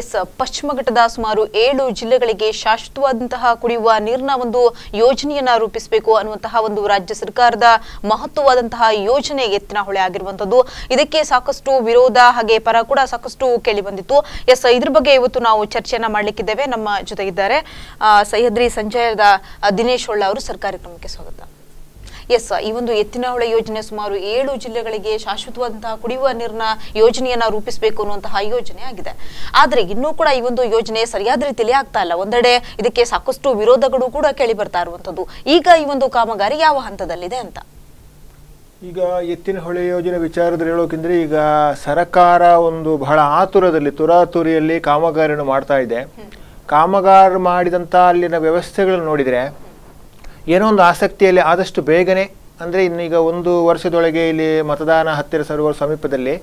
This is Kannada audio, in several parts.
ಎಸ್, ಪಶ್ಚಿಮ ಘಟ್ಟದ ಸುಮಾರು ಏಳು ಜಿಲ್ಲೆಗಳಿಗೆ ಶಾಶ್ವತವಾದಂತಹ ಕುಡಿಯುವ ನೀರಿನ ಒಂದು ಯೋಜನೆಯನ್ನ ರೂಪಿಸಬೇಕು ಅನ್ನುವಂತಹ ಒಂದು ರಾಜ್ಯ ಸರ್ಕಾರದ ಮಹತ್ವವಾದಂತಹ ಯೋಜನೆ ಎತ್ತಿನ ಹೊಳೆ ಆಗಿರುವಂತದ್ದು ಇದಕ್ಕೆ ಸಾಕಷ್ಟು ವಿರೋಧ ಹಾಗೆ ಪರ ಕೂಡ ಸಾಕಷ್ಟು ಕೇಳಿ ಬಂದಿತ್ತು. ಎಸ್, ಇದ್ರ ಬಗ್ಗೆ ಇವತ್ತು ನಾವು ಚರ್ಚೆಯನ್ನ ಮಾಡ್ಲಿಕ್ಕಿದ್ದೇವೆ. ನಮ್ಮ ಜೊತೆಗಿದ್ದಾರೆ ಸಹ್ಯಾದ್ರಿ ಸಂಜಯದ ದಿನೇಶ್ ಹೊಳ್ಳ ಅವರು ಸರ್ಕಾರಿ ಕ್ರಮಕ್ಕೆ ಸ್ವಾಗತ. ಎಸ್ ಈ ಒಂದು ಎತ್ತಿನಹೊಳೆ ಯೋಜನೆ ಸುಮಾರು ಏಳು ಜಿಲ್ಲೆಗಳಿಗೆ ಶಾಶ್ವತವಾದಂತಹ ಕುಡಿಯುವ ನೀರಿನ ಯೋಜನೆಯನ್ನ ರೂಪಿಸಬೇಕು ಅನ್ನುವಂತಹ ಯೋಜನೆ ಆಗಿದೆ. ಆದ್ರೆ ಇನ್ನೂ ಕೂಡ ಈ ಒಂದು ಯೋಜನೆ ಸರಿಯಾದ ರೀತಿಯಲ್ಲಿ ಆಗ್ತಾ ಇಲ್ಲ. ಒಂದೆಡೆ ಇದಕ್ಕೆ ಸಾಕಷ್ಟು ವಿರೋಧಗಳು ಕೂಡ ಕೇಳಿ ಬರ್ತಾ ಇರುವಂತದ್ದು ಈಗ ಈ ಒಂದು ಕಾಮಗಾರಿ ಯಾವ ಹಂತದಲ್ಲಿದೆ ಅಂತ? ಈಗ ಎತ್ತಿನ ಹೊಳೆ ಯೋಜನೆ ವಿಚಾರದಲ್ಲಿ ಹೇಳೋಕೆಂದ್ರೆ ಈಗ ಸರಕಾರ ಒಂದು ಬಹಳ ಆತುರದಲ್ಲಿ ತುರಾತುರಿಯಲ್ಲಿ ಕಾಮಗಾರಿಯನ್ನು ಮಾಡ್ತಾ ಇದೆ. ಕಾಮಗಾರಿ ಮಾಡಿದಂಥ ಅಲ್ಲಿನ ವ್ಯವಸ್ಥೆಗಳನ್ನು ನೋಡಿದರೆ ಏನೋ ಒಂದು ಆಸಕ್ತಿಯಲ್ಲಿ ಆದಷ್ಟು ಬೇಗನೆ ಅಂದ್ರೆ ಇನ್ನೀಗ ಒಂದು ವರ್ಷದೊಳಗೆ ಇಲ್ಲಿ ಮತದಾನ ಹತ್ತಿರ ಸರುವ ಸಮೀಪದಲ್ಲಿ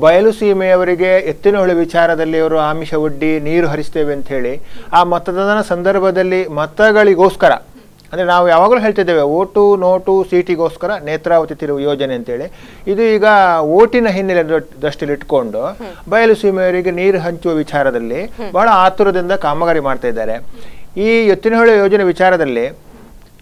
ಬಯಲು ಸೀಮೆಯವರಿಗೆ ಎತ್ತಿನಹೊಳೆ ವಿಚಾರದಲ್ಲಿ ಅವರು ಆಮಿಷ ಒಡ್ಡಿ ನೀರು ಹರಿಸ್ತೇವೆ ಅಂತ ಹೇಳಿ ಆ ಮತದಾನ ಸಂದರ್ಭದಲ್ಲಿ ಮತಗಳಿಗೋಸ್ಕರ ಅಂದ್ರೆ ನಾವು ಯಾವಾಗಲೂ ಹೇಳ್ತಿದ್ದೇವೆ ಓಟು ನೋಟು ಸೀಟಿಗೋಸ್ಕರ ನೇತ್ರಾವತಿ ತಿರುವ ಯೋಜನೆ ಅಂತೇಳಿ ಇದು ಈಗ ಓಟಿನ ಹಿನ್ನೆಲೆ ದೃಷ್ಟಿಯಲ್ಲಿ ಇಟ್ಕೊಂಡು ಬಯಲು ಸೀಮೆಯವರಿಗೆ ನೀರು ಹಂಚುವ ವಿಚಾರದಲ್ಲಿ ಬಹಳ ಆತುರದಿಂದ ಕಾಮಗಾರಿ ಮಾಡ್ತಾ ಇದ್ದಾರೆ. ಈ ಎತ್ತಿನಹೊಳೆ ಯೋಜನೆ ವಿಚಾರದಲ್ಲಿ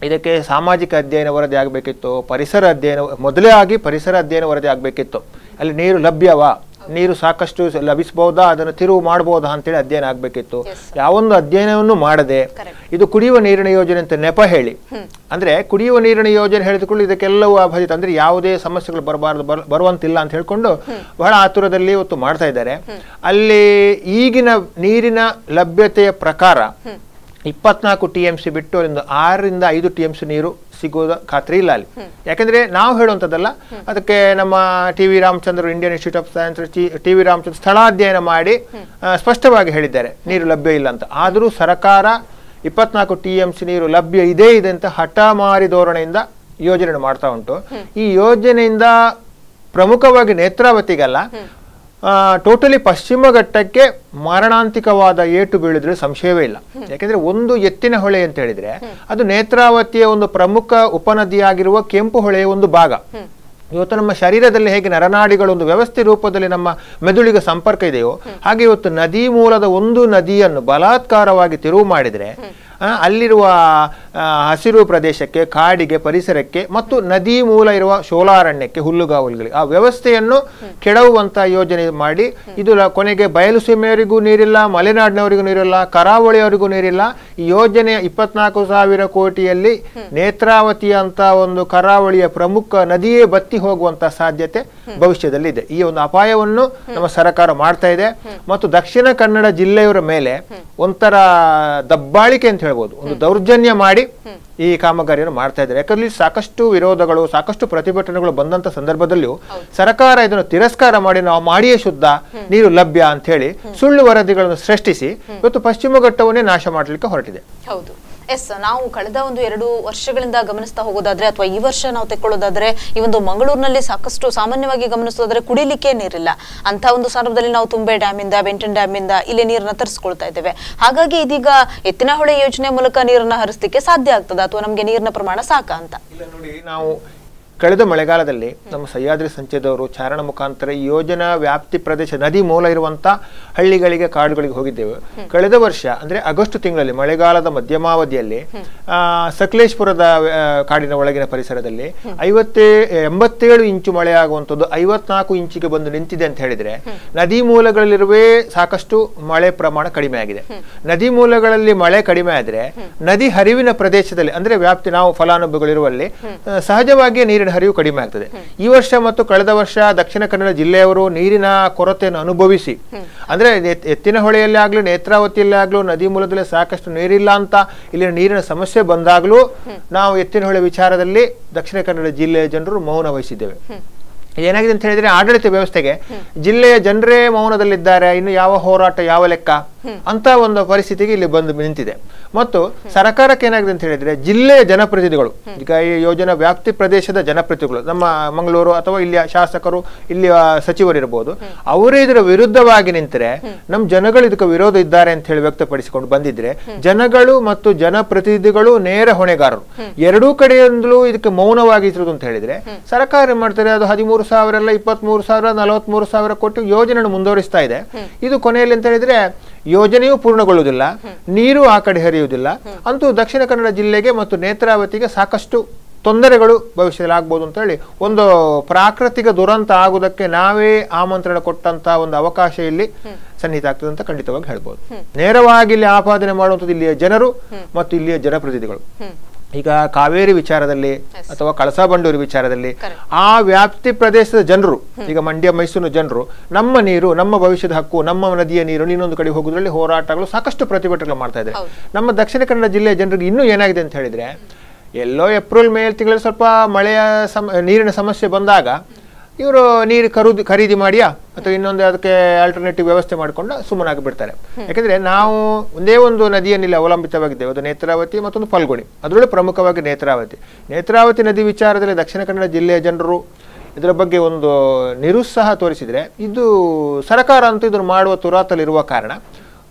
ಇದಕ್ಕೆ ಸಾಮಾಜಿಕ ಅಧ್ಯಯನ ವರದಿ ಆಗಬೇಕಿತ್ತು ಪರಿಸರ ಅಧ್ಯಯನ ಮೊದಲೇ ಆಗಿ ಪರಿಸರ ಅಧ್ಯಯನ ವರದಿ ಆಗಬೇಕಿತ್ತು. ಅಲ್ಲಿ ನೀರು ಲಭ್ಯವಾ? ನೀರು ಸಾಕಷ್ಟು ಲಭಿಸಬಹುದಾ ಅದನ್ನು ತಿರುವು ಮಾಡಬಹುದಾ ಅಂತೇಳಿ ಅಧ್ಯಯನ ಆಗಬೇಕಿತ್ತು. ಯಾವೊಂದು ಅಧ್ಯಯನವನ್ನು ಮಾಡದೆ ಇದು ಕುಡಿಯುವ ನೀರಿನ ಯೋಜನೆ ಅಂತ ನೆಪ ಹೇಳಿ. ಅಂದ್ರೆ ಕುಡಿಯುವ ನೀರಿನ ಯೋಜನೆ ಹೇಳಿದುಕೊಂಡು ಇದಕ್ಕೆಲ್ಲವೂ ಅಭಜಿತ. ಅಂದ್ರೆ ಯಾವುದೇ ಸಮಸ್ಯೆಗಳು ಬರಬಾರದು ಬರ್- ಬರುವಂತಿಲ್ಲ ಅಂತ ಹೇಳ್ಕೊಂಡು ಬಹಳ ಆತುರದಲ್ಲಿ ಇವತ್ತು ಮಾಡ್ತಾ ಇದ್ದಾರೆ. ಅಲ್ಲಿ ಈಗಿನ ನೀರಿನ ಲಭ್ಯತೆಯ ಪ್ರಕಾರ ಇಪ್ಪತ್ನಾಲ್ಕು ಟಿ ಎಂ ಸಿ ಬಿಟ್ಟು ಒಂದು ಆರರಿಂದ ಐದು ಟಿ ಎಂ ಸಿ ನೀರು ಸಿಗೋದ ಖಾತ್ರಿ ಇಲ್ಲ ಅಲ್ಲಿ. ಯಾಕಂದ್ರೆ ನಾವು ಹೇಳುವಂಥದ್ದಲ್ಲ ಅದಕ್ಕೆ ನಮ್ಮ T V Ramachandra Indian Institute of Science T V Ramachandra ಸ್ಥಳಾಧ್ಯಯನ ಮಾಡಿ ಸ್ಪಷ್ಟವಾಗಿ ಹೇಳಿದ್ದಾರೆ ನೀರು ಲಭ್ಯ ಇಲ್ಲ ಅಂತ. ಆದರೂ ಸರ್ಕಾರ ಇಪ್ಪತ್ನಾಲ್ಕು ಟಿ ಎಂ ಸಿ ನೀರು ಲಭ್ಯ ಇದೆ ಇದೆ ಅಂತ ಹಠಮಾರಿ ಧೋರಣೆಯಿಂದ ಯೋಜನೆ ಮಾಡ್ತಾ ಉಂಟು. ಈ ಯೋಜನೆಯಿಂದ ಪ್ರಮುಖವಾಗಿ ನೇತ್ರಾವತಿಗಲ್ಲ ಟೋಟಲಿ ಪಶ್ಚಿಮ ಘಟ್ಟಕ್ಕೆ ಮಾರಣಾಂತಿಕವಾದ ಏಟು ಬೀಳಿದ್ರೆ ಸಂಶಯವೇ ಇಲ್ಲ. ಯಾಕೆಂದ್ರೆ ಒಂದು ಎತ್ತಿನ ಹೊಳೆ ಅಂತ ಹೇಳಿದ್ರೆ ಅದು ನೇತ್ರಾವತಿಯ ಒಂದು ಪ್ರಮುಖ ಉಪನದಿಯಾಗಿರುವ ಕೆಂಪು ಹೊಳೆಯ ಒಂದು ಭಾಗ. ಇವತ್ತು ನಮ್ಮ ಶರೀರದಲ್ಲಿ ಹೇಗೆ ನರನಾಡಿಗಳು ಒಂದು ವ್ಯವಸ್ಥೆ ರೂಪದಲ್ಲಿ ನಮ್ಮ ಮೆದುಳಿಗೆ ಸಂಪರ್ಕ ಇದೆಯೋ ಹಾಗೆ ಇವತ್ತು ನದಿ ಮೂಲದ ಒಂದು ನದಿಯನ್ನು ಬಲಾತ್ಕಾರವಾಗಿ ತಿರುವು ಮಾಡಿದ್ರೆ ಅಲ್ಲಿರುವ ಹಸಿರು ಪ್ರದೇಶಕ್ಕೆ, ಕಾಡಿಗೆ, ಪರಿಸರಕ್ಕೆ ಮತ್ತು ನದಿ ಮೂಲ ಇರುವ ಶೋಲಾರಣ್ಯಕ್ಕೆ, ಹುಲ್ಲುಗಾವಲುಗಳಿಗೆ ಆ ವ್ಯವಸ್ಥೆಯನ್ನು ಕೆಡವುವಂತ ಯೋಜನೆ ಮಾಡಿ, ಇದು ಕೊನೆಗೆ ಬಯಲು ಸೀಮೆಯವರಿಗೂ ನೀರಿಲ್ಲ, ಮಲೆನಾಡಿನವರಿಗೂ ನೀರಿಲ್ಲ, ಕರಾವಳಿಯವರಿಗೂ ನೀರಿಲ್ಲ. ಈ ಯೋಜನೆ ಇಪ್ಪತ್ನಾಲ್ಕು ಸಾವಿರ ಕೋಟಿಯಲ್ಲಿ ನೇತ್ರಾವತಿ ಅಂತ ಒಂದು ಕರಾವಳಿಯ ಪ್ರಮುಖ ನದಿಯೇ ಬತ್ತಿ ಹೋಗುವಂತ ಸಾಧ್ಯತೆ ಭವಿಷ್ಯದಲ್ಲಿ ಇದೆ. ಈ ಒಂದು ಅಪಾಯವನ್ನು ನಮ್ಮ ಸರ್ಕಾರ ಮಾಡ್ತಾ ಇದೆ. ಮತ್ತು ದಕ್ಷಿಣ ಕನ್ನಡ ಜಿಲ್ಲೆಯವರ ಮೇಲೆ ಒಂಥರ ದಬ್ಬಾಳಿಕೆ ಅಂತ ಹೇಳ್ಬೋದು ಒಂದು ದೌರ್ಜನ್ಯ ಮಾಡಿ ಈ ಕಾಮಗಾರಿಯನ್ನು ಮಾಡ್ತಾ ಇದ್ದಾರೆ. ಯಾಕಂದ್ರೆ ಸಾಕಷ್ಟು ವಿರೋಧಗಳು ಸಾಕಷ್ಟು ಪ್ರತಿಭಟನೆಗಳು ಬಂದಂತ ಸಂದರ್ಭದಲ್ಲಿಯೂ ಸರ್ಕಾರ ಇದನ್ನು ತಿರಸ್ಕಾರ ಮಾಡಿ ನಾವು ಮಾಡಿಯೇ ಶುದ್ಧ ನೀರು ಲಭ್ಯ ಅಂತ ಹೇಳಿ ಸುಳ್ಳು ವರದಿಗಳನ್ನು ಸೃಷ್ಟಿಸಿ ಇವತ್ತು ಪಶ್ಚಿಮ ಘಟ್ಟವನ್ನೇ ನಾಶ ಮಾಡಲಿಕ್ಕೆ ಹೊರಟಿದೆ. ಹೌದು. ಎಸ್, ನಾವು ಕಳೆದ ಒಂದು ಎರಡು ವರ್ಷಗಳಿಂದ ಗಮನಿಸ್ತಾ ಹೋಗೋದಾದ್ರೆ, ಅಥವಾ ಈ ವರ್ಷ ನಾವು ತೆಕ್ಕೊಳ್ಳೋದಾದ್ರೆ, ಈ ಒಂದು ಮಂಗಳೂರಿನಲ್ಲಿ ಸಾಕಷ್ಟು ಸಾಮಾನ್ಯವಾಗಿ ಗಮನಿಸೋದಾದ್ರೆ ಕುಡಿಲಿಕ್ಕೆ ನೀರಿಲ್ಲ. ಅಂತ ಒಂದು ಸಂದರ್ಭದಲ್ಲಿ ನಾವು ತುಂಬೆ ಡ್ಯಾಮ್ ಇಂದ ಬೆಂಟನ್ ಡ್ಯಾಮ್ ಇಂದ ಇಲ್ಲಿ ನೀರನ್ನ ತರಿಸ್ಕೊಳ್ತಾ ಇದ್ದೇವೆ. ಹಾಗಾಗಿ ಇದೀಗ ಎತ್ತಿನಹೊಳೆ ಯೋಜನೆ ಮೂಲಕ ನೀರನ್ನ ಹರಿಸಲಿಕ್ಕೆ ಸಾಧ್ಯ ಆಗ್ತದೆ? ಅಥವಾ ನಮಗೆ ನೀರಿನ ಪ್ರಮಾಣ ಸಾಕ ಅಂತ? ಇಲ್ಲ ನೋಡಿ, ನಾವು ಕಳೆದ ಮಳೆಗಾಲದಲ್ಲಿ ನಮ್ಮ ಸಹ್ಯಾದ್ರಿ ಸಂಚಯದವರು ಚಾರಣ ಮುಖಾಂತರ ಈ ಯೋಜನಾ ವ್ಯಾಪ್ತಿ ಪ್ರದೇಶ ನದಿ ಮೂಲ ಇರುವಂತ ಹಳ್ಳಿಗಳಿಗೆ ಕಾಡುಗಳಿಗೆ ಹೋಗಿದ್ದೇವೆ. ಕಳೆದ ವರ್ಷ ಅಂದ್ರೆ ಆಗಸ್ಟ್ ತಿಂಗಳಲ್ಲಿ ಮಳೆಗಾಲದ ಮಧ್ಯಮಾವಧಿಯಲ್ಲಿ ಆ, ಸಕಲೇಶ್ಪುರದ ಕಾಡಿನ ಒಳಗಿನ ಪರಿಸರದಲ್ಲಿ ಐವತ್ತೇ ಎಂಬತ್ತೇಳು ಇಂಚು ಮಳೆ ಆಗುವಂಥದ್ದು ಐವತ್ನಾಲ್ಕು ಇಂಚಿಗೆ ಬಂದು ನಿಂತಿದೆ ಅಂತ ಹೇಳಿದ್ರೆ ನದಿ ಮೂಲಗಳಲ್ಲಿರುವೇ ಸಾಕಷ್ಟು ಮಳೆ ಪ್ರಮಾಣ ಕಡಿಮೆ ಆಗಿದೆ. ನದಿ ಮೂಲಗಳಲ್ಲಿ ಮಳೆ ಕಡಿಮೆ ಆದ್ರೆ ನದಿ ಹರಿವಿನ ಪ್ರದೇಶದಲ್ಲಿ ಅಂದ್ರೆ ವ್ಯಾಪ್ತಿ ನಾವು ಫಲಾನುಭವಿಗಳಿರುವಲ್ಲಿ ಸಹಜವಾಗಿಯೇ ನೀರಿನ ಹರಿವು ಕಡಿಮೆ ಆಗ್ತದೆ. ಈ ವರ್ಷ ಮತ್ತು ಕಳೆದ ವರ್ಷ ದಕ್ಷಿಣ ಕನ್ನಡ ಜಿಲ್ಲೆಯವರು ನೀರಿನ ಕೊರತೆಯನ್ನು ಅನುಭವಿಸಿ. ಅಂದ್ರೆ ಎತ್- ಎತ್ತಿನ ಹೊಳೆಯಲ್ಲಿ ಆಗ್ಲಿ ನೇತ್ರಾವತಿಯಲ್ಲಿ ಆಗ್ಲೂ ನದಿ ಮೂಲದಲ್ಲಿ ಸಾಕಷ್ಟು ನೀರಿಲ್ಲ ಅಂತ ಇಲ್ಲಿನ ನೀರಿನ ಸಮಸ್ಯೆ ಬಂದಾಗಲೂ ನಾವು ಎತ್ತಿನ ಹೊಳೆ ವಿಚಾರದಲ್ಲಿ ದಕ್ಷಿಣ ಕನ್ನಡ ಜಿಲ್ಲೆಯ ಜನರು ಮೌನ ವಹಿಸಿದ್ದೇವೆ. ಏನಾಗಿದೆ ಅಂತ ಹೇಳಿದ್ರೆ ಆಡಳಿತ ವ್ಯವಸ್ಥೆಗೆ ಜಿಲ್ಲೆಯ ಜನರೇ ಮೌನದಲ್ಲಿದ್ದಾರೆ. ಇನ್ನು ಯಾವ ಹೋರಾಟ ಯಾವ ಲೆಕ್ಕ? ಅಂತ ಒಂದು ಪರಿಸ್ಥಿತಿಗೆ ಇಲ್ಲಿ ಬಂದು ನಿಂತಿದೆ. ಮತ್ತು ಸರ್ಕಾರಕ್ಕೆ ಏನಾಗಿದೆ ಅಂತ ಹೇಳಿದ್ರೆ ಜಿಲ್ಲೆಯ ಜನಪ್ರತಿನಿಧಿಗಳು ಈಗ ಈ ಯೋಜನಾ ವ್ಯಾಪ್ತಿ ಪ್ರದೇಶದ ಜನಪ್ರತಿನಿಧಿಗಳು ನಮ್ಮ ಮಂಗಳೂರು ಅಥವಾ ಇಲ್ಲಿಯ ಶಾಸಕರು ಇಲ್ಲಿಯ ಸಚಿವರಿರ್ಬೋದು ಅವರೇ ಇದರ ವಿರುದ್ಧವಾಗಿ ನಿಂತರೆ ನಮ್ಮ ಜನಗಳು ಇದಕ್ಕೆ ವಿರೋಧ ಇದ್ದಾರೆ ಅಂತ ಹೇಳಿ ವ್ಯಕ್ತಪಡಿಸಿಕೊಂಡು ಬಂದಿದ್ರೆ ಜನಗಳು ಮತ್ತು ಜನಪ್ರತಿನಿಧಿಗಳು ನೇರ ಹೊಣೆಗಾರರು. ಎರಡೂ ಕಡೆಯಿಂದಲೂ ಇದಕ್ಕೆ ಮೌನವಾಗಿ ಇರುವುದು ಅಂತ ಹೇಳಿದ್ರೆ ಸರ್ಕಾರ ಏನ್ ಮಾಡ್ತಾರೆ ಅದು ಹದಿಮೂರು ಸಾವಿರ ಅಲ್ಲ ಇಪ್ಪತ್ಮೂರು ಸಾವಿರ ನಲವತ್ಮೂರು ಸಾವಿರ ಕೊಟ್ಟು ಯೋಜನೆ ಮುಂದುವರಿಸ್ತಾ ಇದೆ. ಇದು ಕೊನೆಯಲ್ಲಿ ಅಂತ ಹೇಳಿದ್ರೆ ಯೋಜನೆಯೂ ಪೂರ್ಣಗೊಳ್ಳುವುದಿಲ್ಲ ನೀರು ಆ ಕಡೆ ಹರಿಯುವುದಿಲ್ಲ. ಅಂತೂ ದಕ್ಷಿಣ ಕನ್ನಡ ಜಿಲ್ಲೆಗೆ ಮತ್ತು ನೇತ್ರಾವತಿಗೆ ಸಾಕಷ್ಟು ತೊಂದರೆಗಳು ಭವಿಷ್ಯದಲ್ಲಿ ಆಗ್ಬೋದು ಅಂತ ಹೇಳಿ ಒಂದು ಪ್ರಾಕೃತಿಕ ದುರಂತ ಆಗುವುದಕ್ಕೆ ನಾವೇ ಆಮಂತ್ರಣ ಕೊಟ್ಟಂತ ಒಂದು ಅವಕಾಶ ಇಲ್ಲಿ ಸನ್ನಿಹಿತ ಆಗ್ತದೆ ಅಂತ ಖಂಡಿತವಾಗಿ ಹೇಳ್ಬೋದು. ನೇರವಾಗಿ ಇಲ್ಲಿ ಆಪಾದನೆ ಮಾಡುವಂಥದ್ದು ಇಲ್ಲಿಯ ಜನರು ಮತ್ತು ಇಲ್ಲಿಯ ಜನಪ್ರತಿನಿಧಿಗಳು. ಈಗ ಕಾವೇರಿ ವಿಚಾರದಲ್ಲಿ ಅಥವಾ ಕಳಸಾ ಬಂಡೂರಿ ವಿಚಾರದಲ್ಲಿ ಆ ವ್ಯಾಪ್ತಿ ಪ್ರದೇಶದ ಜನರು ಈಗ ಮಂಡ್ಯ ಮೈಸೂರಿನ ಜನರು ನಮ್ಮ ನೀರು ನಮ್ಮ ಭವಿಷ್ಯದ ಹಕ್ಕು ನಮ್ಮ ನದಿಯ ನೀರು ಇನ್ನೊಂದು ಕಡೆ ಹೋಗೋದ್ರಲ್ಲಿ ಹೋರಾಟಗಳು ಸಾಕಷ್ಟು ಪ್ರತಿಭಟನೆಗಳು ಮಾಡ್ತಾ ಇದ್ದಾರೆ ನಮ್ಮ ದಕ್ಷಿಣ ಕನ್ನಡ ಜಿಲ್ಲೆಯ ಜನರಿಗೆ ಇನ್ನೂ ಏನಾಗಿದೆ ಅಂತ ಹೇಳಿದ್ರೆ ಎಲ್ಲೋ ಏಪ್ರಿಲ್ ಮೇ ತಿಂಗಳಲ್ಲಿ ಸ್ವಲ್ಪ ಮಳೆಯ ಸಮ ನೀರಿನ ಸಮಸ್ಯೆ ಬಂದಾಗ ಇವರು ನೀರು ಖರೀದಿ ಖರೀದಿ ಮಾಡಿಯಾ? ಅಥವಾ ಇನ್ನೊಂದು ಅದಕ್ಕೆ ಆಲ್ಟರ್ನೇಟಿವ್ ವ್ಯವಸ್ಥೆ ಮಾಡಿಕೊಂಡು ಸುಮ್ಮನಾಗಿ ಬಿಡ್ತಾರೆ. ಯಾಕಂದ್ರೆ ನಾವು ಒಂದೇ ಒಂದು ನದಿಯನ್ನಿಲ್ಲಿ ಅವಲಂಬಿತವಾಗಿದ್ದೇವೆ ಅದು ನೇತ್ರಾವತಿ ಮತ್ತೊಂದು ಫಲ್ಗುಣಿ. ಅದರಲ್ಲೂ ಪ್ರಮುಖವಾಗಿ ನೇತ್ರಾವತಿ. ನೇತ್ರಾವತಿ ನದಿ ವಿಚಾರದಲ್ಲಿ ದಕ್ಷಿಣ ಕನ್ನಡ ಜಿಲ್ಲೆಯ ಜನರು ಇದರ ಬಗ್ಗೆ ಒಂದು ನಿರುತ್ಸಾಹ ತೋರಿಸಿದರೆ ಇದು ಸರ್ಕಾರ ಅಂತೂ ಇದನ್ನು ಮಾಡುವ ತುರಾತಲ್ಲಿರುವ ಕಾರಣ.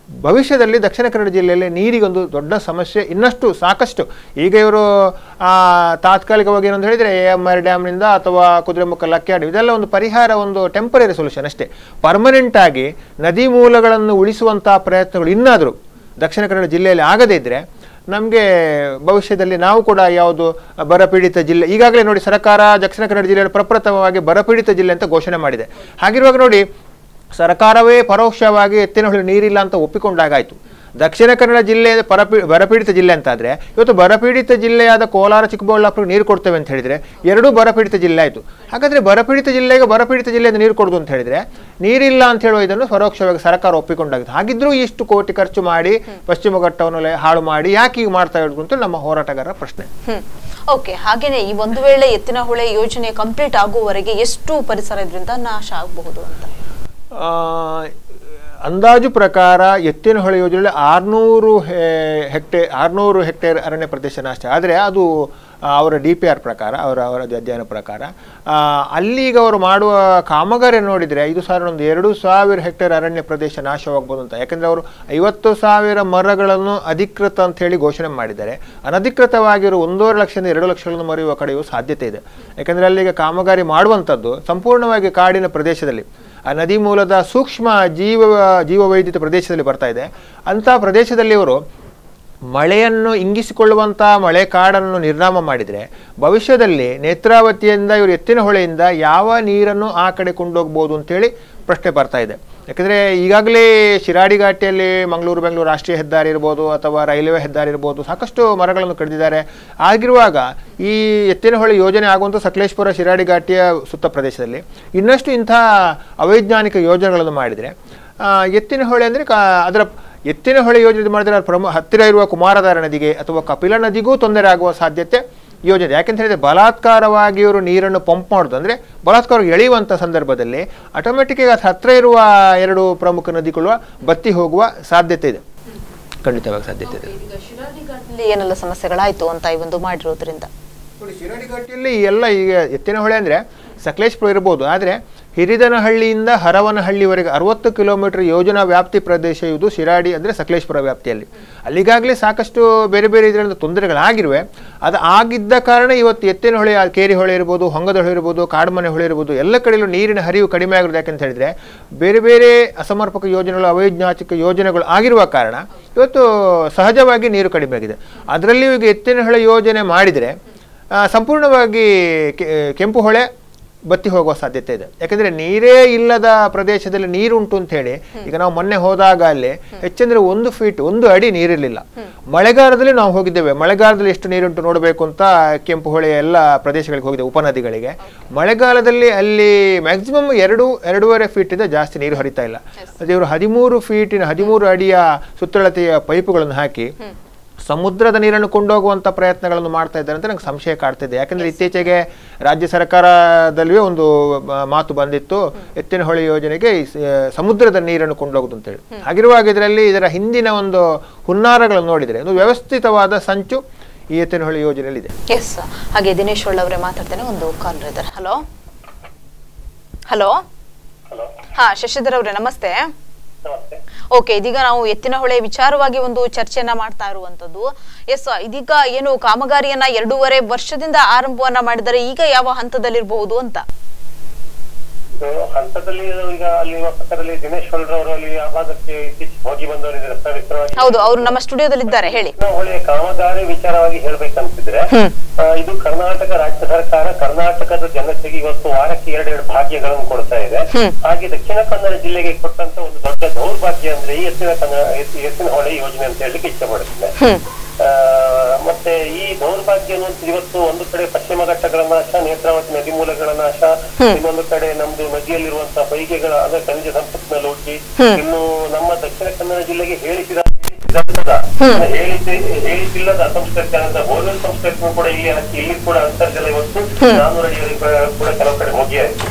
ಭವಿಷ್ಯದಲ್ಲಿ ದಕ್ಷಿಣ ಕನ್ನಡ ಜಿಲ್ಲೆಯಲ್ಲಿ ನೀರಿಗೊಂದು ದೊಡ್ಡ ಸಮಸ್ಯೆ ಇನ್ನಷ್ಟು ಸಾಕಷ್ಟು. ಈಗ ಇವರು ತಾತ್ಕಾಲಿಕವಾಗಿ ಏನಂತ ಹೇಳಿದರೆ ಎ ಎಂ ಆರ್ ಡ್ಯಾಮ್ನಿಂದ ಅಥವಾ ಕುದುರೆಮುಖ ಲಕ್ಕಿ ಡ್ಯಾಮ್ ಇದೆಲ್ಲ ಒಂದು ಪರಿಹಾರ, ಒಂದು ಟೆಂಪರರಿ ಸೊಲ್ಯೂಷನ್ ಅಷ್ಟೇ. ಪರ್ಮನೆಂಟ್ ಆಗಿ ನದಿ ಮೂಲಗಳನ್ನು ಉಳಿಸುವಂಥ ಪ್ರಯತ್ನಗಳು ಇನ್ನಾದರೂ ದಕ್ಷಿಣ ಕನ್ನಡ ಜಿಲ್ಲೆಯಲ್ಲಿ ಆಗದೇ ಇದ್ದರೆ ನಮಗೆ ಭವಿಷ್ಯದಲ್ಲಿ ನಾವು ಕೂಡ ಯಾವುದು ಬರಪೀಡಿತ ಜಿಲ್ಲೆ, ಈಗಾಗಲೇ ನೋಡಿ ಸರ್ಕಾರ ದಕ್ಷಿಣ ಕನ್ನಡ ಜಿಲ್ಲೆಯಲ್ಲಿ ಪ್ರಪ್ರಥಮವಾಗಿ ಬರಪೀಡಿತ ಜಿಲ್ಲೆ ಅಂತ ಘೋಷಣೆ ಮಾಡಿದೆ. ಹಾಗಿರುವಾಗ ನೋಡಿ ಸರ್ಕಾರವೇ ಪರೋಕ್ಷವಾಗಿ ಎತ್ತಿನಹೊಳೆ ನೀರಿಲ್ಲ ಅಂತ ಒಪ್ಪಿಕೊಂಡಾಗಾಯಿತು. ದಕ್ಷಿಣ ಕನ್ನಡ ಜಿಲ್ಲೆ ಪರಪೀ ಬರಪೀಡಿತ ಜಿಲ್ಲೆ ಅಂತಾದರೆ, ಇವತ್ತು ಬರಪೀಡಿತ ಜಿಲ್ಲೆಯಾದ ಕೋಲಾರ ಚಿಕ್ಕಬಳ್ಳಾಪುರ ನೀರು ಕೊಡ್ತೇವೆ ಅಂತ ಹೇಳಿದ್ರೆ ಎರಡೂ ಬರಪೀಡಿತ ಜಿಲ್ಲೆ ಆಯಿತು. ಹಾಗಾದ್ರೆ ಬರಪೀಡಿತ ಜಿಲ್ಲೆಗೆ ಬರಪೀಡಿತ ಜಿಲ್ಲೆಯಿಂದ ನೀರು ಕೊಡೋದು ಅಂತ ಹೇಳಿದ್ರೆ ನೀರಿಲ್ಲ ಅಂತ ಹೇಳುವ ಇದನ್ನು ಪರೋಕ್ಷವಾಗಿ ಸರ್ಕಾರ ಒಪ್ಪಿಕೊಂಡಾಗಿತ್ತು ಹಾಗಿದ್ರೂ ಇಷ್ಟು ಕೋಟಿ ಖರ್ಚು ಮಾಡಿ, ಪಶ್ಚಿಮ ಘಟ್ಟವನ್ನು ಹಾಳು ಮಾಡಿ ಯಾಕೆ ಈಗ ಮಾಡ್ತಾ ಇರೋದು ಅಂತ ನಮ್ಮ ಹೋರಾಟಗಾರರ ಪ್ರಶ್ನೆ. ಓಕೆ ಹಾಗೇನೆ ಈ ಒಂದು ವೇಳೆ ಎತ್ತಿನಹೊಳೆ ಯೋಜನೆ ಕಂಪ್ಲೀಟ್ ಆಗುವವರೆಗೆ ಎಷ್ಟು ಪರಿಸರ ಇದರಿಂದ ನಾಶ ಆಗಬಹುದು ಅಂತ? ಅಂದಾಜು ಪ್ರಕಾರ ಎತ್ತಿನ ಹೊಳೆ ಯೋಜನೆಯಲ್ಲಿ ಆರುನೂರು ಹೆಕ್ಟೇರ್ ಆರುನೂರು ಹೆಕ್ಟೇರ್ ಅರಣ್ಯ ಪ್ರದೇಶ ನಾಶ ಆದರೆ ಅದು ಅವರ ಡಿ ಪಿ ಆರ್ ಪ್ರಕಾರ, ಅವರ ಅವರ ಅಧ್ಯಯನ ಪ್ರಕಾರ ಅಲ್ಲಿ ಈಗ ಅವರು ಮಾಡುವ ಕಾಮಗಾರಿ ನೋಡಿದರೆ ಐದು ಸಾವಿರ ಒಂದು ಎರಡು ಸಾವಿರ ಹೆಕ್ಟೇರ್ ಅರಣ್ಯ ಪ್ರದೇಶ ನಾಶವಾಗ್ಬೋದು ಅಂತ. ಯಾಕೆಂದರೆ ಅವರು ಐವತ್ತು ಸಾವಿರ ಮರಗಳನ್ನು ಅಧಿಕೃತ ಅಂತ ಹೇಳಿ ಘೋಷಣೆ ಮಾಡಿದ್ದಾರೆ. ಅನಧಿಕೃತವಾಗಿರೋ ಒಂದೂವರೆ ಲಕ್ಷದಿಂದ ಎರಡು ಲಕ್ಷಗಳನ್ನು ಮರೆಯುವ ಕಡೆಯೂ ಸಾಧ್ಯತೆ ಇದೆ. ಯಾಕೆಂದರೆ ಅಲ್ಲಿಗೆ ಕಾಮಗಾರಿ ಮಾಡುವಂಥದ್ದು ಸಂಪೂರ್ಣವಾಗಿ ಕಾಡಿನ ಪ್ರದೇಶದಲ್ಲಿ. ನದಿ ಮೂಲದ ಸೂಕ್ಷ್ಮ ಜೀವ ಜೀವವೈದ್ಯತೆ ಪ್ರದೇಶದಲ್ಲಿ ಬರ್ತಾ ಇದೆ. ಅಂಥ ಪ್ರದೇಶದಲ್ಲಿ ಇವರು ಮಳೆಯನ್ನು ಇಂಗಿಸಿಕೊಳ್ಳುವಂಥ ಮಳೆ ಕಾಡನ್ನು ನಿರ್ನಾಮ ಮಾಡಿದರೆ ಭವಿಷ್ಯದಲ್ಲಿ ನೇತ್ರಾವತಿಯಿಂದ ಇವರು ಎತ್ತಿನ ಹೊಳೆಯಿಂದ ಯಾವ ನೀರನ್ನು ಆ ಕಡೆ ಕೊಂಡೋಗ್ಬೋದು ಅಂತೇಳಿ ಪ್ರಶ್ನೆ ಬರ್ತಾ ಇದೆ. ಯಾಕಂದರೆ ಈಗಾಗಲೇ ಶಿರಾಡಿ ಘಾಟಿಯಲ್ಲಿ ಮಂಗಳೂರು ಬೆಂಗಳೂರು ರಾಷ್ಟ್ರೀಯ ಹೆದ್ದಾರಿ ಇರ್ಬೋದು ಅಥವಾ ರೈಲ್ವೆ ಹೆದ್ದಾರಿ ಇರ್ಬೋದು ಸಾಕಷ್ಟು ಮರಗಳನ್ನು ಕಡಿದಿದ್ದಾರೆ. ಆಗಿರುವಾಗ ಈ ಎತ್ತಿನಹೊಳೆ ಯೋಜನೆ ಆಗುವಂಥ ಸಕಲೇಶ್ಪುರ ಶಿರಾಡಿ ಘಾಟಿಯ ಸುತ್ತ ಪ್ರದೇಶದಲ್ಲಿ ಇನ್ನಷ್ಟು ಇಂಥ ಅವೈಜ್ಞಾನಿಕ ಯೋಜನೆಗಳನ್ನು ಮಾಡಿದರೆ ಎತ್ತಿನಹೊಳೆ ಎತ್ತಿನ ಹೊಳೆ ಅಂದರೆ ಕಾ ಅದರ ಎತ್ತಿನ ಹೊಳೆ ಯೋಜನೆ ಮಾಡಿದರೆ ಪ್ರಮು ಪ್ರಮುಖ ಹತ್ತಿರ ಇರುವ ಕುಮಾರಧಾರ ನದಿಗೆ ಅಥವಾ ಕಪಿಲ ನದಿಗೂ ತೊಂದರೆ ಆಗುವ ಸಾಧ್ಯತೆ ಯೋಜನೆ. ಯಾಕೆಂತ ಹೇಳಿದರೆ ಬಲಾತ್ಕಾರವಾಗಿ ಇವರು ನೀರನ್ನು ಪಂಪ್ ಮಾಡೋದು. ಅಂದರೆ ಬಲಾತ್ಕಾರ ಎಳೆಯುವಂಥ ಸಂದರ್ಭದಲ್ಲಿ ಆಟೋಮೆಟಿಕ್ಕಾಗಿ ಅದು ಹತ್ತಿರ ಇರುವ ಎರಡು ಪ್ರಮುಖ ನದಿಗಳು ಬತ್ತಿ ಹೋಗುವ ಸಾಧ್ಯತೆ ಇದೆ. ಖಂಡಿತವಾಗಿ ಸಾಧ್ಯತೆ ಇದೆ. ಏನೆಲ್ಲ ಸಮಸ್ಯೆಗಳಾಯಿತು ಅಂತ ಈ ಒಂದು ಮಾಡಿರೋದ್ರಿಂದ? ನೋಡಿ ಶಿರಾಡಿ ಘಾಟಿಯಲ್ಲಿ ಎಲ್ಲ ಈಗ ಎತ್ತಿನ ಹೊಳೆ ಅಂದರೆ ಸಕಲೇಶ್ಪುರ ಇರ್ಬೋದು. ಆದರೆ ಹಿರಿದನಹಳ್ಳಿಯಿಂದ ಹರವನಹಳ್ಳಿವರೆಗೆ ಅರವತ್ತು ಕಿಲೋಮೀಟರ್ ಯೋಜನಾ ವ್ಯಾಪ್ತಿ ಪ್ರದೇಶ ಇದು ಶಿರಾಡಿ ಅಂದರೆ ಸಕಲೇಶ್ಪುರ ವ್ಯಾಪ್ತಿಯಲ್ಲಿ. ಅಲ್ಲಿಗಾಗಲೇ ಸಾಕಷ್ಟು ಬೇರೆ ಬೇರೆ ಇದರಿಂದ ತೊಂದರೆಗಳಾಗಿರುವೆ. ಅದು ಆಗಿದ್ದ ಕಾರಣ ಇವತ್ತು ಎತ್ತಿನ ಹೊಳೆ ಕೇರಿ ಹೊಳೆ ಇರ್ಬೋದು ಹೊಂಗದ ಹೊಳೆ ಇರ್ಬೋದು, ಕಾಡುಮನೆ ಹೊಳೆ ಇರ್ಬೋದು, ಎಲ್ಲ ಕಡೆಯಲ್ಲೂ ನೀರಿನ ಹರಿವು ಕಡಿಮೆ ಆಗಿರೋದು ಯಾಕಂತ ಹೇಳಿದರೆ, ಬೇರೆ ಬೇರೆ ಅಸಮರ್ಪಕ ಯೋಜನೆಗಳು ಅವೈಜ್ಞಾಚಿಕ ಯೋಜನೆಗಳು ಆಗಿರುವ ಕಾರಣ ಇವತ್ತು ಸಹಜವಾಗಿ ನೀರು ಕಡಿಮೆ ಆಗಿದೆ. ಅದರಲ್ಲಿಯೂ ಈಗ ಎತ್ತಿನ ಹೊಳೆ ಯೋಜನೆ ಮಾಡಿದರೆ ಸಂಪೂರ್ಣವಾಗಿ ಕೆಂಪು ಹೊಳೆ ಬತ್ತಿ ಹೋಗುವ ಸಾಧ್ಯತೆ ಇದೆ. ಯಾಕಂದ್ರೆ ನೀರೇ ಇಲ್ಲದ ಪ್ರದೇಶದಲ್ಲಿ ನೀರುಂಟು ಅಂತ ಹೇಳಿ ಈಗ ನಾವು ಮೊನ್ನೆ ಹೋದಾಗ ಅಲ್ಲಿ ಹೆಚ್ಚಂದ್ರೆ ಒಂದು ಫೀಟ್ ಒಂದು ಅಡಿ ನೀರಿರಲಿಲ್ಲ. ಮಳೆಗಾಲದಲ್ಲಿ ನಾವು ಹೋಗಿದ್ದೇವೆ. ಮಳೆಗಾಲದಲ್ಲಿ ಎಷ್ಟು ನೀರುಂಟು ನೋಡಬೇಕು ಅಂತ ಕೆಂಪು ಹೊಳೆಯ ಎಲ್ಲ ಪ್ರದೇಶಗಳಿಗೆ ಹೋಗಿದೆ ಉಪನದಿಗಳಿಗೆ. ಮಳೆಗಾಲದಲ್ಲಿ ಅಲ್ಲಿ ಮ್ಯಾಕ್ಸಿಮಮ್ ಎರಡು ಎರಡೂವರೆ ಫೀಟ್ ಇಂದ ಜಾಸ್ತಿ ನೀರು ಹರಿತಾ ಇಲ್ಲ. ಅದೇ ಇವರು ಹದಿಮೂರು ಫೀಟಿನ ಹದಿಮೂರು ಅಡಿಯ ಸುತ್ತಳತೆಯ ಪೈಪುಗಳನ್ನು ಹಾಕಿ ಸಮುದ್ರದ ನೀರನ್ನು ಕೊಂಡೋಗುವಂಥ ಪ್ರಯತ್ನಗಳನ್ನು ಮಾಡ್ತಾ ಇದ್ದಾರೆ ಅಂತ ನಂಗೆ ಸಂಶಯ ಕಾಡ್ತಿದೆ. ಯಾಕಂದರೆ ಇತ್ತೀಚೆಗೆ ರಾಜ್ಯ ಸರ್ಕಾರದಲ್ಲಿಯೇ ಒಂದು ಮಾತು ಬಂದಿತ್ತು. ಎತ್ತಿನಹೊಳೆ ಯೋಜನೆಗೆ ಸಮುದ್ರದ ನೀರನ್ನು ಕೊಂಡೋಗುದು ಅಂತೇಳಿ ಹಾಗಿರುವಾಗ ಇದರಲ್ಲಿ ಇದರ ಹಿಂದಿನ ಒಂದು ಹುನ್ನಾರಗಳನ್ನು ನೋಡಿದರೆ ಒಂದು ವ್ಯವಸ್ಥಿತವಾದ ಸಂಚು ಈ ಎತ್ತಿನಹೊಳೆ ಯೋಜನೆಯಲ್ಲಿದೆ. ಎಸ್ ಹಾಗೆ ದಿನೇಶ್ ಅವರೇ ಮಾತಾಡ್ತೇನೆ ಒಂದು ಕಾಲ್ ಇದ್ದಾರೆ ಹಲೋ ಹಲೋ ಹಲೋ ಹಾ ಶಶಿಧರ್ ಅವರೇ ನಮಸ್ತೆ. ಓಕೆ ಇದೀಗ ನಾವು ಎತ್ತಿನ ಹೊಳೆ ವಿಚಾರವಾಗಿ ಒಂದು ಚರ್ಚೆಯನ್ನ ಮಾಡ್ತಾ ಇರುವಂತದ್ದು. ಎಸ್ ಇದೀಗ ಏನು ಕಾಮಗಾರಿಯನ್ನ ಎರಡೂವರೆ ವರ್ಷದಿಂದ ಆರಂಭವನ್ನ ಮಾಡಿದರೆ ಈಗ ಯಾವ ಹಂತದಲ್ಲಿರಬಹುದು ಅಂತ? ಇದು ಹಂತದಲ್ಲಿ ಈಗ ಅಲ್ಲಿ ಪಕ್ಕದಲ್ಲಿ ದಿನೇಶ್ ಅವರು ಅಲ್ಲಿ ಆ ಭಾಗಕ್ಕೆ ಇತ್ತೀಚೆಗೆ ಹೋಗಿ ಬಂದವರಿದ್ದಾರೆ ಸವಿತ್ರವಾಗಿ ಹೌದು ಅವರು ನಮ್ಮ ಸ್ಟುಡಿಯೋದಲ್ಲಿ ಇದ್ದಾರೆ ಹೇಳಿ ಒಳ್ಳೆಯ ಕಾಮಗಾರಿ ವಿಚಾರವಾಗಿ ಹೇಳ್ಬೇಕಂತಿದ್ರೆ ಇದು ಕರ್ನಾಟಕ ರಾಜ್ಯ ಸರ್ಕಾರ ಕರ್ನಾಟಕದ ಜನತೆಗೆ ಇವತ್ತು ವಾರಕ್ಕೆ ಎರಡೆರಡು ಭಾಗ್ಯಗಳನ್ನು ಕೊಡ್ತಾ ಇದೆ. ಹಾಗೆ ದಕ್ಷಿಣ ಕನ್ನಡ ಜಿಲ್ಲೆಗೆ ಕೊಟ್ಟಂತ ಒಂದು ದೊಡ್ಡ ದೌರ್ಭಾಗ್ಯ ಅಂದ್ರೆ ಈ ಎತ್ತಿನ ಕನ್ನಡ ಎತ್ತಿ- ಎತ್ತಿನ ಹೊಳೆ ಯೋಜನೆ ಅಂತ ಹೇಳಲಿಕ್ಕೆ ಇಷ್ಟಪಡುತ್ತೆ ಮತ್ತೆ ಈ ದೌರ್ಭಾಗ್ಯ ಇವತ್ತು ಒಂದು ಕಡೆ ಪಶ್ಚಿಮ ಘಟ್ಟಗಳ ನಾಶ ನೇತ್ರಾವತಿ ನದಿ ಮೂಲಗಳ ನಾಶ ಇನ್ನೊಂದು ಕಡೆ ನಮ್ದು ನದಿಯಲ್ಲಿರುವಂತಹ ಬೈಗೆಗಳ ಅಂದ್ರೆ ಖನಿಜ ಸಂಪತ್ತಿನ ಲೋಟಿ ಇನ್ನು ನಮ್ಮ ದಕ್ಷಿಣ ಕನ್ನಡ ಜಿಲ್ಲೆಗೆ ಹೇಳಿಸಿದ ಹೇಳಿಸಿದಂತದ ಹೇಳಿಲ್ಲದ ಹೇಳಿಸಿಲ್ಲದ ಭೋಜನ ಸಂಸ್ಕೃತಿನೂ ಕೂಡ ಇಲ್ಲಿ ಹಾಕಿ ಇಲ್ಲಿ ಕೂಡ ಅಂತರ್ಜಲ ಇವತ್ತು ನಾನೂರು ಅಡಿಯಲ್ಲಿ ಕೂಡ ಕೆಲವು ಕಡೆ ಹೋಗಿಯಾಯಿತು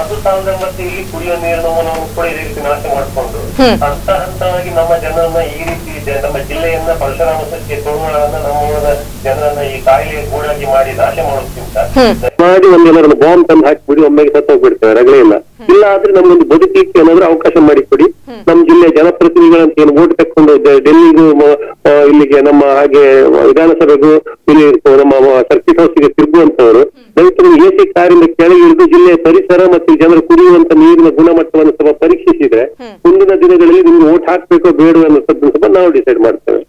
ಅದು ಸಾಲದ ಮತ್ತೆ ಇಲ್ಲಿ ಕುಡಿಯುವ ನೀರಿನ ಕೂಡ ಈ ರೀತಿ ನಾಶ ಮಾಡಿಕೊಂಡು. ಹಂತ ಹಂತವಾಗಿ ನಮ್ಮ ಜನರನ್ನ ಈ ರೀತಿ ನಮ್ಮ ಜಿಲ್ಲೆಯನ್ನ ಪರಶುರಾಮ ಸತ್ಯ ತೋಳುಗಳನ್ನ ನಮ್ಮ ಜನರನ್ನ ಈ ಕಾಯಿಲೆ ಗೂಡಾಗಿ ಮಾಡಿ ನಾಶ ಮಾಡೋದಕ್ಕಿಂತ ಮಾಡಿ ಒಂದೇನಾದ್ರು ಬಾಂಬ್ ತಂದು ಹಾಕಿಬಿಡಿ ಒಮ್ಮೆಗೆ ಸತ್ತೋಗ್ಬಿಡ್ತೇವೆ ರಗಳೆ ಇಲ್ಲ ಆದ್ರೆ ನಮ್ಗೊಂದು ಬದುಕಲಿಕ್ಕೆ ಏನಾದ್ರೂ ಅವಕಾಶ ಮಾಡಿಕೊಡಿ. ನಮ್ ಜಿಲ್ಲೆ ಜನಪ್ರತಿನಿಧಿಗಳಂತ ಏನು ಓಟ್ ತಕ್ಕೊಂಡು ಡೆಲ್ಲಿಗೂ ಇಲ್ಲಿಗೆ ನಮ್ಮ ಹಾಗೆ ವಿಧಾನಸಭೆಗೂ ಇಲ್ಲಿ ನಮ್ಮ ಸರ್ಕಿಟ್ ಹೌಸ್ಗೆ ತಿರುಗುವಂತವರು ದಯವಿಟ್ಟು ಎ ಸಿ ಕಾರಿಂದ ಕೆಳಗೆ ಇಳಿದು ಜಿಲ್ಲೆಯ ಪರಿಸರ ಮತ್ತು ಜನರು ಕುಡಿಯುವಂತ ನೀರಿನ ಗುಣಮಟ್ಟವನ್ನು ಸಹ ಪರೀಕ್ಷಿಸಿದ್ರೆ ಮುಂದಿನ ದಿನಗಳಲ್ಲಿ ನಿಮ್ಗೆ ಓಟ್ ಹಾಕ್ಬೇಕೋ ಬೇಡ ಅನ್ನೋದನ್ನು ಸಹ ನಾವು ಡಿಸೈಡ್ ಮಾಡ್ತೇವೆ.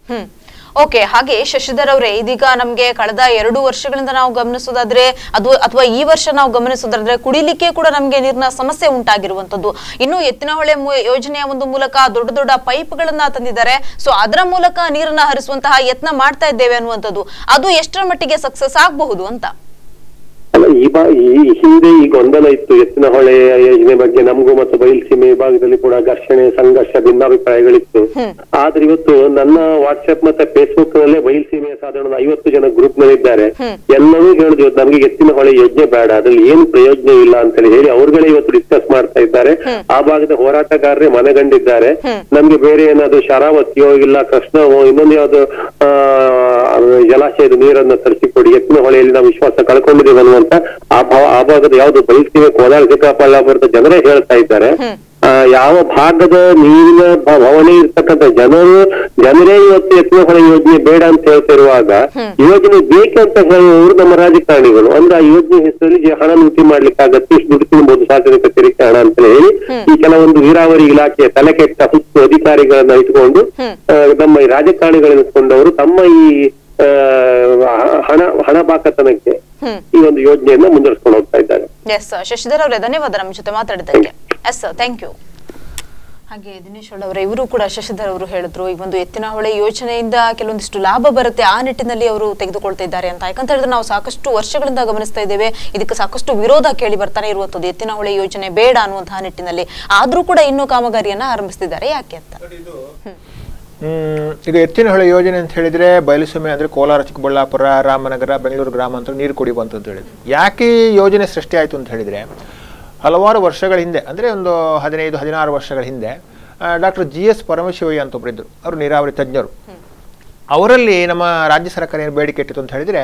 ಓಕೆ, ಹಾಗೆ ಶಶಿಧರ್ ಅವರೇ, ಇದೀಗ ನಮ್ಗೆ ಕಳೆದ ಎರಡು ವರ್ಷಗಳಿಂದ ನಾವು ಗಮನಿಸೋದಾದ್ರೆ, ಅದು ಅಥವಾ ಈ ವರ್ಷ ನಾವು ಗಮನಿಸೋದಾದ್ರೆ ಕುಡಿಲಿಕ್ಕೆ ಕೂಡ ನಮ್ಗೆ ನೀರಿನ ಸಮಸ್ಯೆ ಉಂಟಾಗಿರುವಂತದ್ದು ಇನ್ನು ಎತ್ತಿನಹೊಳೆ ಯೋಜನೆಯ ಒಂದು ಮೂಲಕ ದೊಡ್ಡ ದೊಡ್ಡ ಪೈಪ್ಗಳನ್ನ ತಂದಿದ್ದಾರೆ. ಸೊ, ಅದರ ಮೂಲಕ ನೀರನ್ನ ಹರಿಸುವಂತಹ ಯತ್ನ ಮಾಡ್ತಾ ಇದ್ದೇವೆ ಅನ್ನುವಂಥದ್ದು. ಅದು ಎಷ್ಟರ ಮಟ್ಟಿಗೆ ಸಕ್ಸಸ್ ಆಗಬಹುದು ಅಂತ? ಅಲ್ಲ ಈ ಬಾ ಈ ಹಿಂದೆ ಈ ಗೊಂದಲ ಇತ್ತು. ಎತ್ತಿನ ಹೊಳೆ ಯೋಜನೆ ಬಗ್ಗೆ ನಮಗೂ ಮತ್ತು ಬಯಲುಸೀಮೆ ವಿಭಾಗದಲ್ಲಿ ಕೂಡ ಘರ್ಷಣೆ ಸಂಘರ್ಷ ಭಿನ್ನಾಭಿಪ್ರಾಯಗಳಿತ್ತು. ಆದ್ರೆ ಇವತ್ತು ನನ್ನ ವಾಟ್ಸ್ಆಪ್ ಮತ್ತೆ ಫೇಸ್ಬುಕ್ ನಲ್ಲೇ ಬಯಲುಸೀಮೆಯ ಸಾಧಾರಣ ಐವತ್ತು ಜನ ಗ್ರೂಪ್ ನಲ್ಲಿದ್ದಾರೆ ಎಲ್ಲರೂ ಹೇಳಿದ್ರು ಇವತ್ತು ನಮಗೆ ಎತ್ತಿನ ಹೊಳೆ ಯೋಜನೆ ಬೇಡ. ಅದ್ರಲ್ಲಿ ಏನು ಪ್ರಯೋಜನ ಇಲ್ಲ ಅಂತ ಹೇಳಿ ಹೇಳಿ ಅವ್ರುಗಳೇ ಇವತ್ತು ಡಿಸ್ಕಸ್ ಮಾಡ್ತಾ ಇದ್ದಾರೆ. ಆ ಭಾಗದ ಹೋರಾಟಗಾರರೇ ಮನಗಂಡಿದ್ದಾರೆ. ನಮ್ಗೆ ಬೇರೆ ಏನಾದ್ರು ಶರಾವತಿಯೋ ಇಲ್ಲ ಕೃಷ್ಣವೋ ಇನ್ನೊಂದು ಯಾವ್ದು ಆ ಜಲಾಶಯದ ನೀರನ್ನ ತರಿಸಿಕೊಡಿ ಎತ್ತಿನ ಹೊಳೆಯಲ್ಲಿ ನಾವು ವಿಶ್ವಾಸ ಕಳ್ಕೊಂಡಿದ್ದೇವೆ ಅನ್ನುವಂತ ಆ ಭಾವ ಆ ಭಾಗದ ಯಾವ್ದು ಬಯಸ್ತೀವಿ ಕೋಲಾರ ಚಿಕ್ಕಬಳ್ಳಾಪುರದ ಜನರೇ ಹೇಳ್ತಾ ಇದ್ದಾರೆ. ಯಾವ ಭಾಗದ ನೀರಿನ ಭವನೆ ಇರ್ತಕ್ಕಂಥ ಜನರು ಜನರೇ ಇವತ್ತು ಎತ್ತಿನ ಹೊಳೆ ಯೋಜನೆ ಬೇಡ ಅಂತ ಹೇಳ್ತಿರುವಾಗ ಯೋಜನೆ ಬೇಕಂತ ಹೇಳುವವರು ನಮ್ಮ ರಾಜಕಾರಣಿಗಳು. ಅಂದ್ರೆ ಆ ಯೋಜನೆ ಹೆಸರಲ್ಲಿ ಹಣ ಲೂಟಿ ಮಾಡ್ಲಿಕ್ಕೆ ಆಗತ್ತೆ ಇಷ್ಟು ದುಡ್ಡು ತಿನ್ಬಹುದು ಸಾರ್ವಜನಿಕ ತೆರಿಗೆ ಹಣ ಅಂತ ಹೇಳಿ ಈ ಕೆಲವೊಂದು ನೀರಾವರಿ ಇಲಾಖೆಯ ತಲೆಕೆಟ್ಟ ಹುಚ್ಚು ಅಧಿಕಾರಿಗಳನ್ನ ಇಟ್ಕೊಂಡು ನಮ್ಮ ಈ ರಾಜಕಾರಣಿಗಳನ್ನಿಸ್ಕೊಂಡವರು ತಮ್ಮ ಈ ಹಣ ಹಣ ಬಾಕತನಕ್ಕೆ ಹ್ಮ್. ಈ ಒಂದು ಯೋಜನೆಯನ್ನ ಮುಂದುವರಿಸಿಕೊಂಡು ಹೋಗ್ತಾ ಇದ್ದಾರೆ. ಎಸ್ ಶಶಿಧರ್ ಅವರೇ ಧನ್ಯವಾದ ನಮ್ಮ ಜೊತೆ ಮಾತಾಡಿದ್ದಕ್ಕೆ. ಎಸ್ ಥ್ಯಾಂಕ್ ಯು ಹಾಗೆ ದಿನೇಶ್ ಅವರೇ ಇವರು ಕೂಡ ಶಶಿಧರ್ ಅವರು ಹೇಳಿದ್ರು ಈ ಒಂದು ಎತ್ತಿನ ಹೊಳೆ ಯೋಜನೆಯಿಂದ ಕೆಲವೊಂದಿಷ್ಟು ಲಾಭ ಬರುತ್ತೆ ಆ ನಿಟ್ಟಿನಲ್ಲಿ ಅವರು ತೆಗೆದುಕೊಳ್ತಾ ಇದ್ದಾರೆ ಅಂತ. ಯಾಕಂತ ಹೇಳಿದ್ರೆ ನಾವು ಸಾಕಷ್ಟು ವರ್ಷಗಳಿಂದ ಗಮನಿಸ್ತಾ ಇದ್ದೇವೆ ಇದಕ್ಕೆ ಸಾಕಷ್ಟು ವಿರೋಧ ಕೇಳಿ ಬರ್ತಾನೆ ಇರುವಂತದ್ದು ಎತ್ತಿನ ಹೊಳೆ ಯೋಜನೆ ಬೇಡ ಅನ್ನುವಂತಹ ನಿಟ್ಟಿನಲ್ಲಿ. ಆದ್ರೂ ಕೂಡ ಇನ್ನೂ ಕಾಮಗಾರಿಯನ್ನ ಆರಂಭಿಸ್ತಿದ್ದಾರೆ. ಯಾಕೆ ಅಂತ? ಈಗ ಎತ್ತಿನಹೊಳೆ ಯೋಜನೆ ಅಂತ ಹೇಳಿದ್ರೆ ಬಯಲುಸೀಮೆ ಅಂದ್ರೆ ಕೋಲಾರ ಚಿಕ್ಕಬಳ್ಳಾಪುರ ರಾಮನಗರ ಬೆಂಗಳೂರು ಗ್ರಾಮಾಂತರ ನೀರು ಕುಡಿಯುವಂತ ಅಂತ ಹೇಳಿದ್ರು. ಯಾಕೆ ಈ ಯೋಜನೆ ಸೃಷ್ಟಿ ಆಯಿತು ಅಂತ ಹೇಳಿದ್ರೆ ಹಲವಾರು ವರ್ಷಗಳ ಹಿಂದೆ ಅಂದ್ರೆ ಒಂದು ಹದಿನೈದು ಹದಿನಾರು ವರ್ಷಗಳ ಹಿಂದೆ ಡಾಕ್ಟರ್ ಜಿ ಎಸ್ ಪರಮಶಿವಯ್ಯ ಅಂತ ಒಬ್ಬರಿದ್ದರು ಅವರು ನೀರಾವರಿ ತಜ್ಞರು. ಅವರಲ್ಲಿ ನಮ್ಮ ರಾಜ್ಯ ಸರ್ಕಾರ ಏನು ಬೇಡಿಕೆ ಇಟ್ಟಿತ್ತು ಅಂತ ಹೇಳಿದ್ರೆ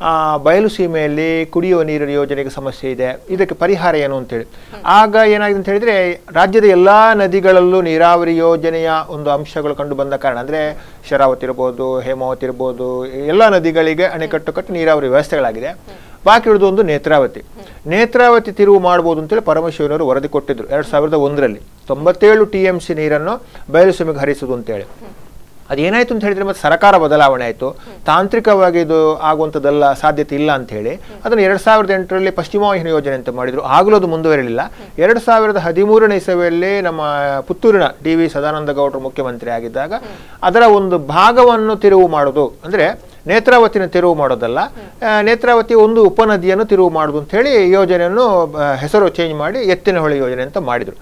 ಆ, ಬಯಲು ಸೀಮೆಯಲ್ಲಿ ಕುಡಿಯುವ ನೀರಿನ ಯೋಜನೆಗೆ ಸಮಸ್ಯೆ ಇದೆ. ಇದಕ್ಕೆ ಪರಿಹಾರ ಏನು ಅಂತೇಳಿ ಆಗ ಏನಾಗಿದೆ ಅಂತ ಹೇಳಿದ್ರೆ ರಾಜ್ಯದ ಎಲ್ಲ ನದಿಗಳಲ್ಲೂ ನೀರಾವರಿ ಯೋಜನೆಯ ಒಂದು ಅಂಶಗಳು ಕಂಡು ಬಂದ ಕಾರಣ ಅಂದರೆ ಶರಾವತಿ ಇರ್ಬೋದು ಹೇಮಾವತಿ ಇರ್ಬೋದು ಎಲ್ಲ ನದಿಗಳಿಗೆ ಅಣೆಕಟ್ಟು ಕಟ್ಟು ನೀರಾವರಿ ವ್ಯವಸ್ಥೆಗಳಾಗಿದೆ. ಬಾಕಿ ಉಳಿದು ಒಂದು ನೇತ್ರಾವತಿ. ನೇತ್ರಾವತಿ ತಿರುವು ಮಾಡ್ಬೋದು ಅಂತೇಳಿ ಪರಮಶಿವನವರು ವರದಿ ಕೊಟ್ಟಿದ್ರು. ಎರಡು ಸಾವಿರದ ಒಂದರಲ್ಲಿ ತೊಂಬತ್ತೇಳು ಟಿ ಎಂ ಸಿ ನೀರನ್ನು ಬಯಲುಸೀಮೆಗೆ ಹರಿಸೋದು ಅಂತೇಳಿ ಅದೇನಾಯ್ತು ಅಂತ ಹೇಳಿದ್ರೆ ಮತ್ತೆ ಸರ್ಕಾರ ಬದಲಾವಣೆ ಆಯಿತು. ತಾಂತ್ರಿಕವಾಗಿ ಇದು ಆಗುವಂಥದ್ದೆಲ್ಲ ಸಾಧ್ಯತೆ ಇಲ್ಲ ಅಂತ ಹೇಳಿ ಅದನ್ನು ಎರಡು ಸಾವಿರದ ಎಂಟರಲ್ಲಿ ಪಶ್ಚಿಮ ವಾಹಿನಿ ಯೋಜನೆ ಅಂತ ಮಾಡಿದ್ರು. ಆಗಲೂ ಅದು ಮುಂದುವರಿಲಿಲ್ಲ. ಎರಡು ಸಾವಿರದ ಹದಿಮೂರನೇ ಇಸವಿಯಲ್ಲಿ ನಮ್ಮ ಪುತ್ತೂರಿನ ಡಿ ವಿ ಸದಾನಂದ ಗೌಡರು ಮುಖ್ಯಮಂತ್ರಿ ಆಗಿದ್ದಾಗ ಅದರ ಒಂದು ಭಾಗವನ್ನು ತಿರುವು ಮಾಡೋದು. ಅಂದ್ರೆ ನೇತ್ರಾವತಿನ ತಿರುವು ಮಾಡೋದಲ್ಲ ನೇತ್ರಾವತಿ ಒಂದು ಉಪನದಿಯನ್ನು ತಿರುವು ಮಾಡೋದು ಅಂತ ಹೇಳಿ ಯೋಜನೆಯನ್ನು ಹೆಸರು ಚೇಂಜ್ ಮಾಡಿ ಎತ್ತಿನಹೊಳೆ ಯೋಜನೆ ಅಂತ ಮಾಡಿದರು.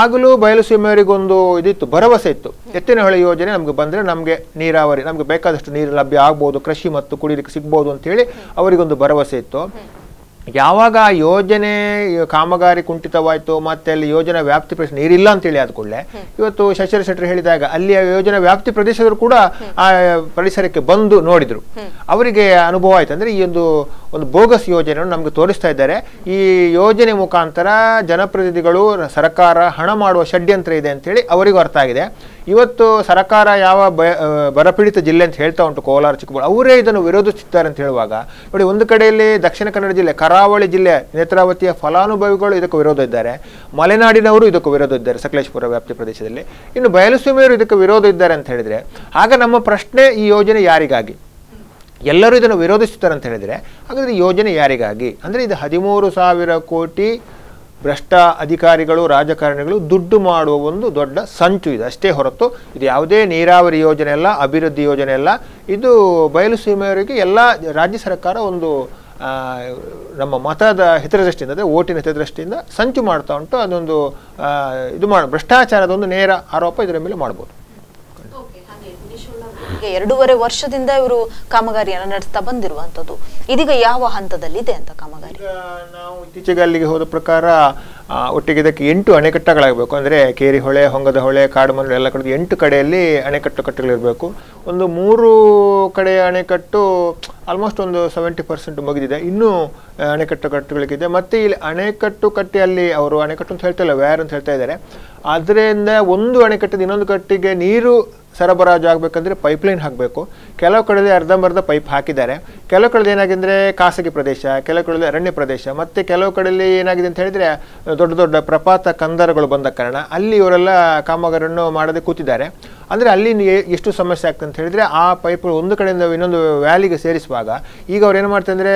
ಆಗಲೂ ಬಯಲುಸೀಮೆಯವರಿಗೊಂದು ಇದಿತ್ತು, ಭರವಸೆ ಇತ್ತು. ಎತ್ತಿನಹೊಳೆ ಯೋಜನೆ ನಮಗೆ ಬಂದರೆ ನಮಗೆ ನೀರಾವರಿ, ನಮಗೆ ಬೇಕಾದಷ್ಟು ನೀರು ಲಭ್ಯ ಆಗ್ಬೋದು, ಕೃಷಿ ಮತ್ತು ಕುಡಿಯಲಿಕ್ಕೆ ಸಿಗ್ಬೋದು ಅಂತ ಹೇಳಿ ಅವರಿಗೊಂದು ಭರವಸೆ ಇತ್ತು. ಯಾವಾಗ ಆ ಯೋಜನೆ ಕಾಮಗಾರಿ ಕುಂಠಿತವಾಯಿತು, ಮತ್ತೆ ಅಲ್ಲಿ ಯೋಜನಾ ವ್ಯಾಪ್ತಿ ಪ್ರದೇಶ ನೀರಿಲ್ಲ ಅಂತೇಳಿ ಆದ ಕೂಡಲೇ, ಇವತ್ತು ಶಶಿರ ಶೆಟ್ಟರ್ ಹೇಳಿದಾಗ ಅಲ್ಲಿಯ ಯೋಜನಾ ವ್ಯಾಪ್ತಿ ಪ್ರದೇಶದವರು ಕೂಡ ಆ ಪರಿಸರಕ್ಕೆ ಬಂದು ನೋಡಿದ್ರು. ಅವರಿಗೆ ಅನುಭವ ಆಯ್ತು. ಅಂದ್ರೆ ಈ ಒಂದು ಒಂದು ಬೋಗಸ್ ಯೋಜನೆಯನ್ನು ನಮ್ಗೆ ತೋರಿಸ್ತಾ ಇದ್ದಾರೆ. ಈ ಯೋಜನೆ ಮುಖಾಂತರ ಜನಪ್ರತಿನಿಧಿಗಳು, ಸರ್ಕಾರ ಹಣ ಮಾಡುವ ಷಡ್ಯಂತ್ರ ಇದೆ ಅಂತೇಳಿ ಅವರಿಗೂ ಅರ್ಥ ಆಗಿದೆ. ಇವತ್ತು ಸರ್ಕಾರ ಯಾವ ಬರಪೀಡಿತ ಜಿಲ್ಲೆ ಅಂತ ಹೇಳ್ತಾ ಉಂಟು, ಕೋಲಾರ, ಚಿಕ್ಕಬಳ್ಳಾಪುರ, ಅವರೇ ಇದನ್ನು ವಿರೋಧಿಸುತ್ತಿದ್ದಾರೆ ಅಂತ ಹೇಳುವಾಗ, ನೋಡಿ, ಒಂದು ಕಡೆಯಲ್ಲಿ ದಕ್ಷಿಣ ಕನ್ನಡ ಜಿಲ್ಲೆ, ಕರಾವಳಿ ಜಿಲ್ಲೆ, ನೇತ್ರಾವತಿಯ ಫಲಾನುಭವಿಗಳು ಇದಕ್ಕೆ ವಿರೋಧ ಇದ್ದಾರೆ, ಮಲೆನಾಡಿನವರು ಇದಕ್ಕೆ ವಿರೋಧ ಇದ್ದಾರೆ, ಸಕಲೇಶ್ಪುರ ವ್ಯಾಪ್ತಿ ಪ್ರದೇಶದಲ್ಲಿ. ಇನ್ನು ಬಯಲುಸೀಮೆಯವರು ಇದಕ್ಕೆ ವಿರೋಧ ಇದ್ದಾರೆ ಅಂತ ಹೇಳಿದರೆ, ಆಗ ನಮ್ಮ ಪ್ರಶ್ನೆ ಈ ಯೋಜನೆ ಯಾರಿಗಾಗಿ? ಎಲ್ಲರೂ ಇದನ್ನು ವಿರೋಧಿಸುತ್ತಾರೆ ಅಂತ ಹೇಳಿದರೆ, ಹಾಗಾದರೆ ಯೋಜನೆ ಯಾರಿಗಾಗಿ? ಅಂದರೆ ಇದು ಹದಿಮೂರು ಸಾವಿರ ಕೋಟಿ ಭ್ರಷ್ಟ ಅಧಿಕಾರಿಗಳು ರಾಜಕಾರಣಿಗಳು ದುಡ್ಡು ಮಾಡುವ ಒಂದು ದೊಡ್ಡ ಸಂಚು ಇದೆ. ಅಷ್ಟೇ ಹೊರತು ಇದು ಯಾವುದೇ ನೀರಾವರಿ ಯೋಜನೆ ಅಲ್ಲ, ಅಭಿವೃದ್ಧಿ ಯೋಜನೆ ಅಲ್ಲ. ಇದು ಬಯಲು ಸೀಮೆಯವರಿಗೆ ಎಲ್ಲ ರಾಜ್ಯ ಸರ್ಕಾರ ಒಂದು ನಮ್ಮ ಮತದ ಹಿತದೃಷ್ಟಿಯಿಂದ ಅಂದರೆ ಓಟಿನ ಹಿತದೃಷ್ಟಿಯಿಂದ ಸಂಚು ಮಾಡ್ತಾ ಉಂಟು. ಅದೊಂದು ಇದು ಮಾಡಿ, ಭ್ರಷ್ಟಾಚಾರದ ಒಂದು ನೇರ ಆರೋಪ ಇದರ ಮೇಲೆ ಮಾಡ್ಬೋದು. ಈಗ ಎರಡೂವರೆ ವರ್ಷದಿಂದ ಇವರು ಕಾಮಗಾರಿಯನ್ನು ನಡೆಸ್ತಾ ಬಂದಿರುವಂತದ್ದು ಇದೀಗ ಯಾವ ಹಂತದಲ್ಲಿದೆ ಅಂತ ಕಾಮಗಾರಿ? ನಾವು ಇತ್ತೀಚೆಗೆ ಅಲ್ಲಿಗೆ ಹೋದ ಪ್ರಕಾರ ಒಟ್ಟಿಗೆ ಇದಕ್ಕೆ ಎಂಟು ಅಣೆಕಟ್ಟುಗಳಾಗಬೇಕು. ಅಂದರೆ ಕೇರಿ ಹೊಳೆ, ಹೊಂಗದ ಹೊಳೆ ಕಾಡುಮನೆ ಎಲ್ಲ ಕಡೆ ಎಂಟು ಕಡೆಯಲ್ಲಿ ಅಣೆಕಟ್ಟು ಕಟ್ಟಲಿರಬೇಕು ಒಂದು ಮೂರು ಕಡೆಯ ಅಣೆಕಟ್ಟು ಆಲ್ಮೋಸ್ಟ್ ಒಂದು ಸೆವೆಂಟಿ ಪರ್ಸೆಂಟ್ ಮುಗಿದಿದೆ. ಇನ್ನೂ ಅಣೆಕಟ್ಟು ಕಟ್ಟುಗಳಿಗಿದೆ. ಮತ್ತು ಇಲ್ಲಿ ಅಣೆಕಟ್ಟು ಕಟ್ಟಿ ಅಲ್ಲಿ ಅವರು ಅಣೆಕಟ್ಟು ಅಂತ ಹೇಳ್ತಾ ಇಲ್ಲ, ವ್ಯಾರ್ ಅಂತ ಹೇಳ್ತಾ ಇದ್ದಾರೆ. ಅದರಿಂದ ಒಂದು ಅಣೆಕಟ್ಟದ ಇನ್ನೊಂದು ಕಟ್ಟಿಗೆ ನೀರು ಸರಬರಾಜು ಆಗಬೇಕಂದ್ರೆ ಪೈಪ್ಲೈನ್ ಹಾಕಬೇಕು. ಕೆಲವು ಕಡೆ ಅರ್ಧಂಬರ್ಧ ಪೈಪ್ ಹಾಕಿದ್ದಾರೆ. ಕೆಲವು ಕಡೆ ಏನಾಗಿದೆ ಖಾಸಗಿ ಪ್ರದೇಶ, ಕೆಲವು ಕಡೆ ಅರಣ್ಯ ಪ್ರದೇಶ, ಮತ್ತು ಕೆಲವು ಕಡೆಯಲ್ಲಿ ಏನಾಗಿದೆ ಅಂತ ಹೇಳಿದರೆ, ದೊಡ್ಡ ದೊಡ್ಡ ಪ್ರಪಾತ ಕಂದರಗಳು ಬಂದ ಕಾರಣ ಅಲ್ಲಿ ಇವರೆಲ್ಲ ಕಾಮಗಾರಿಯನ್ನು ಮಾಡದೆ ಕೂತಿದ್ದಾರೆ. ಅಂದರೆ ಅಲ್ಲಿ ಎಷ್ಟು ಸಮಸ್ಯೆ ಆಗ್ತದೆ ಅಂತ ಹೇಳಿದರೆ, ಆ ಪೈಪ್ ಒಂದು ಕಡೆಯಿಂದ ಇನ್ನೊಂದು ವ್ಯಾಲಿಗೆ ಸೇರಿಸುವಾಗ ಈಗ ಅವ್ರು ಏನು ಮಾಡ್ತಾರೆ ಅಂದರೆ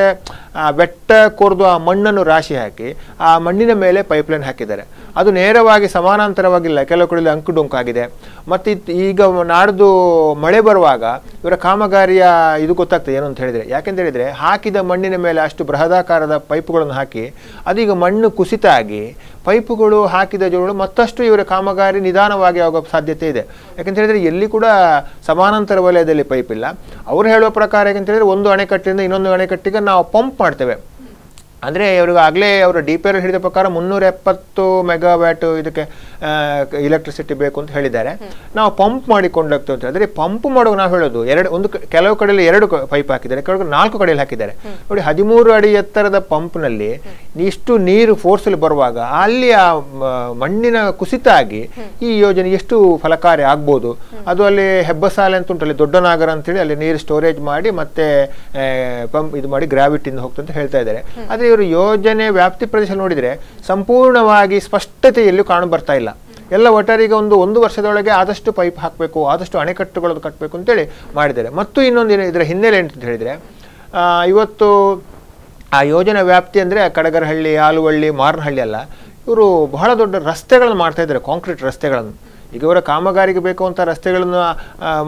ಬೆಟ್ಟ ಕೊರೆದು ಆ ಮಣ್ಣನ್ನು ರಾಶಿ ಹಾಕಿ, ಆ ಮಣ್ಣಿನ ಮೇಲೆ ಪೈಪ್ಲೈನ್ ಹಾಕಿದ್ದಾರೆ. ಅದು ನೇರವಾಗಿ ಸಮಾನಾಂತರವಾಗಿಲ್ಲ. ಕೆಲವು ಕಡೆಯಲ್ಲಿ ಅಂಕುಡೊಂಕಾಗಿದೆ ಮತ್ತು ಈಗ ನಾಡ್ದು ಮಳೆ ಬರುವಾಗ ಇವರ ಕಾಮಗಾರಿಯ ಇದು ಗೊತ್ತಾಗ್ತದೆ ಏನು ಅಂತ ಹೇಳಿದರೆ. ಯಾಕೆಂತ ಹೇಳಿದರೆ ಹಾಕಿದ ಮಣ್ಣಿನ ಮೇಲೆ ಅಷ್ಟು ಬೃಹದಾಕಾರದ ಪೈಪುಗಳನ್ನು ಹಾಕಿ ಅದೀಗ ಮಣ್ಣು ಕುಸಿತಾಗಿ ಪೈಪುಗಳು ಹಾಕಿದ ಜೋಳು ಮತ್ತಷ್ಟು ಇವರ ಕಾಮಗಾರಿ ನಿಧಾನವಾಗಿ ಆಗೋ ಸಾಧ್ಯತೆ ಇದೆ. ಯಾಕೆಂತ ಹೇಳಿದರೆ ಎಲ್ಲಿ ಕೂಡ ಸಮಾನಾಂತರ ವಲಯದಲ್ಲಿ ಪೈಪ್ ಇಲ್ಲ ಅವರು ಹೇಳುವ ಪ್ರಕಾರ ಯಾಕೆಂತ ಹೇಳಿದರೆ ಒಂದು ಅಣೆಕಟ್ಟಿನಿಂದ ಇನ್ನೊಂದು ಅಣೆಕಟ್ಟಿಗೆ ನಾವು ಪಂಪ್ ಮಾಡ್ತೇವೆ. ಅಂದರೆ ಇವ್ರಿಗೆ ಆಗಲೇ ಅವರು ಡಿ ಪಿ ಆರ್ ಹಿಡಿದ ಪ್ರಕಾರ ಮುನ್ನೂರ ಎಪ್ಪತ್ತು ಮೆಗಾವ್ಯಾಟ್ ಇದಕ್ಕೆ ಎಲೆಕ್ಟ್ರಿಸಿಟಿ ಬೇಕು ಅಂತ ಹೇಳಿದ್ದಾರೆ. ನಾವು ಪಂಪ್ ಮಾಡಿಕೊಂಡಾಗ್ತದೆ ಅಂತ. ಅಂದರೆ ಪಂಪ್ ಮಾಡುವಾಗ ನಾವು ಹೇಳೋದು ಎರಡು ಒಂದು ಕೆಲವು ಕಡೆಯಲ್ಲಿ ಎರಡು ಪೈಪ್ ಹಾಕಿದ್ದಾರೆ ಕೆಲವು ನಾಲ್ಕು ಕಡೆಯಲ್ಲಿ ಹಾಕಿದ್ದಾರೆ. ನೋಡಿ ಹದಿಮೂರು ಅಡಿ ಎತ್ತರದ ಪಂಪ್ನಲ್ಲಿ ಇಷ್ಟು ನೀರು ಫೋರ್ಸಲ್ಲಿ ಬರುವಾಗ ಅಲ್ಲಿ ಆ ಮಣ್ಣಿನ ಕುಸಿತ ಆಗಿ ಈ ಯೋಜನೆ ಎಷ್ಟು ಫಲಕಾರಿ ಆಗ್ಬೋದು. ಅದು ಅಲ್ಲಿ ಹೆಬ್ಬಸಾಲೆ ಅಂತ ಉಂಟು ಅಲ್ಲಿ ದೊಡ್ಡನಾಗರ ಅಂತೇಳಿ ಅಲ್ಲಿ ನೀರು ಸ್ಟೋರೇಜ್ ಮಾಡಿ ಮತ್ತೆ ಪಂಪ್ ಇದು ಮಾಡಿ ಗ್ರಾವಿಟಿಯಿಂದ ಹೋಗ್ತದೆ ಅಂತ ಹೇಳ್ತಾ ಇದ್ದಾರೆ. ಆದರೆ ಇವರು ಯೋಜನೆ ವ್ಯಾಪ್ತಿ ಪ್ರದೇಶ ನೋಡಿದರೆ ಸಂಪೂರ್ಣವಾಗಿ ಸ್ಪಷ್ಟತೆಯಲ್ಲಿ ಕಾಣು ಬರ್ತಾ ಇಲ್ಲ. ಎಲ್ಲ ಒಟ್ಟಾರಿಗೆ ಒಂದು ಒಂದು ವರ್ಷದೊಳಗೆ ಆದಷ್ಟು ಪೈಪ್ ಹಾಕಬೇಕು, ಆದಷ್ಟು ಅಣೆಕಟ್ಟುಗಳನ್ನು ಕಟ್ಟಬೇಕು ಅಂತೇಳಿ ಮಾಡಿದ್ದಾರೆ. ಮತ್ತು ಇನ್ನೊಂದು ಇದರ ಹಿನ್ನೆಲೆ ಅಂತ ಹೇಳಿದರೆ ಇವತ್ತು ಆ ಯೋಜನೆ ವ್ಯಾಪ್ತಿ ಅಂದರೆ ಕಡಗರಹಳ್ಳಿ ಆಲುವಳ್ಳಿ ಮಾರನಹಳ್ಳಿ ಅಲ್ಲ. ಇವರು ಬಹಳ ದೊಡ್ಡ ರಸ್ತೆಗಳನ್ನು ಮಾಡ್ತಾ ಇದ್ದಾರೆ, ಕಾಂಕ್ರೀಟ್ ರಸ್ತೆಗಳನ್ನು. ಈಗ ಇವರ ಕಾಮಗಾರಿಗೆ ಬೇಕು ಅಂತ ರಸ್ತೆಗಳನ್ನು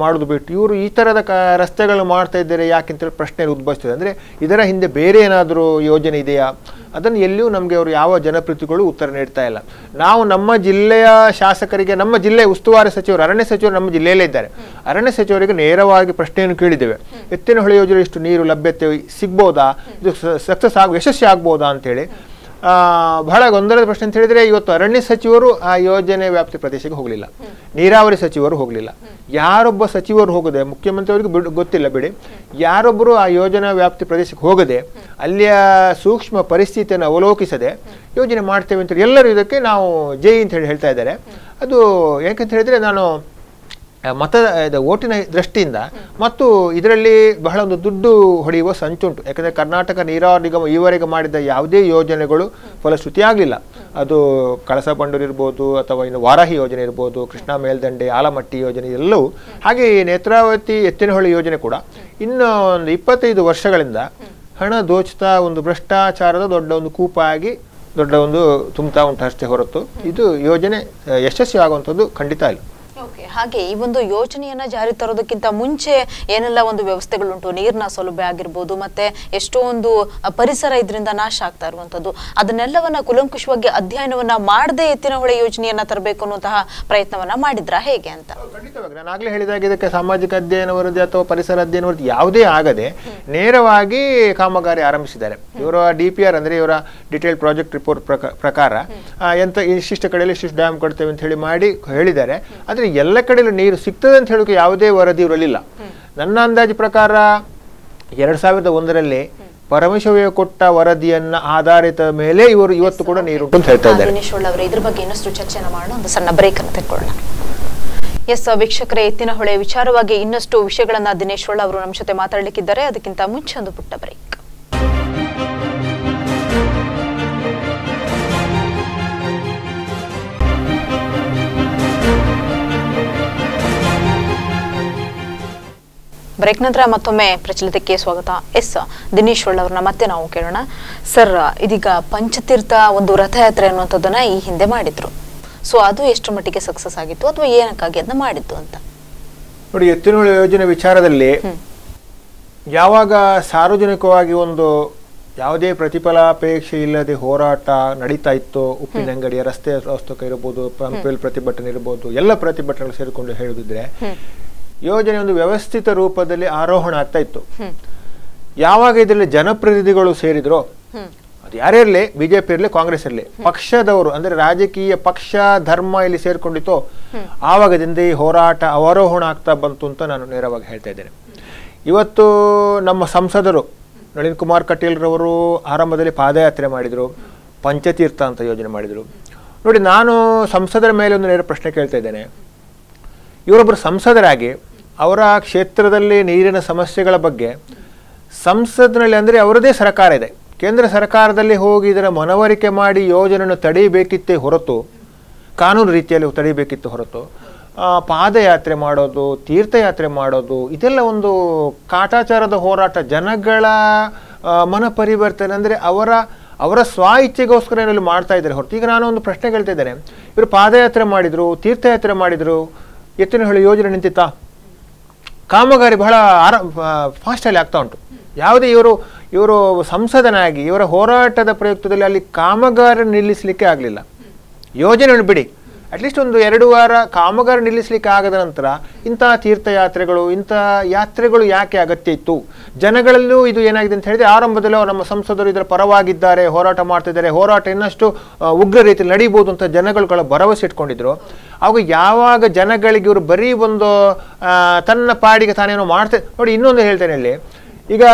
ಮಾಡೋದು ಬಿಟ್ಟು ಇವರು ಈ ಥರದ ಕ, ರಸ್ತೆಗಳು ಮಾಡ್ತಾ ಇದ್ದಾರೆ ಯಾಕೆ ಅಂತೇಳಿ ಪ್ರಶ್ನೆ ಉದ್ಭವಿಸ್ತದೆ. ಅಂದರೆ ಇದರ ಹಿಂದೆ ಬೇರೆ ಏನಾದರೂ ಯೋಜನೆ ಇದೆಯಾ? ಅದನ್ನು ಎಲ್ಲಿಯೂ ನಮಗೆ ಅವರು ಯಾವ ಜನಪ್ರತಿಗಳು ಉತ್ತರ ನೀಡ್ತಾ ಇಲ್ಲ. ನಾವು ನಮ್ಮ ಜಿಲ್ಲೆಯ ಶಾಸಕರಿಗೆ, ನಮ್ಮ ಜಿಲ್ಲೆಯ ಉಸ್ತುವಾರಿ ಸಚಿವರು, ಅರಣ್ಯ ಸಚಿವರು ನಮ್ಮ ಜಿಲ್ಲೆಯಲ್ಲೇ ಇದ್ದಾರೆ. ಅರಣ್ಯ ಸಚಿವರಿಗೆ ನೇರವಾಗಿ ಪ್ರಶ್ನೆಯನ್ನು ಕೇಳಿದ್ದೇವೆ. ಎತ್ತಿನಹೊಳೆ ಯೋಜನೆ ಇಷ್ಟು ನೀರು ಲಭ್ಯತೆ ಸಿಗ್ಬೋದಾ? ಇದು ಸಕ್ಸಸ್ ಆಗ, ಯಶಸ್ವಿ ಆಗ್ಬೋದಾ ಅಂತೇಳಿ. ಬಹಳ ಗೊಂದಲದ ಪ್ರಶ್ನೆ ಅಂತ ಹೇಳಿದ್ರೆ ಇವತ್ತು ಅರಣ್ಯ ಸಚಿವರು ಆ ಯೋಜನೆ ವ್ಯಾಪ್ತಿ ಪ್ರದೇಶಕ್ಕೆ ಹೋಗಲಿಲ್ಲ. ನೀರಾವರಿ ಸಚಿವರು ಹೋಗಲಿಲ್ಲ. ಯಾರೊಬ್ಬ ಸಚಿವರು ಹೋಗದೆ ಮುಖ್ಯಮಂತ್ರಿ ಅವರಿಗೆ ಬಿಡು, ಗೊತ್ತಿಲ್ಲ ಬಿಡಿ, ಯಾರೊಬ್ಬರು ಆ ಯೋಜನಾ ವ್ಯಾಪ್ತಿ ಪ್ರದೇಶಕ್ಕೆ ಹೋಗದೆ, ಅಲ್ಲಿಯ ಸೂಕ್ಷ್ಮ ಪರಿಸ್ಥಿತಿಯನ್ನು ಅವಲೋಕಿಸದೆ ಯೋಜನೆ ಮಾಡ್ತೇವೆ ಅಂತ ಎಲ್ಲರೂ ಇದಕ್ಕೆ ನಾವು ಜೈ ಅಂತ ಹೇಳಿ ಹೇಳ್ತಾ ಇದ್ದಾರೆ. ಅದು ಯಾಕಂತ ಹೇಳಿದ್ರೆ ನಾನು ಆ, ಮತ ಇದು ಓಟಿನ ದೃಷ್ಟಿಯಿಂದ ಮತ್ತು ಇದರಲ್ಲಿ ಬಹಳ ಒಂದು ದುಡ್ಡು ಹೊಡೆಯುವ ಸಂಚುಂಟು. ಯಾಕಂದರೆ ಕರ್ನಾಟಕ ನೀರಾವರಿ ನಿಗಮ ಈವರೆಗೆ ಮಾಡಿದ ಯಾವುದೇ ಯೋಜನೆಗಳು ಫಲಶ್ರುತಿ ಆಗಲಿಲ್ಲ ಅದು ಕಳಸ ಬಂಡೂರು ಇರ್ಬೋದು ಅಥವಾ ಇನ್ನು ವಾರಾಹಿ ಯೋಜನೆ ಇರ್ಬೋದು ಕೃಷ್ಣಾ ಮೇಲ್ದಂಡೆ ಆಲಮಟ್ಟಿ ಯೋಜನೆ ಎಲ್ಲವೂ ಹಾಗೆ ನೇತ್ರಾವತಿ ಎತ್ತಿನಹೊಳೆ ಯೋಜನೆ ಕೂಡ ಇನ್ನು ಒಂದು ಇಪ್ಪತ್ತೈದು ವರ್ಷಗಳಿಂದ ಹಣ ದೋಚುತ್ತಾ ಒಂದು ಭ್ರಷ್ಟಾಚಾರದ ದೊಡ್ಡ ಒಂದು ಕೂಪಾಗಿ ದೊಡ್ಡ ಒಂದು ತುಂಬ್ತಾ ಉಂಟು ಅಷ್ಟೇ ಹೊರತು. ಇದು ಯೋಜನೆ ಯಶಸ್ವಿ ಆಗುವಂಥದ್ದು ಖಂಡಿತ ಇಲ್ಲ. ಹಾಗೆ ಈ ಒಂದು ಯೋಜನೆಯನ್ನ ಜಾರಿ ತರೋದಕ್ಕಿಂತ ಮುಂಚೆ ಏನೆಲ್ಲ ಒಂದು ವ್ಯವಸ್ಥೆಗಳುಂಟು? ನೀರಿನ ಸೌಲಭ್ಯ ಆಗಿರ್ಬೋದು ಮತ್ತೆ ಎಷ್ಟೋ ಒಂದು ಪರಿಸರ ಇದರಿಂದ ನಾಶ ಆಗ್ತಾ ಇರುವಂತದ್ದು ಅದನ್ನೆಲ್ಲವನ್ನ ಕುಲಂಕುಷವಾಗಿ ಅಧ್ಯಯನವನ್ನ ಮಾಡದೆ ಎತ್ತಿನ ಹೊಳೆ ಯೋಜನೆಯನ್ನ ತರಬೇಕು ಅನ್ನುವಂತಹ ಪ್ರಯತ್ನವನ್ನ ಮಾಡಿದ್ರ ಹೇಗೆ ಅಂತ? ಖಂಡಿತವಾಗಿ ನಾನು ಆಗ್ಲೇ ಹೇಳಿದಾಗ ಇದಕ್ಕೆ ಸಾಮಾಜಿಕ ಅಧ್ಯಯನ ವರದಿ ಅಥವಾ ಪರಿಸರ ಅಧ್ಯಯನ ವರದಿ ಯಾವುದೇ ಆಗದೆ ನೇರವಾಗಿ ಕಾಮಗಾರಿ ಆರಂಭಿಸಿದ್ದಾರೆ. ಇವರ ಡಿ ಪಿ ಆರ್ ಅಂದ್ರೆ ಇವರ ಡಿಟೇಲ್ ಪ್ರಾಜೆಕ್ಟ್ ರಿಪೋರ್ಟ್ ಪ್ರಕಾರ ಎಂತ ಇಷ್ಟಿಷ್ಟು ಕಡೆಯಲ್ಲಿ ಇಷ್ಟಿಷ್ಟು ಡ್ಯಾಮ್ ಕೊಡ್ತೇವೆ ಅಂತ ಹೇಳಿ ಮಾಡಿ ಹೇಳಿದ್ದಾರೆ. ಆದ್ರೆ ಎಲ್ಲ ಕಡೆಯಲ್ಲೂ ನೀರು ಸಿಗ್ತದೆ ಅಂತ ಹೇಳೋಕೆ ಯಾವುದೇ ವರದಿ ಇರಲಿಲ್ಲ. ನನ್ನ ಅಂದಾಜು ಪ್ರಕಾರ ಎರಡು ಸಾವಿರದ ಒಂದರಲ್ಲಿ ಪರಮೇಶ್ವರ ಕೊಟ್ಟ ವರದಿಯನ್ನ ಆಧಾರಿತ ಮೇಲೆ ಇವರು ಇವತ್ತು ಕೂಡ ನೀರು ಅಂತ ಹೇಳ್ತಾ ಇದ್ದಾರೆ. ದಿನೇಶ್ ಒಳ್ಳೆ ಅವರೇ ಇದ್ರ ಬಗ್ಗೆ ಇನ್ನಷ್ಟು ಚರ್ಚೆನ ಮಾಡೋಣ. ಒಂದು ಸಣ್ಣ ಬ್ರೇಕ್ ಅನ್ನು ತೆಗೆದುಕೊಳ್ಳೋಣ. ಎಸ್ ವೀಕ್ಷಕರೇ ಎತ್ತಿನ ಹೊಳೆ ವಿಚಾರವಾಗಿ ಇನ್ನಷ್ಟು ವಿಷಯಗಳನ್ನ ದಿನೇಶ್ ಒಳ್ಳ ಅವರು ನಮ್ಮ ಜೊತೆ ಮಾತಾಡಲಿಕ್ಕಿದ್ದಾರೆ. ಅದಕ್ಕಿಂತ ಮುಂಚೆ ಒಂದು ಪುಟ್ಟ ಬ್ರೇಕ್ ಬ್ರೇಕ್ ನಂತರ ಮತ್ತೊಮ್ಮೆ ಪ್ರಚಲಿತಕ್ಕೆ ಸ್ವಾಗತ. ಎಸ್ ದಿನೇಶ್ ಒಳ್ಳವ್ರನ್ನ ಮತ್ತೆ ನಾವು ಕೇಳೋಣ. ಸರ್ ಇದೀಗ ಪಂಚತೀರ್ಥ ಒಂದು ರಥಯಾತ್ರೆ ಅನ್ನುವಂಥದ್ದನ್ನ ಈ ಹಿಂದೆ ಮಾಡಿದ್ರು. ಸೊ ಅದು ಎಷ್ಟು ಮಟ್ಟಿಗೆ ಸಕ್ಸಸ್ ಆಗಿತ್ತು? ಅಥವಾ ಏನಕ್ಕಾಗಿ ಅದನ್ನ ಮಾಡಿದ್ದು ಅಂತ? ನೋಡಿ ಎತ್ತಿನಹೊಳೆ ಯೋಜನೆ ವಿಚಾರದಲ್ಲಿ ಯಾವಾಗ ಸಾರ್ವಜನಿಕವಾಗಿ ಒಂದು ಯಾವುದೇ ಪ್ರತಿಫಲಾಪೇಕ್ಷೆ ಇಲ್ಲದೆ ಹೋರಾಟ ನಡೀತಾ ಇತ್ತು ಉಪ್ಪಿನಂಗಡಿಯ ರಸ್ತೆ ಅಸ್ತಕ ಇರಬಹುದು ಪಂಪೆಲ್ ಪ್ರತಿಭಟನೆ ಇರಬಹುದು ಎಲ್ಲ ಪ್ರತಿಭಟನೆಗಳು ಸೇರಿಕೊಂಡು ಹೇಳುದಿದ್ರೆ ಯೋಜನೆ ಒಂದು ವ್ಯವಸ್ಥಿತ ರೂಪದಲ್ಲಿ ಆರೋಹಣ ಆಗ್ತಾ ಇತ್ತು. ಯಾವಾಗ ಇದರಲ್ಲಿ ಜನಪ್ರತಿನಿಧಿಗಳು ಸೇರಿದ್ರೋ ಅದು ಯಾರೇ ಇರಲಿ ಬಿಜೆಪಿ ಇರಲಿ ಕಾಂಗ್ರೆಸ್ ಇರಲಿ ಪಕ್ಷದವರು ಅಂದ್ರೆ ರಾಜಕೀಯ ಪಕ್ಷ ಧರ್ಮ ಇಲ್ಲಿ ಸೇರ್ಕೊಂಡಿತ್ತೋ ಆವಾಗದಿಂದ ಈ ಹೋರಾಟ ಅವರೋಹಣ ಆಗ್ತಾ ಬಂತು ಅಂತ ನಾನು ನೇರವಾಗಿ ಹೇಳ್ತಾ ಇದ್ದೇನೆ. ಇವತ್ತು ನಮ್ಮ ಸಂಸದರು ನಳಿನ್ ಕುಮಾರ್ ಕಟೀಲ್ರವರು ಆರಂಭದಲ್ಲಿ ಪಾದಯಾತ್ರೆ ಮಾಡಿದರು ಪಂಚತೀರ್ಥ ಅಂತ ಯೋಜನೆ ಮಾಡಿದರು. ನೋಡಿ ನಾನು ಸಂಸದರ ಮೇಲೆ ಒಂದು ನೇರ ಪ್ರಶ್ನೆ ಕೇಳ್ತಾ ಇದ್ದೇನೆ. ಇವರೊಬ್ಬರು ಸಂಸದರಾಗಿ ಅವರ ಕ್ಷೇತ್ರದಲ್ಲಿ ನೀರಿನ ಸಮಸ್ಯೆಗಳ ಬಗ್ಗೆ ಸಂಸತ್ನಲ್ಲಿ ಅಂದರೆ ಅವರದೇ ಸರ್ಕಾರ ಇದೆ. ಕೇಂದ್ರ ಸರ್ಕಾರದಲ್ಲಿ ಹೋಗಿ ಇದರ ಮನವರಿಕೆ ಮಾಡಿ ಯೋಜನೆಯನ್ನು ತಡೀಬೇಕಿತ್ತೇ ಹೊರತು, ಕಾನೂನು ರೀತಿಯಲ್ಲಿ ತಡೆಯಬೇಕಿತ್ತು ಹೊರತು ಪಾದಯಾತ್ರೆ ಮಾಡೋದು, ತೀರ್ಥಯಾತ್ರೆ ಮಾಡೋದು, ಇದೆಲ್ಲ ಒಂದು ಕಾಟಾಚಾರದ ಹೋರಾಟ. ಜನಗಳ ಮನ ಪರಿವರ್ತನೆ ಅಂದರೆ ಅವರ ಅವರ ಸ್ವ ಇಚ್ಛೆಗೋಸ್ಕರ ಏನಲ್ಲಿ ಮಾಡ್ತಾ ಇದ್ದಾರೆ ಹೊರತು. ಈಗ ನಾನು ಒಂದು ಪ್ರಶ್ನೆ ಕೇಳ್ತಾ ಇದ್ದೇನೆ. ಇವರು ಪಾದಯಾತ್ರೆ ಮಾಡಿದರು, ತೀರ್ಥಯಾತ್ರೆ ಮಾಡಿದ್ರು ಎತ್ತಿನಹೊಳೆ ಯೋಜನೆ ನಿಂತಿತ್ತಾ? ಕಾಮಗಾರಿ ಬಹಳ ಆರ ಫಾಸ್ಟಲ್ಲಿ ಆಗ್ತಾ ಉಂಟು. ಯಾವುದೇ ಇವರು ಇವರು ಸಂಸದನಾಗಿ, ಇವರ ಹೋರಾಟದ ಪ್ರಯುಕ್ತದಲ್ಲಿ ಅಲ್ಲಿ ಕಾಮಗಾರಿ ನಿಲ್ಲಿಸಲಿಕ್ಕೆ ಆಗಲಿಲ್ಲ. ಯೋಜನೆಯನ್ನು ಬಿಡಿ. ಅಟ್ಲೀಸ್ಟ್ ಒಂದು ಎರಡು ವಾರ ಕಾಮಗಾರಿ ನಿಲ್ಲಿಸಲಿಕ್ಕೆ ಆಗದ ನಂತರ ಇಂತಹ ತೀರ್ಥಯಾತ್ರೆಗಳು ಇಂತಹ ಯಾತ್ರೆಗಳು ಯಾಕೆ ಅಗತ್ಯ ಇತ್ತು? ಜನಗಳಲ್ಲೂ ಇದು ಏನಾಗಿದೆ ಅಂತ ಹೇಳಿದ್ರೆ ಆರಂಭದಲ್ಲೂ ನಮ್ಮ ಸಂಸದರು ಇದರ ಪರವಾಗಿದ್ದಾರೆ, ಹೋರಾಟ ಮಾಡ್ತಿದ್ದಾರೆ, ಹೋರಾಟ ಇನ್ನಷ್ಟು ಉಗ್ರ ರೀತಿಯಲ್ಲಿ ನಡೀಬೋದು ಅಂತ ಜನಗಳ ಭರವಸೆ ಇಟ್ಕೊಂಡಿದ್ರು. ಅವಾಗ ಯಾವಾಗ ಜನಗಳಿಗೆ ಇವರು ಬರೀ ಒಂದು ತನ್ನ ಪಾಡಿಗೆ ತಾನೇನೋ ಮಾಡ್ತೇ, ನೋಡಿ ಇನ್ನೊಂದು ಹೇಳ್ತೇನೆ ಇಲ್ಲಿ. ಈಗ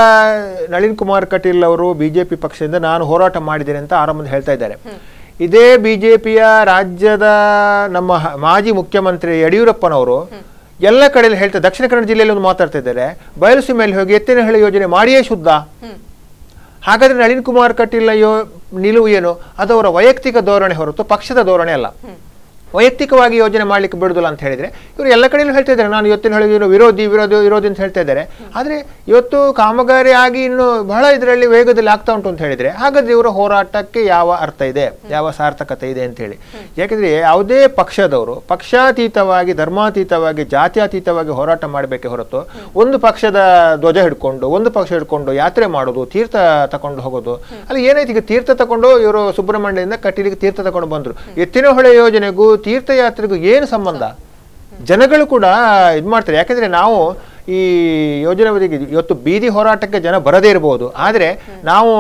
ನಳಿನ್ ಕುಮಾರ್ ಕಟೀಲ್ ಅವರು ಬಿಜೆಪಿ ಪಕ್ಷದಿಂದ ನಾನು ಹೋರಾಟ ಮಾಡಿದ್ದೇನೆ ಅಂತ ಆರಂಭದಲ್ಲಿ ಹೇಳ್ತಾ ಇದ್ದಾರೆ. ಇದೇ ಬಿ ಜೆ ಪಿಯ ರಾಜ್ಯದ ನಮ್ಮ ಮಾಜಿ ಮುಖ್ಯಮಂತ್ರಿ ಯಡಿಯೂರಪ್ಪನವರು ಎಲ್ಲ ಕಡೆಯಲ್ಲಿ ಹೇಳ್ತಾರೆ ದಕ್ಷಿಣ ಕನ್ನಡ ಜಿಲ್ಲೆಯಲ್ಲಿ ಒಂದು ಮಾತಾಡ್ತಾ ಇದ್ದಾರೆ. ಬಯಲುಸೀಮೆಯಲ್ಲಿ ಹೋಗಿ ಎತ್ತಿನಹಳ್ಳಿ ಯೋಜನೆ ಮಾಡಿಯೇ ಶುದ್ಧ. ಹಾಗಾದ್ರೆ ನಳಿನ್ ಕುಮಾರ್ ಕಟೀಲ್ ಯೋ ನಿಲುವು ಏನು? ಅದು ಅವರ ವೈಯಕ್ತಿಕ ಧೋರಣೆ ಹೊರತು ಪಕ್ಷದ ಧೋರಣೆ ಅಲ್ಲ. ವೈಯಕ್ತಿಕವಾಗಿ ಯೋಜನೆ ಮಾಡಲಿಕ್ಕೆ ಬಿಡೋದಿಲ್ಲ ಅಂತ ಹೇಳಿದರೆ, ಇವರು ಎಲ್ಲ ಕಡೆಯಲ್ಲೂ ಹೇಳ್ತಾ ಇದ್ದಾರೆ. ನಾನು ಇವತ್ತಿನ ಹೇಳಿದ್ರು ವಿರೋಧಿ ವಿರೋಧಿ ವಿರೋಧಿ ಅಂತ ಹೇಳ್ತಾ ಇದ್ದಾರೆ. ಆದರೆ ಇವತ್ತು ಕಾಮಗಾರಿ ಆಗಿ ಇನ್ನು ಬಹಳ ಇದರಲ್ಲಿ ವೇಗದಲ್ಲಿ ಆಗ್ತಾ ಉಂಟು ಅಂತ ಹೇಳಿದರೆ, ಹಾಗಾದರೆ ಇವರ ಹೋರಾಟಕ್ಕೆ ಯಾವ ಅರ್ಥ ಇದೆ? ಯಾವ ಸಾರ್ಥಕತೆ ಇದೆ ಅಂತೇಳಿ ಯಾಕೆಂದರೆ ಯಾವುದೇ ಪಕ್ಷದವರು ಪಕ್ಷಾತೀತವಾಗಿ, ಧರ್ಮಾತೀತವಾಗಿ, ಜಾತ್ಯಾತೀತವಾಗಿ ಹೋರಾಟ ಮಾಡಬೇಕೆ ಹೊರತು ಒಂದು ಪಕ್ಷದ ಧ್ವಜ ಹಿಡ್ಕೊಂಡು, ಒಂದು ಪಕ್ಷ ಹಿಡ್ಕೊಂಡು ಯಾತ್ರೆ ಮಾಡೋದು, ತೀರ್ಥ ತಕೊಂಡು ಹೋಗೋದು, ಅಲ್ಲಿ ಏನಾಯ್ತು? ಈಗ ತೀರ್ಥ ತಕೊಂಡು ಇವರು ಸುಬ್ರಹ್ಮಣ್ಯದಿಂದ ಕಟೀಲಿಗೆ ತೀರ್ಥ ತಕೊಂಡು ಎತ್ತಿನ ಹೊಳೆ ಯೋಜನೆಗೂ ತೀರ್ಥಯಾತ್ರೆಗೂ ಏನು ಸಂಬಂಧ? ಜನಗಳು ಕೂಡ ಇದು ಮಾಡ್ತಾರೆ. ಯಾಕಂದ್ರೆ ನಾವು ಈ ಯೋಜನೆ ಬದಿಗೆ ಇವತ್ತು ಬೀದಿ ಹೋರಾಟಕ್ಕೆ ಜನ ಬರದೇ ಇರಬಹುದು ಆದರೆ ನಾವು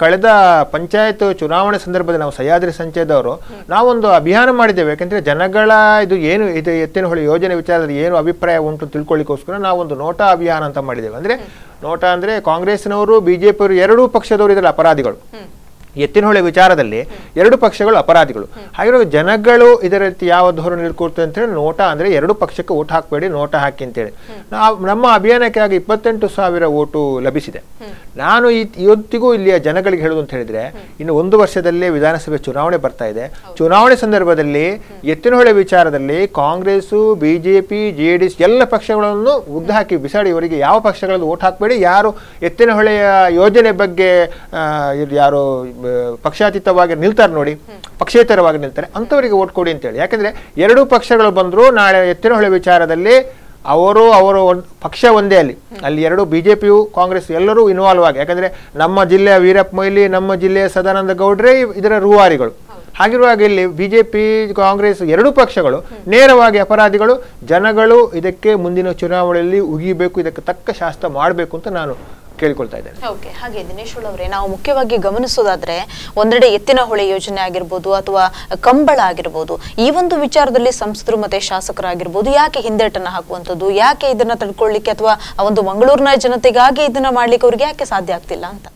ಕಳೆದ ಪಂಚಾಯತ್ ಚುನಾವಣೆ ಸಂದರ್ಭದಲ್ಲಿ ನಾವು ಸಹ್ಯಾದ್ರಿ ಸಂಚಯದವರು ನಾವೊಂದು ಅಭಿಯಾನ ಮಾಡಿದ್ದೇವೆ. ಯಾಕಂದ್ರೆ ಜನಗಳ ಇದು ಏನು ಇದು ಎತ್ತಿನಹೊಳೆ ಯೋಜನೆ ವಿಚಾರದಲ್ಲಿ ಏನು ಅಭಿಪ್ರಾಯ ಉಂಟು ತಿಳ್ಕೊಳ್ಳಿಕ್ಕೋಸ್ಕರ ನಾವೊಂದು ನೋಟಾ ಅಭಿಯಾನ ಅಂತ ಮಾಡಿದ್ದೇವೆ. ಅಂದ್ರೆ ನೋಟಾ ಅಂದ್ರೆ ಕಾಂಗ್ರೆಸ್ನವರು, ಬಿಜೆಪಿಯವರು ಎರಡೂ ಪಕ್ಷದವರು ಇದರಲ್ಲಿ ಅಪರಾಧಿಗಳು. ಎತ್ತಿನಹೊಳೆ ವಿಚಾರದಲ್ಲಿ ಎರಡು ಪಕ್ಷಗಳು ಅಪರಾಧಿಗಳು. ಹಾಗೆ ಜನಗಳು ಇದರ ರೀತಿ ಯಾವ ಧೋರಣೆ ಇಟ್ಕೊಳ್ತಾರೆ ಅಂತ ಹೇಳಿ ನೋಟ ಅಂದ್ರೆ ಎರಡು ಪಕ್ಷಕ್ಕೆ ಓಟ್ ಹಾಕಬೇಡಿ ನೋಟ ಹಾಕಿ ಅಂತೇಳಿ. ನಾವು ನಮ್ಮ ಅಭಿಯಾನಕ್ಕೆ ಆಗಿ ಇಪ್ಪತ್ತೆಂಟು ಸಾವಿರ ಓಟು ಲಭಿಸಿದೆ. ನಾನು ಈ ಇವತ್ತಿಗೂ ಇಲ್ಲಿಯ ಜನಗಳಿಗೆ ಹೇಳುದು ಅಂತ ಹೇಳಿದ್ರೆ ಇನ್ನು ಒಂದು ವರ್ಷದಲ್ಲೇ ವಿಧಾನಸಭೆ ಚುನಾವಣೆ ಬರ್ತಾ ಇದೆ. ಚುನಾವಣೆ ಸಂದರ್ಭದಲ್ಲಿ ಎತ್ತಿನಹೊಳೆ ವಿಚಾರದಲ್ಲಿ Congress BJP J D S ಎಲ್ಲ ಪಕ್ಷಗಳನ್ನು ಉದ್ದ ಹಾಕಿ ಬಿಸಾಡಿ ಇವರಿಗೆ ಯಾವ ಪಕ್ಷಗಳಲ್ಲಿ ಓಟ್ ಹಾಕಬೇಡಿ? ಯಾರು ಎತ್ತಿನಹೊಳೆಯ ಯೋಜನೆ ಬಗ್ಗೆ ಇದು ಯಾರು ಪಕ್ಷಾತೀತವಾಗಿ ನಿಲ್ತಾರೆ ನೋಡಿ, ಪಕ್ಷೇತರವಾಗಿ ನಿಲ್ತಾರೆ, ಅಂಥವರಿಗೆ ಓಟ್ ಕೊಡಿ ಅಂತೇಳಿ. ಯಾಕಂದ್ರೆ ಎರಡೂ ಪಕ್ಷಗಳು ಬಂದರೂ ನಾಳೆ ಎತ್ತಿನಹೊಳೆ ವಿಚಾರದಲ್ಲಿ ಅವರು ಅವರು ಪಕ್ಷ ಒಂದೇ ಅಲ್ಲಿ. ಅಲ್ಲಿ ಎರಡು ಬಿ ಜೆ ಪಿಯು ಕಾಂಗ್ರೆಸ್ ಎಲ್ಲರೂ ಇನ್ವಾಲ್ವ್ ಆಗಿ. ಯಾಕಂದ್ರೆ ನಮ್ಮ ಜಿಲ್ಲೆಯ ವೀರಪ್ಪ ಮೊಯ್ಲಿ, ನಮ್ಮ ಜಿಲ್ಲೆಯ ಸದಾನಂದ ಗೌಡ್ರೆ ಇದರ ರೂವಾರಿಗಳು. ಹಾಗಿರುವಾಗ ಇಲ್ಲಿ ಬಿ ಜೆ ಪಿ ಕಾಂಗ್ರೆಸ್ ಎರಡೂ ಪಕ್ಷಗಳು ನೇರವಾಗಿ ಅಪರಾಧಿಗಳು, ಜನಗಳು ಇದಕ್ಕೆ ಮುಂದಿನ ಚುನಾವಣೆಯಲ್ಲಿ ಉಗಿಬೇಕು, ಇದಕ್ಕೆ ತಕ್ಕ ಶಾಸ್ತ್ರ ಮಾಡಬೇಕು ಅಂತ ನಾನು ಕೇಳಿಕೊಳ್ತಾ ಇದ್ದಾರೆ. ಓಕೆ. ಹಾಗೆ ದಿನೇಶ್ವರ್ ಅವರೇ ನಾವು ಮುಖ್ಯವಾಗಿ ಗಮನಿಸೋದಾದ್ರೆ ಒಂದೆಡೆ ಎತ್ತಿನ ಹೊಳೆ ಯೋಜನೆ ಆಗಿರ್ಬೋದು ಅಥವಾ ಕಂಬಳ ಆಗಿರ್ಬೋದು ಈ ಒಂದು ವಿಚಾರದಲ್ಲಿ ಸಂಸದರು ಮತ್ತೆ ಶಾಸಕರಾಗಿರ್ಬೋದು ಯಾಕೆ ಹಿಂದೇಟನ್ನ ಹಾಕುವಂಥದ್ದು ಯಾಕೆ ಇದನ್ನ ತಡ್ಕೊಳ್ಳಿಕ್ಕೆ ಅಥವಾ ಒಂದು ಮಂಗಳೂರಿನ ಜನತೆಗಾಗಿ ಇದನ್ನ ಮಾಡ್ಲಿಕ್ಕೆ ಅವ್ರಿಗೆ ಯಾಕೆ ಸಾಧ್ಯ ಆಗ್ತಿಲ್ಲ ಅಂತ?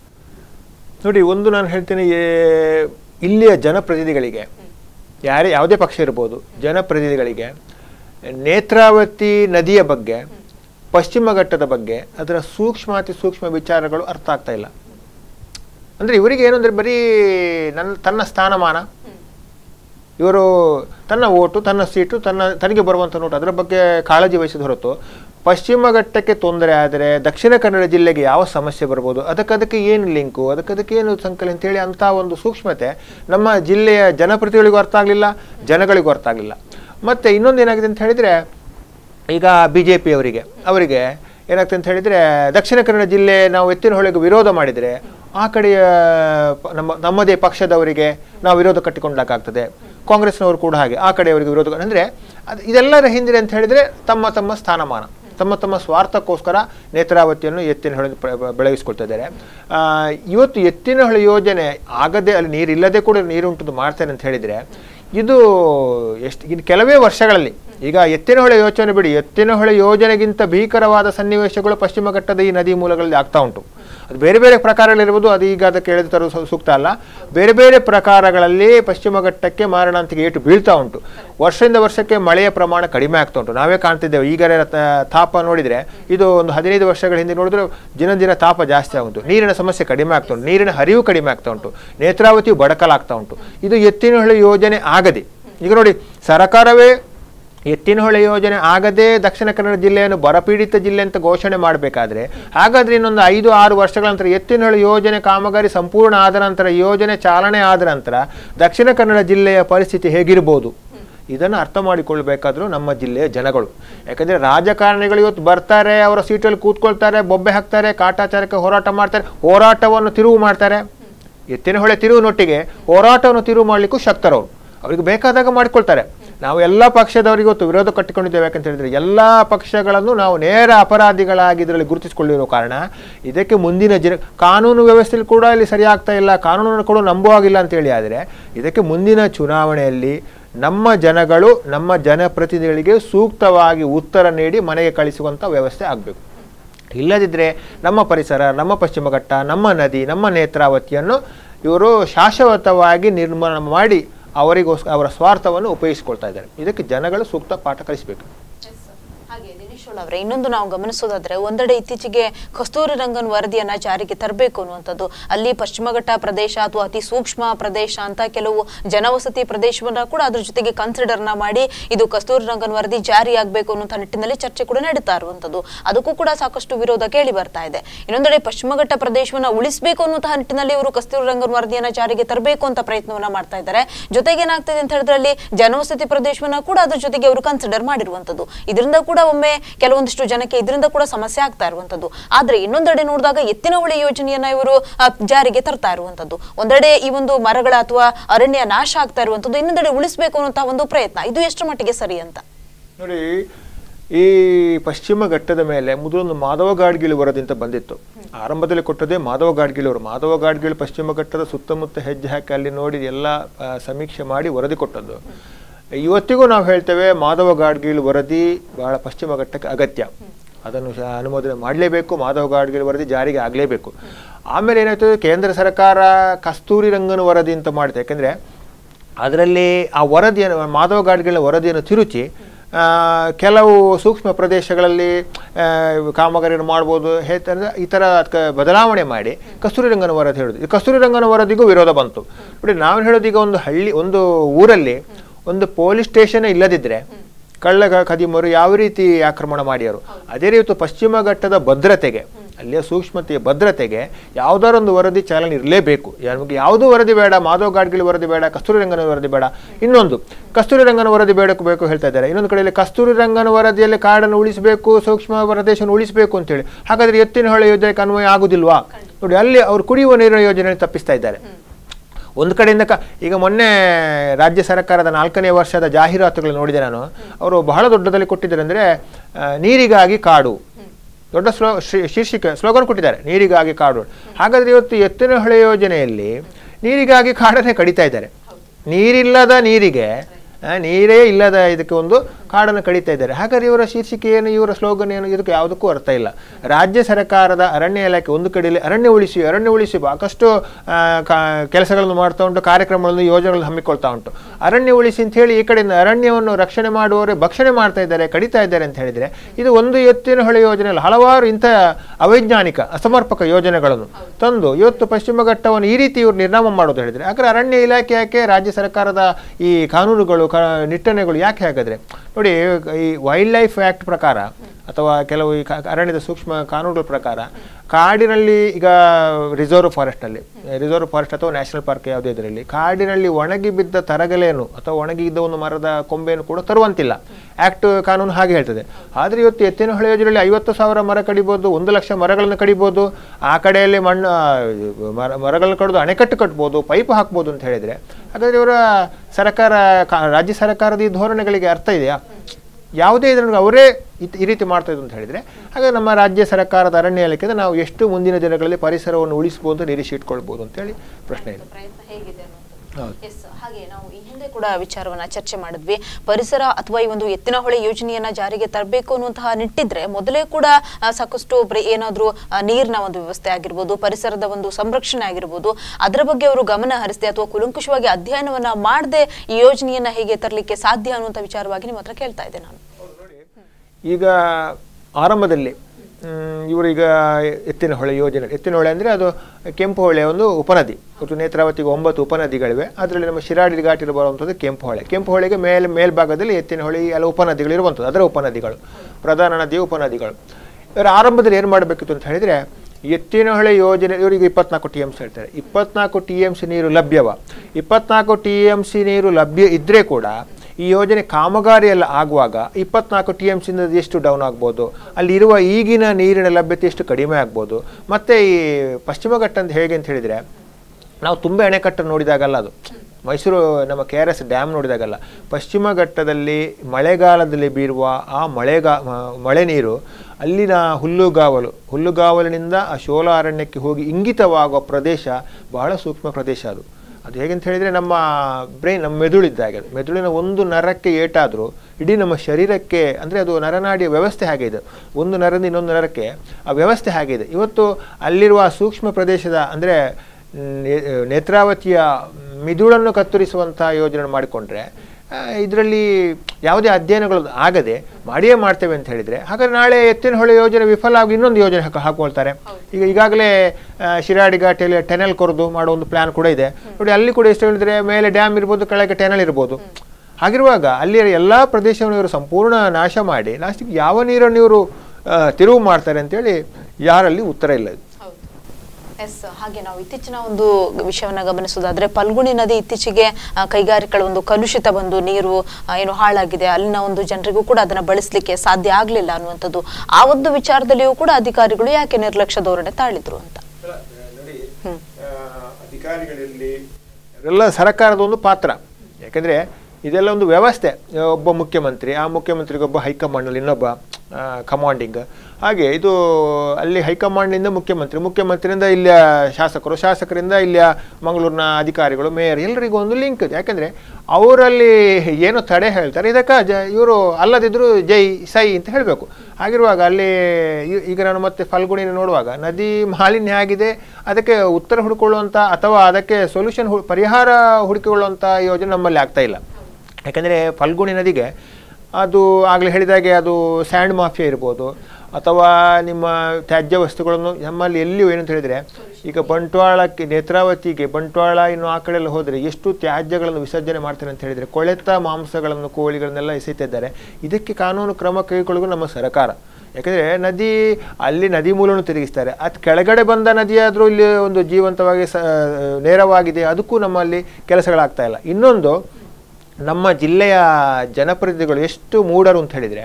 ನೋಡಿ ಒಂದು ನಾನು ಹೇಳ್ತೇನೆ ಇಲ್ಲಿಯ ಜನಪ್ರತಿನಿಧಿಗಳಿಗೆ ಯಾರೇ ಯಾವುದೇ ಪಕ್ಷ ಇರ್ಬೋದು ಜನಪ್ರತಿನಿಧಿಗಳಿಗೆ ನೇತ್ರಾವತಿ ನದಿಯ ಬಗ್ಗೆ ಪಶ್ಚಿಮ ಘಟ್ಟದ ಬಗ್ಗೆ ಅದರ ಸೂಕ್ಷ್ಮಾತಿ ಸೂಕ್ಷ್ಮ ವಿಚಾರಗಳು ಅರ್ಥ ಆಗ್ತಾ ಇಲ್ಲ. ಅಂದರೆ ಇವರಿಗೆ ಏನಂದರೆ ಬರೀ ನನ್ನ, ತನ್ನ ಸ್ಥಾನಮಾನ. ಇವರು ತನ್ನ ಓಟು, ತನ್ನ ಸೀಟು, ತನ್ನ, ತನಗೆ ಬರುವಂಥ ನೋಟು, ಅದರ ಬಗ್ಗೆ ಕಾಳಜಿ ವಹಿಸಿದ ಹೊರತು ಪಶ್ಚಿಮ ಘಟ್ಟಕ್ಕೆ ತೊಂದರೆ ಆದರೆ ದಕ್ಷಿಣ ಕನ್ನಡ ಜಿಲ್ಲೆಗೆ ಯಾವ ಸಮಸ್ಯೆ ಬರ್ಬೋದು? ಅದಕ್ಕೆ ಅದಕ್ಕೆ ಏನು ಲಿಂಕು ಅದಕ್ಕೆ ಅದಕ್ಕೆ ಏನು ಸಂಕಲ ಅಂತೇಳಿ ಅಂಥ ಒಂದು ಸೂಕ್ಷ್ಮತೆ ನಮ್ಮ ಜಿಲ್ಲೆಯ ಜನಪ್ರತಿಗಳಿಗೂ ಅರ್ಥ ಆಗಲಿಲ್ಲ, ಜನಗಳಿಗೂ ಅರ್ಥ ಆಗಲಿಲ್ಲ. ಮತ್ತು ಇನ್ನೊಂದು ಏನಾಗಿದೆ ಅಂತ ಹೇಳಿದರೆ ಈಗ ಬಿ ಜೆ ಪಿಯವರಿಗೆ ಅವರಿಗೆ. ಏನಾಗ್ತದೆ ಅಂತ ಹೇಳಿದರೆ, ದಕ್ಷಿಣ ಕನ್ನಡ ಜಿಲ್ಲೆ ನಾವು ಎತ್ತಿನ ಹೊಳೆಗೆ ವಿರೋಧ ಮಾಡಿದರೆ, ಆ ಕಡೆಯ ನಮ್ಮ, ನಮ್ಮದೇ ಪಕ್ಷದವರಿಗೆ ನಾವು ವಿರೋಧ ಕಟ್ಟಿಕೊಂಡಾಗ್ತದೆ. ಕಾಂಗ್ರೆಸ್ನವರು ಕೂಡ ಹಾಗೆ, ಆ ಕಡೆಯವರಿಗೆ ವಿರೋಧ ಅಂದರೆ ಅದು ಇದೆಲ್ಲರ ಹಿಂದಿದೆ ಅಂತ ಹೇಳಿದರೆ ತಮ್ಮ ತಮ್ಮ ಸ್ಥಾನಮಾನ, ತಮ್ಮ ತಮ್ಮ ಸ್ವಾರ್ಥಕ್ಕೋಸ್ಕರ ನೇತ್ರಾವತಿಯನ್ನು ಎತ್ತಿನ ಹೊಳೆ ಇದ್ದಾರೆ. ಇವತ್ತು ಎತ್ತಿನ ಹೊಳೆ ಯೋಜನೆ ಆಗದೆ ಅಲ್ಲಿ ನೀರಿಲ್ಲದೆ ಕೂಡ ಕೂಡ ನೀರುಂಟು ಮಾಡ್ತೇನೆ ಅಂತ ಹೇಳಿದರೆ, ಇದು ಎಷ್ಟು ಇನ್ನು ಕೆಲವೇ ವರ್ಷಗಳಲ್ಲಿ ಈಗ ಎತ್ತಿನಹೊಳೆ ಯೋಚನೆ ಬಿಡಿ. ಎತ್ತಿನಹೊಳೆ ಯೋಜನೆಗಿಂತ ಭೀಕರವಾದ ಸನ್ನಿವೇಶಗಳು ಪಶ್ಚಿಮ ಘಟ್ಟದ ಈ ನದಿ ಮೂಲಗಳಲ್ಲಿ ಆಗ್ತಾ ಉಂಟು. ಅದು ಬೇರೆ ಬೇರೆ ಪ್ರಕಾರಗಳಿರ್ಬೋದು. ಅದು ಈಗ ಅದಕ್ಕೆ ಹೇಳಿದ ತರೋ ಸೂಕ್ತ ಅಲ್ಲ. ಬೇರೆ ಬೇರೆ ಪ್ರಕಾರಗಳಲ್ಲಿ ಪಶ್ಚಿಮ ಘಟ್ಟಕ್ಕೆ ಮಾರಣಾಂತಿಕ ಏಟು ಬೀಳ್ತಾ ಉಂಟು. ವರ್ಷದಿಂದ ವರ್ಷಕ್ಕೆ ಮಳೆಯ ಪ್ರಮಾಣ ಕಡಿಮೆ ಆಗ್ತಾ ಉಂಟು. ನಾವೇ ಕಾಣ್ತಿದ್ದೇವೆ. ಈಗ ತಾಪ ನೋಡಿದರೆ ಇದು ಒಂದು ಹದಿನೈದು ವರ್ಷಗಳ ಹಿಂದೆ ನೋಡಿದ್ರೆ ದಿನ ದಿನ ತಾಪ ಜಾಸ್ತಿ ಆಗುಂಟು. ನೀರಿನ ಸಮಸ್ಯೆ ಕಡಿಮೆ ಆಗ್ತಾ ಉಂಟು. ನೀರಿನ ಹರಿವು ಕಡಿಮೆ ಆಗ್ತಾ ಉಂಟು. ನೇತ್ರಾವತಿಯು ಬಡಕಲಾಗ್ತಾ ಉಂಟು. ಇದು ಎತ್ತಿನಹೊಳೆ ಯೋಜನೆ ಆಗದೆ. ಈಗ ನೋಡಿ, ಸರ್ಕಾರವೇ ಎತ್ತಿನಹೊಳೆ ಯೋಜನೆ ಆಗದೇ ದಕ್ಷಿಣ ಕನ್ನಡ ಜಿಲ್ಲೆಯನ್ನು ಬರಪೀಡಿತ ಜಿಲ್ಲೆ ಅಂತ ಘೋಷಣೆ ಮಾಡಬೇಕಾದ್ರೆ, ಹಾಗಾದ್ರೆ ಇನ್ನೊಂದು ಐದು, ಆರು ವರ್ಷಗಳ ನಂತರ ಎತ್ತಿನಹೊಳೆ ಯೋಜನೆ ಕಾಮಗಾರಿ ಸಂಪೂರ್ಣ ಆದ ನಂತರ ಯೋಜನೆ ಚಾಲನೆ ಆದ ನಂತರ ದಕ್ಷಿಣ ಕನ್ನಡ ಜಿಲ್ಲೆಯ ಪರಿಸ್ಥಿತಿ ಹೇಗಿರ್ಬೋದು? ಇದನ್ನು ಅರ್ಥ ಮಾಡಿಕೊಳ್ಬೇಕಾದ್ರು ನಮ್ಮ ಜಿಲ್ಲೆಯ ಜನಗಳು. ಯಾಕಂದರೆ ರಾಜಕಾರಣಿಗಳು ಇವತ್ತು ಬರ್ತಾರೆ, ಅವರ ಸೀಟಲ್ಲಿ ಕೂತ್ಕೊಳ್ತಾರೆ, ಬೊಬ್ಬೆ ಹಾಕ್ತಾರೆ, ಕಾಟಾಚಾರಕ್ಕೆ ಹೋರಾಟ ಮಾಡ್ತಾರೆ, ಹೋರಾಟವನ್ನು ತಿರುವು ಮಾಡ್ತಾರೆ. ಎತ್ತಿನಹೊಳೆ ತಿರುವಿನೊಟ್ಟಿಗೆ ಹೋರಾಟವನ್ನು ತಿರುವು ಮಾಡಲಿಕ್ಕೂ ಶಕ್ತರವರು. ಅವರಿಗೆ ಬೇಕಾದಾಗ ಮಾಡಿಕೊಳ್ತಾರೆ. ನಾವು ಎಲ್ಲ ಪಕ್ಷದವರಿಗೆ ಇವತ್ತು ವಿರೋಧ ಕಟ್ಟಿಕೊಂಡಿದ್ದೇವೆ, ಯಾಕಂತ ಹೇಳಿದ್ರೆ ಎಲ್ಲ ಪಕ್ಷಗಳನ್ನು ನಾವು ನೇರ ಅಪರಾಧಿಗಳಾಗಿ ಇದರಲ್ಲಿ ಗುರುತಿಸಿಕೊಳ್ಳಿರೋ ಕಾರಣ ಇದಕ್ಕೆ ಮುಂದಿನ ಜನ, ಕಾನೂನು ವ್ಯವಸ್ಥೆಯಲ್ಲಿ ಕೂಡ ಇಲ್ಲಿ ಸರಿ ಆಗ್ತಾ ಇಲ್ಲ, ಕಾನೂನನ್ನು ಕೂಡ ನಂಬುವಾಗಿಲ್ಲ ಅಂತೇಳಿ ಆದರೆ ಇದಕ್ಕೆ ಮುಂದಿನ ಚುನಾವಣೆಯಲ್ಲಿ ನಮ್ಮ ಜನಗಳು, ನಮ್ಮ ಜನಪ್ರತಿನಿಧಿಗಳಿಗೆ ಸೂಕ್ತವಾಗಿ ಉತ್ತರ ನೀಡಿ ಮನೆಗೆ ಕಳಿಸುವಂಥ ವ್ಯವಸ್ಥೆ ಆಗಬೇಕು. ಇಲ್ಲದಿದ್ದರೆ ನಮ್ಮ ಪರಿಸರ, ನಮ್ಮ ಪಶ್ಚಿಮ ಘಟ್ಟ, ನಮ್ಮ ನದಿ, ನಮ್ಮ ನೇತ್ರಾವತಿಯನ್ನು ಇವರು ಶಾಶ್ವತವಾಗಿ ನಿರ್ಮಾಣ ಮಾಡಿ ಅವರಿಗೋಸ್ಕರ ಅವರ ಸ್ವಾರ್ಥವನ್ನು ಉಪಯೋಗಿಸಿಕೊಳ್ತಾ ಇದ್ದಾರೆ. ಇದಕ್ಕೆ ಜನಗಳು ಸೂಕ್ತ ಪಾಠ ಕಲಿಸಬೇಕು. ದಿನೇಶ್ವರ್ ಅವರೇ. ಇನ್ನೊಂದು ನಾವು ಗಮನಿಸೋದಾದ್ರೆ ಒಂದೆಡೆ ಇತ್ತೀಚೆಗೆ ಕಸ್ತೂರಿ ರಂಗನ್ ವರದಿಯನ್ನ ಜಾರಿಗೆ ತರಬೇಕು ಅನ್ನುವಂಥದ್ದು. ಅಲ್ಲಿ ಪಶ್ಚಿಮ ಘಟ್ಟ ಪ್ರದೇಶ ಅಥವಾ ಅತಿ ಸೂಕ್ಷ್ಮ ಪ್ರದೇಶ ಅಂತ ಕೆಲವು ಜನವಸತಿ ಪ್ರದೇಶವನ್ನ ಕೂಡ ಅದ್ರ ಜೊತೆಗೆ ಕನ್ಸಿಡರ್ನ ಮಾಡಿ ಇದು ಕಸ್ತೂರಿ ರಂಗನ್ ವರದಿ ಜಾರಿ ಆಗಬೇಕು ಅನ್ನುವಂಥ ನಿಟ್ಟಿನಲ್ಲಿ ಚರ್ಚೆ ಕೂಡ ನಡೀತಾ ಇರುವಂಥದ್ದು. ಅದಕ್ಕೂ ಕೂಡ ಸಾಕಷ್ಟು ವಿರೋಧ ಕೇಳಿ ಬರ್ತಾ ಇದೆ. ಇನ್ನೊಂದೆಡೆ ಪಶ್ಚಿಮ ಘಟ್ಟ ಪ್ರದೇಶವನ್ನ ಉಳಿಸಬೇಕು ಅನ್ನುವಂತಹ ನಿಟ್ಟಿನಲ್ಲಿ ಇವರು ಕಸ್ತೂರಿ ರಂಗನ್ ವರದಿಯನ್ನ ಜಾರಿಗೆ ತರಬೇಕು ಅಂತ ಪ್ರಯತ್ನವನ್ನ ಮಾಡ್ತಾ ಇದ್ದಾರೆ. ಜೊತೆಗೆ ಏನಾಗ್ತದೆ ಅಂತ ಹೇಳಿದ್ರೆ ಅಲ್ಲಿ ಜನವಸತಿ ಪ್ರದೇಶವನ್ನ ಕೂಡ ಅದ್ರ ಜೊತೆಗೆ ಅವರು ಕನ್ಸಿಡರ್ ಮಾಡಿರುವಂತದ್ದು ಇದರಿಂದ ಕೂಡ ಒಮ್ಮೆ ಕೆಲವೊಂದಿಷ್ಟು ಜನಕ್ಕೆ ಇದರಿಂದ ಕೂಡ ಸಮಸ್ಯೆ ಆಗ್ತಾ ಇರುವಂತದ್ದು ಆದ್ರೆ ಇನ್ನೊಂದೆಡೆ ನೋಡಿದಾಗ ಎತ್ತಿನ ಹೊಳೆ ಯೋಜನೆಯನ್ನ ಇವರು ಜಾರಿಗೆ ತರ್ತಾ ಇರುವಂತದ್ದು ಒಂದೆಡೆ ಈ ಒಂದು ಮರಗಳ ಅಥವಾ ಅರಣ್ಯ ನಾಶ ಆಗ್ತಾ ಇರುವಂತದ್ದು ಇನ್ನೊಂದೆಡೆ ಉಳಿಸಬೇಕು ಅನ್ನುವಂತಹ ಒಂದು ಪ್ರಯತ್ನ. ಇದು ಎಷ್ಟು ಮಟ್ಟಿಗೆ ಸರಿ ಅಂತ? ನೋಡಿ, ಈ ಪಶ್ಚಿಮ ಘಟ್ಟದ ಮೇಲೆ ಮೊದಲೊಂದು ಮಾಧವ ಗಾಡ್ಗಿಳಿ ವರದಿ ಅಂತ ಬಂದಿತ್ತು. ಆರಂಭದಲ್ಲಿ ಕೊಟ್ಟದೇ ಮಾಧವ ಗಾಡ್ಗಿಳಿ ಅವರು. ಮಾಧವ ಗಾಡ್ಗಿಳಿ ಪಶ್ಚಿಮ ಘಟ್ಟದ ಸುತ್ತಮುತ್ತ ಹೆಜ್ಜೆ ಹಾಕಿ ಅಲ್ಲಿ ನೋಡಿ ಎಲ್ಲ ಸಮೀಕ್ಷೆ ಮಾಡಿ ವರದಿ ಕೊಟ್ಟದ್ದು. ಇವತ್ತಿಗೂ ನಾವು ಹೇಳ್ತೇವೆ ಮಾಧವ ಗಾಡ್ಗೀಳ್ ವರದಿ ಬಹಳ ಪಶ್ಚಿಮ ಘಟ್ಟಕ್ಕೆ ಅಗತ್ಯ. ಅದನ್ನು ಅನುಮೋದನೆ ಮಾಡಲೇಬೇಕು, ಮಾಧವ ಗಾಡ್ಗೀಳ್ ವರದಿ ಜಾರಿಗೆ ಆಗಲೇಬೇಕು. ಆಮೇಲೆ ಏನಾಯ್ತದೆ, ಕೇಂದ್ರ ಸರ್ಕಾರ ಕಸ್ತೂರಿ ರಂಗನ ವರದಿ ಅಂತ ಮಾಡಿದೆ ಯಾಕೆಂದರೆ ಅದರಲ್ಲಿ ಆ ವರದಿಯನ್ನು, ಮಾಧವ ಗಾಡ್ಗೀಳ ವರದಿಯನ್ನು ತಿರುಚಿ ಕೆಲವು ಸೂಕ್ಷ್ಮ ಪ್ರದೇಶಗಳಲ್ಲಿ ಕಾಮಗಾರಿಯನ್ನು ಮಾಡ್ಬೋದು ಹೇಳ್ತಾರೆ ಈ ಥರ ಅದಕ್ಕೆ ಬದಲಾವಣೆ ಮಾಡಿ ಕಸ್ತೂರಿ ರಂಗನ ವರದಿ ಹೇಳೋದು ಕಸ್ತೂರಿ ರಂಗನ ವರದಿಗೂ ವಿರೋಧ ಬಂತು. ನೋಡಿ, ನಾವು ಹೇಳೋದು ಈಗ ಒಂದು ಹಳ್ಳಿ, ಒಂದು ಊರಲ್ಲಿ ಒಂದು ಪೊಲೀಸ್ ಸ್ಟೇಷನ್ ಇಲ್ಲದಿದ್ದರೆ ಕಳ್ಳ ಕದಿಮರು ಖದೀಮರು ಯಾವ ರೀತಿ ಆಕ್ರಮಣ ಮಾಡ್ಯಾರು? ಅದೇ ರೀತಿ ಪಶ್ಚಿಮ ಘಟ್ಟದ ಭದ್ರತೆಗೆ ಅಲ್ಲಿಯ ಸೂಕ್ಷ್ಮತೆಯ ಭದ್ರತೆಗೆ ಯಾವುದಾರೊಂದು ವರದಿ ಚಾಲನೆ ಇರಲೇಬೇಕು. ನಮಗೆ ಯಾವುದೂ ವರದಿ ಬೇಡ ಮಾಧವ್ ಗಾಡ್ಗಿಲ್ ವರದಿ ಬೇಡ ಕಸ್ತೂರಿ ರಂಗನ ವರದಿ ಬೇಡ. ಇನ್ನೊಂದು ಕಸ್ತೂರಿ ರಂಗನ ವರದಿ ಬೇಡಕ್ಕೆ ಬೇಕು ಹೇಳ್ತಾ ಇದ್ದಾರೆ. ಇನ್ನೊಂದು ಕಡೆಯಲ್ಲಿ ಕಸ್ತೂರಿ ರಂಗನ ವರದಿಯಲ್ಲಿ ಕಾಡನ್ನು ಉಳಿಸಬೇಕು ಸೂಕ್ಷ್ಮ ಪ್ರದೇಶವನ್ನು ಉಳಿಸಬೇಕು ಅಂತೇಳಿ. ಹಾಗಾದ್ರೆ ಎತ್ತಿನ ಹೊಳೆ ಯೋಜನೆಗೆ ಅನ್ವಯ ಆಗುದಿಲ್ವಾ? ನೋಡಿ ಅಲ್ಲಿ ಅವರು ಕುಡಿಯುವ ನೀರಿನ ಯೋಜನೆ ತಪ್ಪಿಸ್ತಾ ಇದ್ದಾರೆ. ಒಂದು ಕಡೆಯಿಂದ ಕ ಈಗ ಮೊನ್ನೆ ರಾಜ್ಯ ಸರ್ಕಾರದ ನಾಲ್ಕನೇ ವರ್ಷದ ಜಾಹೀರಾತುಗಳು ನೋಡಿದೆ ನಾನು. ಅವರು ಬಹಳ ದೊಡ್ಡದಲ್ಲಿ ಕೊಟ್ಟಿದ್ದಾರೆ ಅಂದರೆ ನೀರಿಗಾಗಿ ಕಾಡು. ದೊಡ್ಡ ಸ್ಲೋ ಶೀರ್ಷಿಕೆ, ಸ್ಲೋಗನ್ ಕೊಟ್ಟಿದ್ದಾರೆ, ನೀರಿಗಾಗಿ ಕಾಡು. ಹಾಗಾದರೆ ಇವತ್ತು ಎತ್ತಿನ ಹೊಳೆ ಯೋಜನೆಯಲ್ಲಿ ನೀರಿಗಾಗಿ ಕಾಡನ್ನೇ ಕಡಿತಾ ಇದ್ದಾರೆ. ನೀರಿಲ್ಲದ ನೀರಿಗೆ ನೀರೇ ಇಲ್ಲದ ಇದಕ್ಕೆ ಒಂದು ಕಾಡನ್ನು ಕಡಿತಾ ಇದ್ದಾರೆ. ಹಾಗಾದ್ರೆ ಇವರ ಶೀರ್ಷಿಕೆ ಏನು ಇವರ ಸ್ಲೋಗನ್ ಏನು ಇದಕ್ಕೆ ಯಾವುದಕ್ಕೂ ಅರ್ಥ ಇಲ್ಲ. ರಾಜ್ಯ ಸರ್ಕಾರದ ಅರಣ್ಯ ಇಲಾಖೆ ಒಂದು ಕಡೆಯಲ್ಲಿ ಅರಣ್ಯ ಉಳಿಸಿ ಅರಣ್ಯ ಉಳಿಸಿ ಸಾಕಷ್ಟು ಕೆಲಸಗಳನ್ನು ಮಾಡ್ತಾ ಉಂಟು, ಕಾರ್ಯಕ್ರಮಗಳನ್ನು, ಯೋಜನೆಗಳನ್ನು ಹಮ್ಮಿಕೊಳ್ತಾ ಉಂಟು. ಅರಣ್ಯ ಉಳಿಸಿ ಅಂತ ಹೇಳಿ ಈ ಕಡೆಯಿಂದ ಅರಣ್ಯವನ್ನು ರಕ್ಷಣೆ ಮಾಡುವವರೇ ಭಕ್ಷಣೆ ಮಾಡ್ತಾ ಇದ್ದಾರೆ, ಕಡಿತಾ ಇದ್ದಾರೆ ಅಂತ ಹೇಳಿದರೆ ಇದು ಒಂದು ಎತ್ತಿನ ಹೊಳೆ ಯೋಜನೆ ಅಲ್ಲ, ಹಲವಾರು ಇಂಥ ಅವೈಜ್ಞಾನಿಕ, ಅಸಮರ್ಪಕ ಯೋಜನೆಗಳನ್ನು ತಂದು ಇವತ್ತು ಪಶ್ಚಿಮ ಘಟ್ಟವನ್ನು ಈ ರೀತಿ ಇವರು ನಿರ್ನಾಮ ಮಾಡೋದು ಹೇಳಿದರೆ. ಹಾಗಾದ್ರೆ ಅರಣ್ಯ ಇಲಾಖೆ ಯಾಕೆ ರಾಜ್ಯ ಸರ್ಕಾರದ ಈ ಕಾನೂನುಗಳು ನಿಟ್ಟಣೆಗಳು ಯಾಕೆ ಹಾಗಾದ್ರೆ? ನೋಡಿ ಈ ವೈಲ್ಡ್ ಲೈಫ್ ಆ್ಯಕ್ಟ್ ಪ್ರಕಾರ ಅಥವಾ ಕೆಲವು ಈ ಅರಣ್ಯದ ಸೂಕ್ಷ್ಮ ಕಾನೂನುಗಳ ಪ್ರಕಾರ ಕಾಡಿನಲ್ಲಿ ಈಗ ರಿಸರ್ವ್ ಫಾರೆಸ್ಟ್ನಲ್ಲಿ ರಿಸರ್ವ್ ಫಾರೆಸ್ಟ್ ಅಥವಾ ನ್ಯಾಷನಲ್ ಪಾರ್ಕ್ ಯಾವುದೇ ಇದರಲ್ಲಿ, ಕಾಡಿನಲ್ಲಿ ಒಣಗಿ ಬಿದ್ದ ತರಗಲೆಯನ್ನು ಅಥವಾ ಒಣಗಿ ಇದ್ದ ಒಂದು ಮರದ ಕೊಂಬೆಯನ್ನು ಕೂಡ ತರುವಂತಿಲ್ಲ. ಆಕ್ಟ್ ಕಾನೂನು ಹಾಗೆ ಹೇಳ್ತದೆ. ಆದರೆ ಇವತ್ತು ಎತ್ತಿನ ಹೊಳೆ ಯೋಜನೆಯಲ್ಲಿ ಐವತ್ತು ಸಾವಿರ ಮರ ಕಡಿಬೋದು, ಒಂದು ಲಕ್ಷ ಮರಗಳನ್ನು ಕಡಿಬೋದು, ಆ ಕಡೆಯಲ್ಲಿ ಮಣ್ಣು ಮರ, ಮರಗಳನ್ನು ಕಡಿದು ಅಣೆಕಟ್ಟು ಕಟ್ಬೋದು, ಪೈಪ್ ಹಾಕ್ಬೋದು ಅಂತ ಹೇಳಿದರೆ, ಹಾಗಾದರೆ ಇವರ ಸರ್ಕಾರ ರಾಜ್ಯ ಸರ್ಕಾರದ ಈ ಧೋರಣೆಗಳಿಗೆ ಅರ್ಥ ಇದೆಯಾ? ಯಾವುದೇ ಇದನ್ನು ಅವರೇ ಈ ರೀತಿ ಮಾಡ್ತಾಯಿದ್ರು ಅಂತ ಹೇಳಿದರೆ ಹಾಗೆ ನಮ್ಮ ರಾಜ್ಯ ಸರ್ಕಾರದ ಅರಣ್ಯ ಇಲಾಖೆಯಿಂದ ನಾವು ಎಷ್ಟು ಮುಂದಿನ ದಿನಗಳಲ್ಲಿ ಪರಿಸರವನ್ನು ಉಳಿಸ್ಬೋದು ನಿರೀಕ್ಷೆ ಇಟ್ಕೊಳ್ಬೋದು ಅಂತೇಳಿ ಪ್ರಶ್ನೆ ಇದೆ ಹೌದು. ಕೂಡ ವಿಚಾರವನ್ನ ಚರ್ಚೆ ಮಾಡಿದ್ವಿ. ಪರಿಸರ ಅಥವಾ ಈ ಒಂದು ಎತ್ತಿನ ಹೊಳೆ ಯೋಜನೆಯನ್ನ ಜಾರಿಗೆ ತರಬೇಕು ಅನ್ನುವಂತಹ ನಿಟ್ಟಿದ್ರೆ ಮೊದಲೇ ಕೂಡ ಸಾಕಷ್ಟು ಏನಾದ್ರೂ ನೀರಿನ ಒಂದು ವ್ಯವಸ್ಥೆ ಆಗಿರ್ಬೋದು, ಪರಿಸರದ ಒಂದು ಸಂರಕ್ಷಣೆ ಆಗಿರ್ಬೋದು, ಅದರ ಬಗ್ಗೆ ಅವರು ಗಮನ ಹರಿಸದೆ ಅಥವಾ ಕುಲಂಕುಷವಾಗಿ ಅಧ್ಯಯನವನ್ನ ಮಾಡದೆ ಈ ಯೋಜನೆಯನ್ನ ಹೇಗೆ ತರಲಿಕ್ಕೆ ಸಾಧ್ಯ ಅನ್ನುವಂಥ ವಿಚಾರವಾಗಿ ನಿಮ್ಮ ಹತ್ರ ಕೇಳ್ತಾ ಇದ್ದೆ ನಾನು. ಈಗ ಆರಂಭದಲ್ಲಿ ಇವರೀಗ ಎತ್ತಿನ ಹೊಳೆ ಯೋಜನೆ ಎತ್ತಿನ ಹೊಳೆ ಅಂದರೆ ಅದು ಕೆಂಪು ಹೊಳೆ ಒಂದು ಉಪನದಿ. ಮತ್ತು ನೇತ್ರಾವತಿಗೆ ಒಂಬತ್ತು ಉಪನದಿಗಳಿವೆ. ಅದರಲ್ಲಿ ನಮ್ಮ ಶಿರಾಡಿ ಘಾಟಿಲಿ ಬರುವಂಥದ್ದು ಕೆಂಪು ಹೊಳೆ. ಕೆಂಪು ಹೊಳೆಗೆ ಮೇಲೆ ಮೇಲ್ಭಾಗದಲ್ಲಿ ಎತ್ತಿನ ಹೊಳೆ ಎಲ್ಲ ಉಪನದಿಗಳು ಇರುವಂಥದ್ದು. ಅದರ ಉಪನದಿಗಳು. ಪ್ರಧಾನ ನದಿಯ ಉಪನದಿಗಳು. ಇವರ ಆರಂಭದಲ್ಲಿ ಏನು ಮಾಡಬೇಕಿತ್ತು ಅಂತ ಹೇಳಿದರೆ ಎತ್ತಿನಹೊಳೆ ಯೋಜನೆ ಇವರಿಗೆ ಇಪ್ಪತ್ನಾಲ್ಕು ಟಿ ಎಂ ಸಿ ಹೇಳ್ತಾರೆ. ಇಪ್ಪತ್ನಾಲ್ಕು ಟಿ ಎಂ ಸಿ ನೀರು ಲಭ್ಯವ. ಇಪ್ಪತ್ನಾಲ್ಕು ಟಿ ಎಂ ಸಿ ನೀರು ಲಭ್ಯ ಇದ್ದರೆ ಕೂಡ ಈ ಯೋಜನೆ ಕಾಮಗಾರಿ ಎಲ್ಲ ಆಗುವಾಗ ಇಪ್ಪತ್ನಾಲ್ಕು ಟಿ ಎಂ ಸಿಂದ ಎಷ್ಟು ಡೌನ್ ಆಗ್ಬೋದು, ಅಲ್ಲಿರುವ ಈಗಿನ ನೀರಿನ ಲಭ್ಯತೆ ಎಷ್ಟು ಕಡಿಮೆ ಆಗ್ಬೋದು, ಮತ್ತು ಈ ಪಶ್ಚಿಮ ಘಟ್ಟ ಅಂತ ಹೇಗೆ ಅಂತ ಹೇಳಿದರೆ, ನಾವು ತುಂಬ ಅಣೆಕಟ್ಟು ನೋಡಿದಾಗಲ್ಲ ಅದು. ಮೈಸೂರು ನಮ್ಮ ಕೆ ಆರ್ ಎಸ್ ಡ್ಯಾಮ್ ನೋಡಿದಾಗಲ್ಲ. ಪಶ್ಚಿಮ ಘಟ್ಟದಲ್ಲಿ ಮಳೆಗಾಲದಲ್ಲಿ ಬೀರುವ ಆ ಮಳೆಗಾ ಮಳೆ ನೀರು ಅಲ್ಲಿನ ಹುಲ್ಲುಗಾವಲು, ಹುಲ್ಲುಗಾವಲಿನಿಂದ ಆ ಶೋಲ ಅರಣ್ಯಕ್ಕೆ ಹೋಗಿ ಇಂಗಿತವಾಗುವ ಪ್ರದೇಶ ಬಹಳ ಸೂಕ್ಷ್ಮ ಪ್ರದೇಶ ಅದು. ಅದು ಅಂತ ಹೇಳಿದರೆ ನಮ್ಮ ಬ್ರೈನ್ ನಮ್ಮ ಮೆದುಳಿದ್ದ ಹಾಗೆ. ಮೆದುಳಿನ ಒಂದು ನರಕ್ಕೆ ಏಟಾದರೂ, ಇಡೀ ನಮ್ಮ ಶರೀರಕ್ಕೆ, ಅಂದರೆ ಅದು ನರನಾಡಿಯ ವ್ಯವಸ್ಥೆ ಹಾಗೆ ಇದೆ. ಒಂದು ನರದಿಂದ ಇನ್ನೊಂದು ನರಕ್ಕೆ ಆ ವ್ಯವಸ್ಥೆ ಹಾಗೆ ಇದೆ. ಇವತ್ತು ಅಲ್ಲಿರುವ ಸೂಕ್ಷ್ಮ ಪ್ರದೇಶದ, ಅಂದರೆ ನೇತ್ರಾವತಿಯ ಮಿದುಳನ್ನು ಕತ್ತರಿಸುವಂಥ ಯೋಜನೆ ಮಾಡಿಕೊಂಡ್ರೆ ಇದರಲ್ಲಿ ಯಾವುದೇ ಅಧ್ಯಯನಗಳು ಆಗದೆ ಮಾಡಿಯೇ ಮಾಡ್ತೇವೆ ಅಂತ ಹೇಳಿದರೆ ಹಾಗಾದರೆ ನಾಳೆ ಎತ್ತಿನ ಹೊಳೆ ಯೋಜನೆ ವಿಫಲ ಆಗಿ ಇನ್ನೊಂದು ಯೋಜನೆ ಹಾಕ ಹಾಕೊಳ್ತಾರೆ. ಈಗ ಈಗಾಗಲೇ ಆ, ಶಿರಾಡಿ ಘಾಟಿಯಲ್ಲಿ ಟೆನಲ್ ಕೊರೆದು ಮಾಡೋ ಒಂದು ಪ್ಲ್ಯಾನ್ ಕೂಡ ಇದೆ. ನೋಡಿ ಅಲ್ಲಿ ಕೂಡ ಎಷ್ಟು ಹೇಳಿದರೆ ಮೇಲೆ ಡ್ಯಾಮ್ ಇರ್ಬೋದು ಕೆಳಗೆ ಟೆನಲ್ ಇರ್ಬೋದು. ಹಾಗಿರುವಾಗ ಅಲ್ಲಿಯ ಎಲ್ಲ ಪ್ರದೇಶವನ್ನು ಇವರು ಸಂಪೂರ್ಣ ನಾಶ ಮಾಡಿ ಲಾಸ್ಟಿಗೆ ಯಾವ ನೀರನ್ನು ಇವರು ತಿರುವು ಮಾಡ್ತಾರೆ ಅಂತೇಳಿ ಯಾರಲ್ಲಿ ಉತ್ತರ ಇಲ್ಲ ಎಸ್ ಹಾಗೆ ನಾವು ಇತ್ತೀಚಿನ ಒಂದು ವಿಷಯವನ್ನ ಗಮನಿಸುವುದಾದ್ರೆ ಪಲ್ಗುಣಿ ನದಿ ಇತ್ತೀಚೆಗೆ ಕೈಗಾರಿಕೆಗಳ ಒಂದು ಕಲುಷಿತ ಬಂದು ನೀರು ಏನು ಹಾಳಾಗಿದೆ ಅಲ್ಲಿನ ಒಂದು ಜನರಿಗೂ ಕೂಡ ಅದನ್ನ ಬಳಸಲಿಕ್ಕೆ ಸಾಧ್ಯ ಆಗ್ಲಿಲ್ಲ ಅನ್ನುವಂಥದ್ದು. ಆ ಒಂದು ವಿಚಾರದಲ್ಲಿಯೂ ಕೂಡ ಅಧಿಕಾರಿಗಳು ಯಾಕೆ ನಿರ್ಲಕ್ಷ್ಯ ಧೋರಣೆ ತಾಳಿದ್ರು ಅಂತ? ಅಧಿಕಾರಿಗಳಲ್ಲಿ ಎಲ್ಲ ಸರ್ಕಾರದ ಒಂದು ಪಾತ್ರ. ಯಾಕಂದ್ರೆ ಇದೆಲ್ಲ ಒಂದು ವ್ಯವಸ್ಥೆ. ಒಬ್ಬ ಮುಖ್ಯಮಂತ್ರಿ ಆ ಮುಖ್ಯಮಂತ್ರಿಗೊಬ್ಬ ಹೈಕಮಾಂಡ್ ಅಲ್ಲಿ ಇನ್ನೊಬ್ಬ ಕಮಾಂಡಿಂಗ್ ಹಾಗೆ ಇದು ಅಲ್ಲಿ ಹೈಕಮಾಂಡ್ನಿಂದ ಮುಖ್ಯಮಂತ್ರಿ, ಮುಖ್ಯಮಂತ್ರಿಯಿಂದ ಇಲ್ಲಿಯ ಶಾಸಕರು, ಶಾಸಕರಿಂದ ಇಲ್ಲಿಯ ಮಂಗಳೂರಿನ ಅಧಿಕಾರಿಗಳು, ಮೇಯರ್ ಎಲ್ಲರಿಗೂ ಒಂದು ಲಿಂಕ್ ಇದೆ. ಯಾಕೆಂದರೆ ಅವರಲ್ಲಿ ಏನೋ ತಡೆ ಹೇಳ್ತಾರೆ, ಇದಕ್ಕೆ ಜ, ಇವರು ಅಲ್ಲದಿದ್ದರೂ ಜೈ, ಸೈ ಅಂತ ಹೇಳಬೇಕು. ಹಾಗಿರುವಾಗ ಅಲ್ಲಿ ಈಗ ನಾನು ಮತ್ತೆ ಫಲ್ಗುಣಿನ ನೋಡುವಾಗ ನದಿ ಮಾಲಿನ್ಯ ಆಗಿದೆ, ಅದಕ್ಕೆ ಉತ್ತರ ಹುಡುಕೊಳ್ಳುವಂಥ ಅಥವಾ ಅದಕ್ಕೆ ಸೊಲ್ಯೂಷನ್ ಪರಿಹಾರ ಹುಡುಕಿಕೊಳ್ಳುವಂಥ ಯೋಜನೆ ನಮ್ಮಲ್ಲಿ ಆಗ್ತಾ ಇಲ್ಲ. ಯಾಕೆಂದರೆ ಫಲ್ಗುಣಿ ನದಿಗೆ ಅದು ಆಗಲೇ ಹೇಳಿದಾಗೆ ಅದು ಸ್ಯಾಂಡ್ ಮಾಫಿಯಾ ಇರ್ಬೋದು, ಅಥವಾ ನಿಮ್ಮ ತ್ಯಾಜ್ಯ ವಸ್ತುಗಳನ್ನು ನಮ್ಮಲ್ಲಿ ಎಲ್ಲಿಯೂ ಏನಂತ ಹೇಳಿದರೆ, ಈಗ ಬಂಟ್ವಾಳಕ್ಕೆ, ನೇತ್ರಾವತಿಗೆ, ಬಂಟ್ವಾಳ ಇನ್ನು ಆ ಕಡೆ ಎಲ್ಲ ಹೋದರೆ ಎಷ್ಟು ತ್ಯಾಜ್ಯಗಳನ್ನು ವಿಸರ್ಜನೆ ಮಾಡ್ತಾರೆ ಅಂತ ಹೇಳಿದರೆ, ಕೊಳೆತ ಮಾಂಸಗಳನ್ನು, ಕೋಳಿಗಳನ್ನೆಲ್ಲ ಎಸೆಯುತ್ತಿದ್ದಾರೆ ಇದಕ್ಕೆ ಕಾನೂನು ಕ್ರಮ ಕೈಗೊಳ್ಳುವುದು ನಮ್ಮ ಸರ್ಕಾರ. ಯಾಕಂದರೆ ನದಿ, ಅಲ್ಲಿ ನದಿ ಮೂಲವನ್ನು ತಿರುಗಿಸ್ತಾರೆ. ಅದು ಕೆಳಗಡೆ ಬಂದ ನದಿಯಾದರೂ ಇಲ್ಲಿ ಒಂದು ಜೀವಂತವಾಗಿ ಸ, ನೇರವಾಗಿದೆ, ಅದಕ್ಕೂ ನಮ್ಮಲ್ಲಿ ಕೆಲಸಗಳಾಗ್ತಾ ಇಲ್ಲ. ಇನ್ನೊಂದು ನಮ್ಮ ಜಿಲ್ಲೆಯ ಜನಪ್ರತಿನಿಧಿಗಳು ಎಷ್ಟು ಮೂಡರು ಅಂತ ಹೇಳಿದರೆ,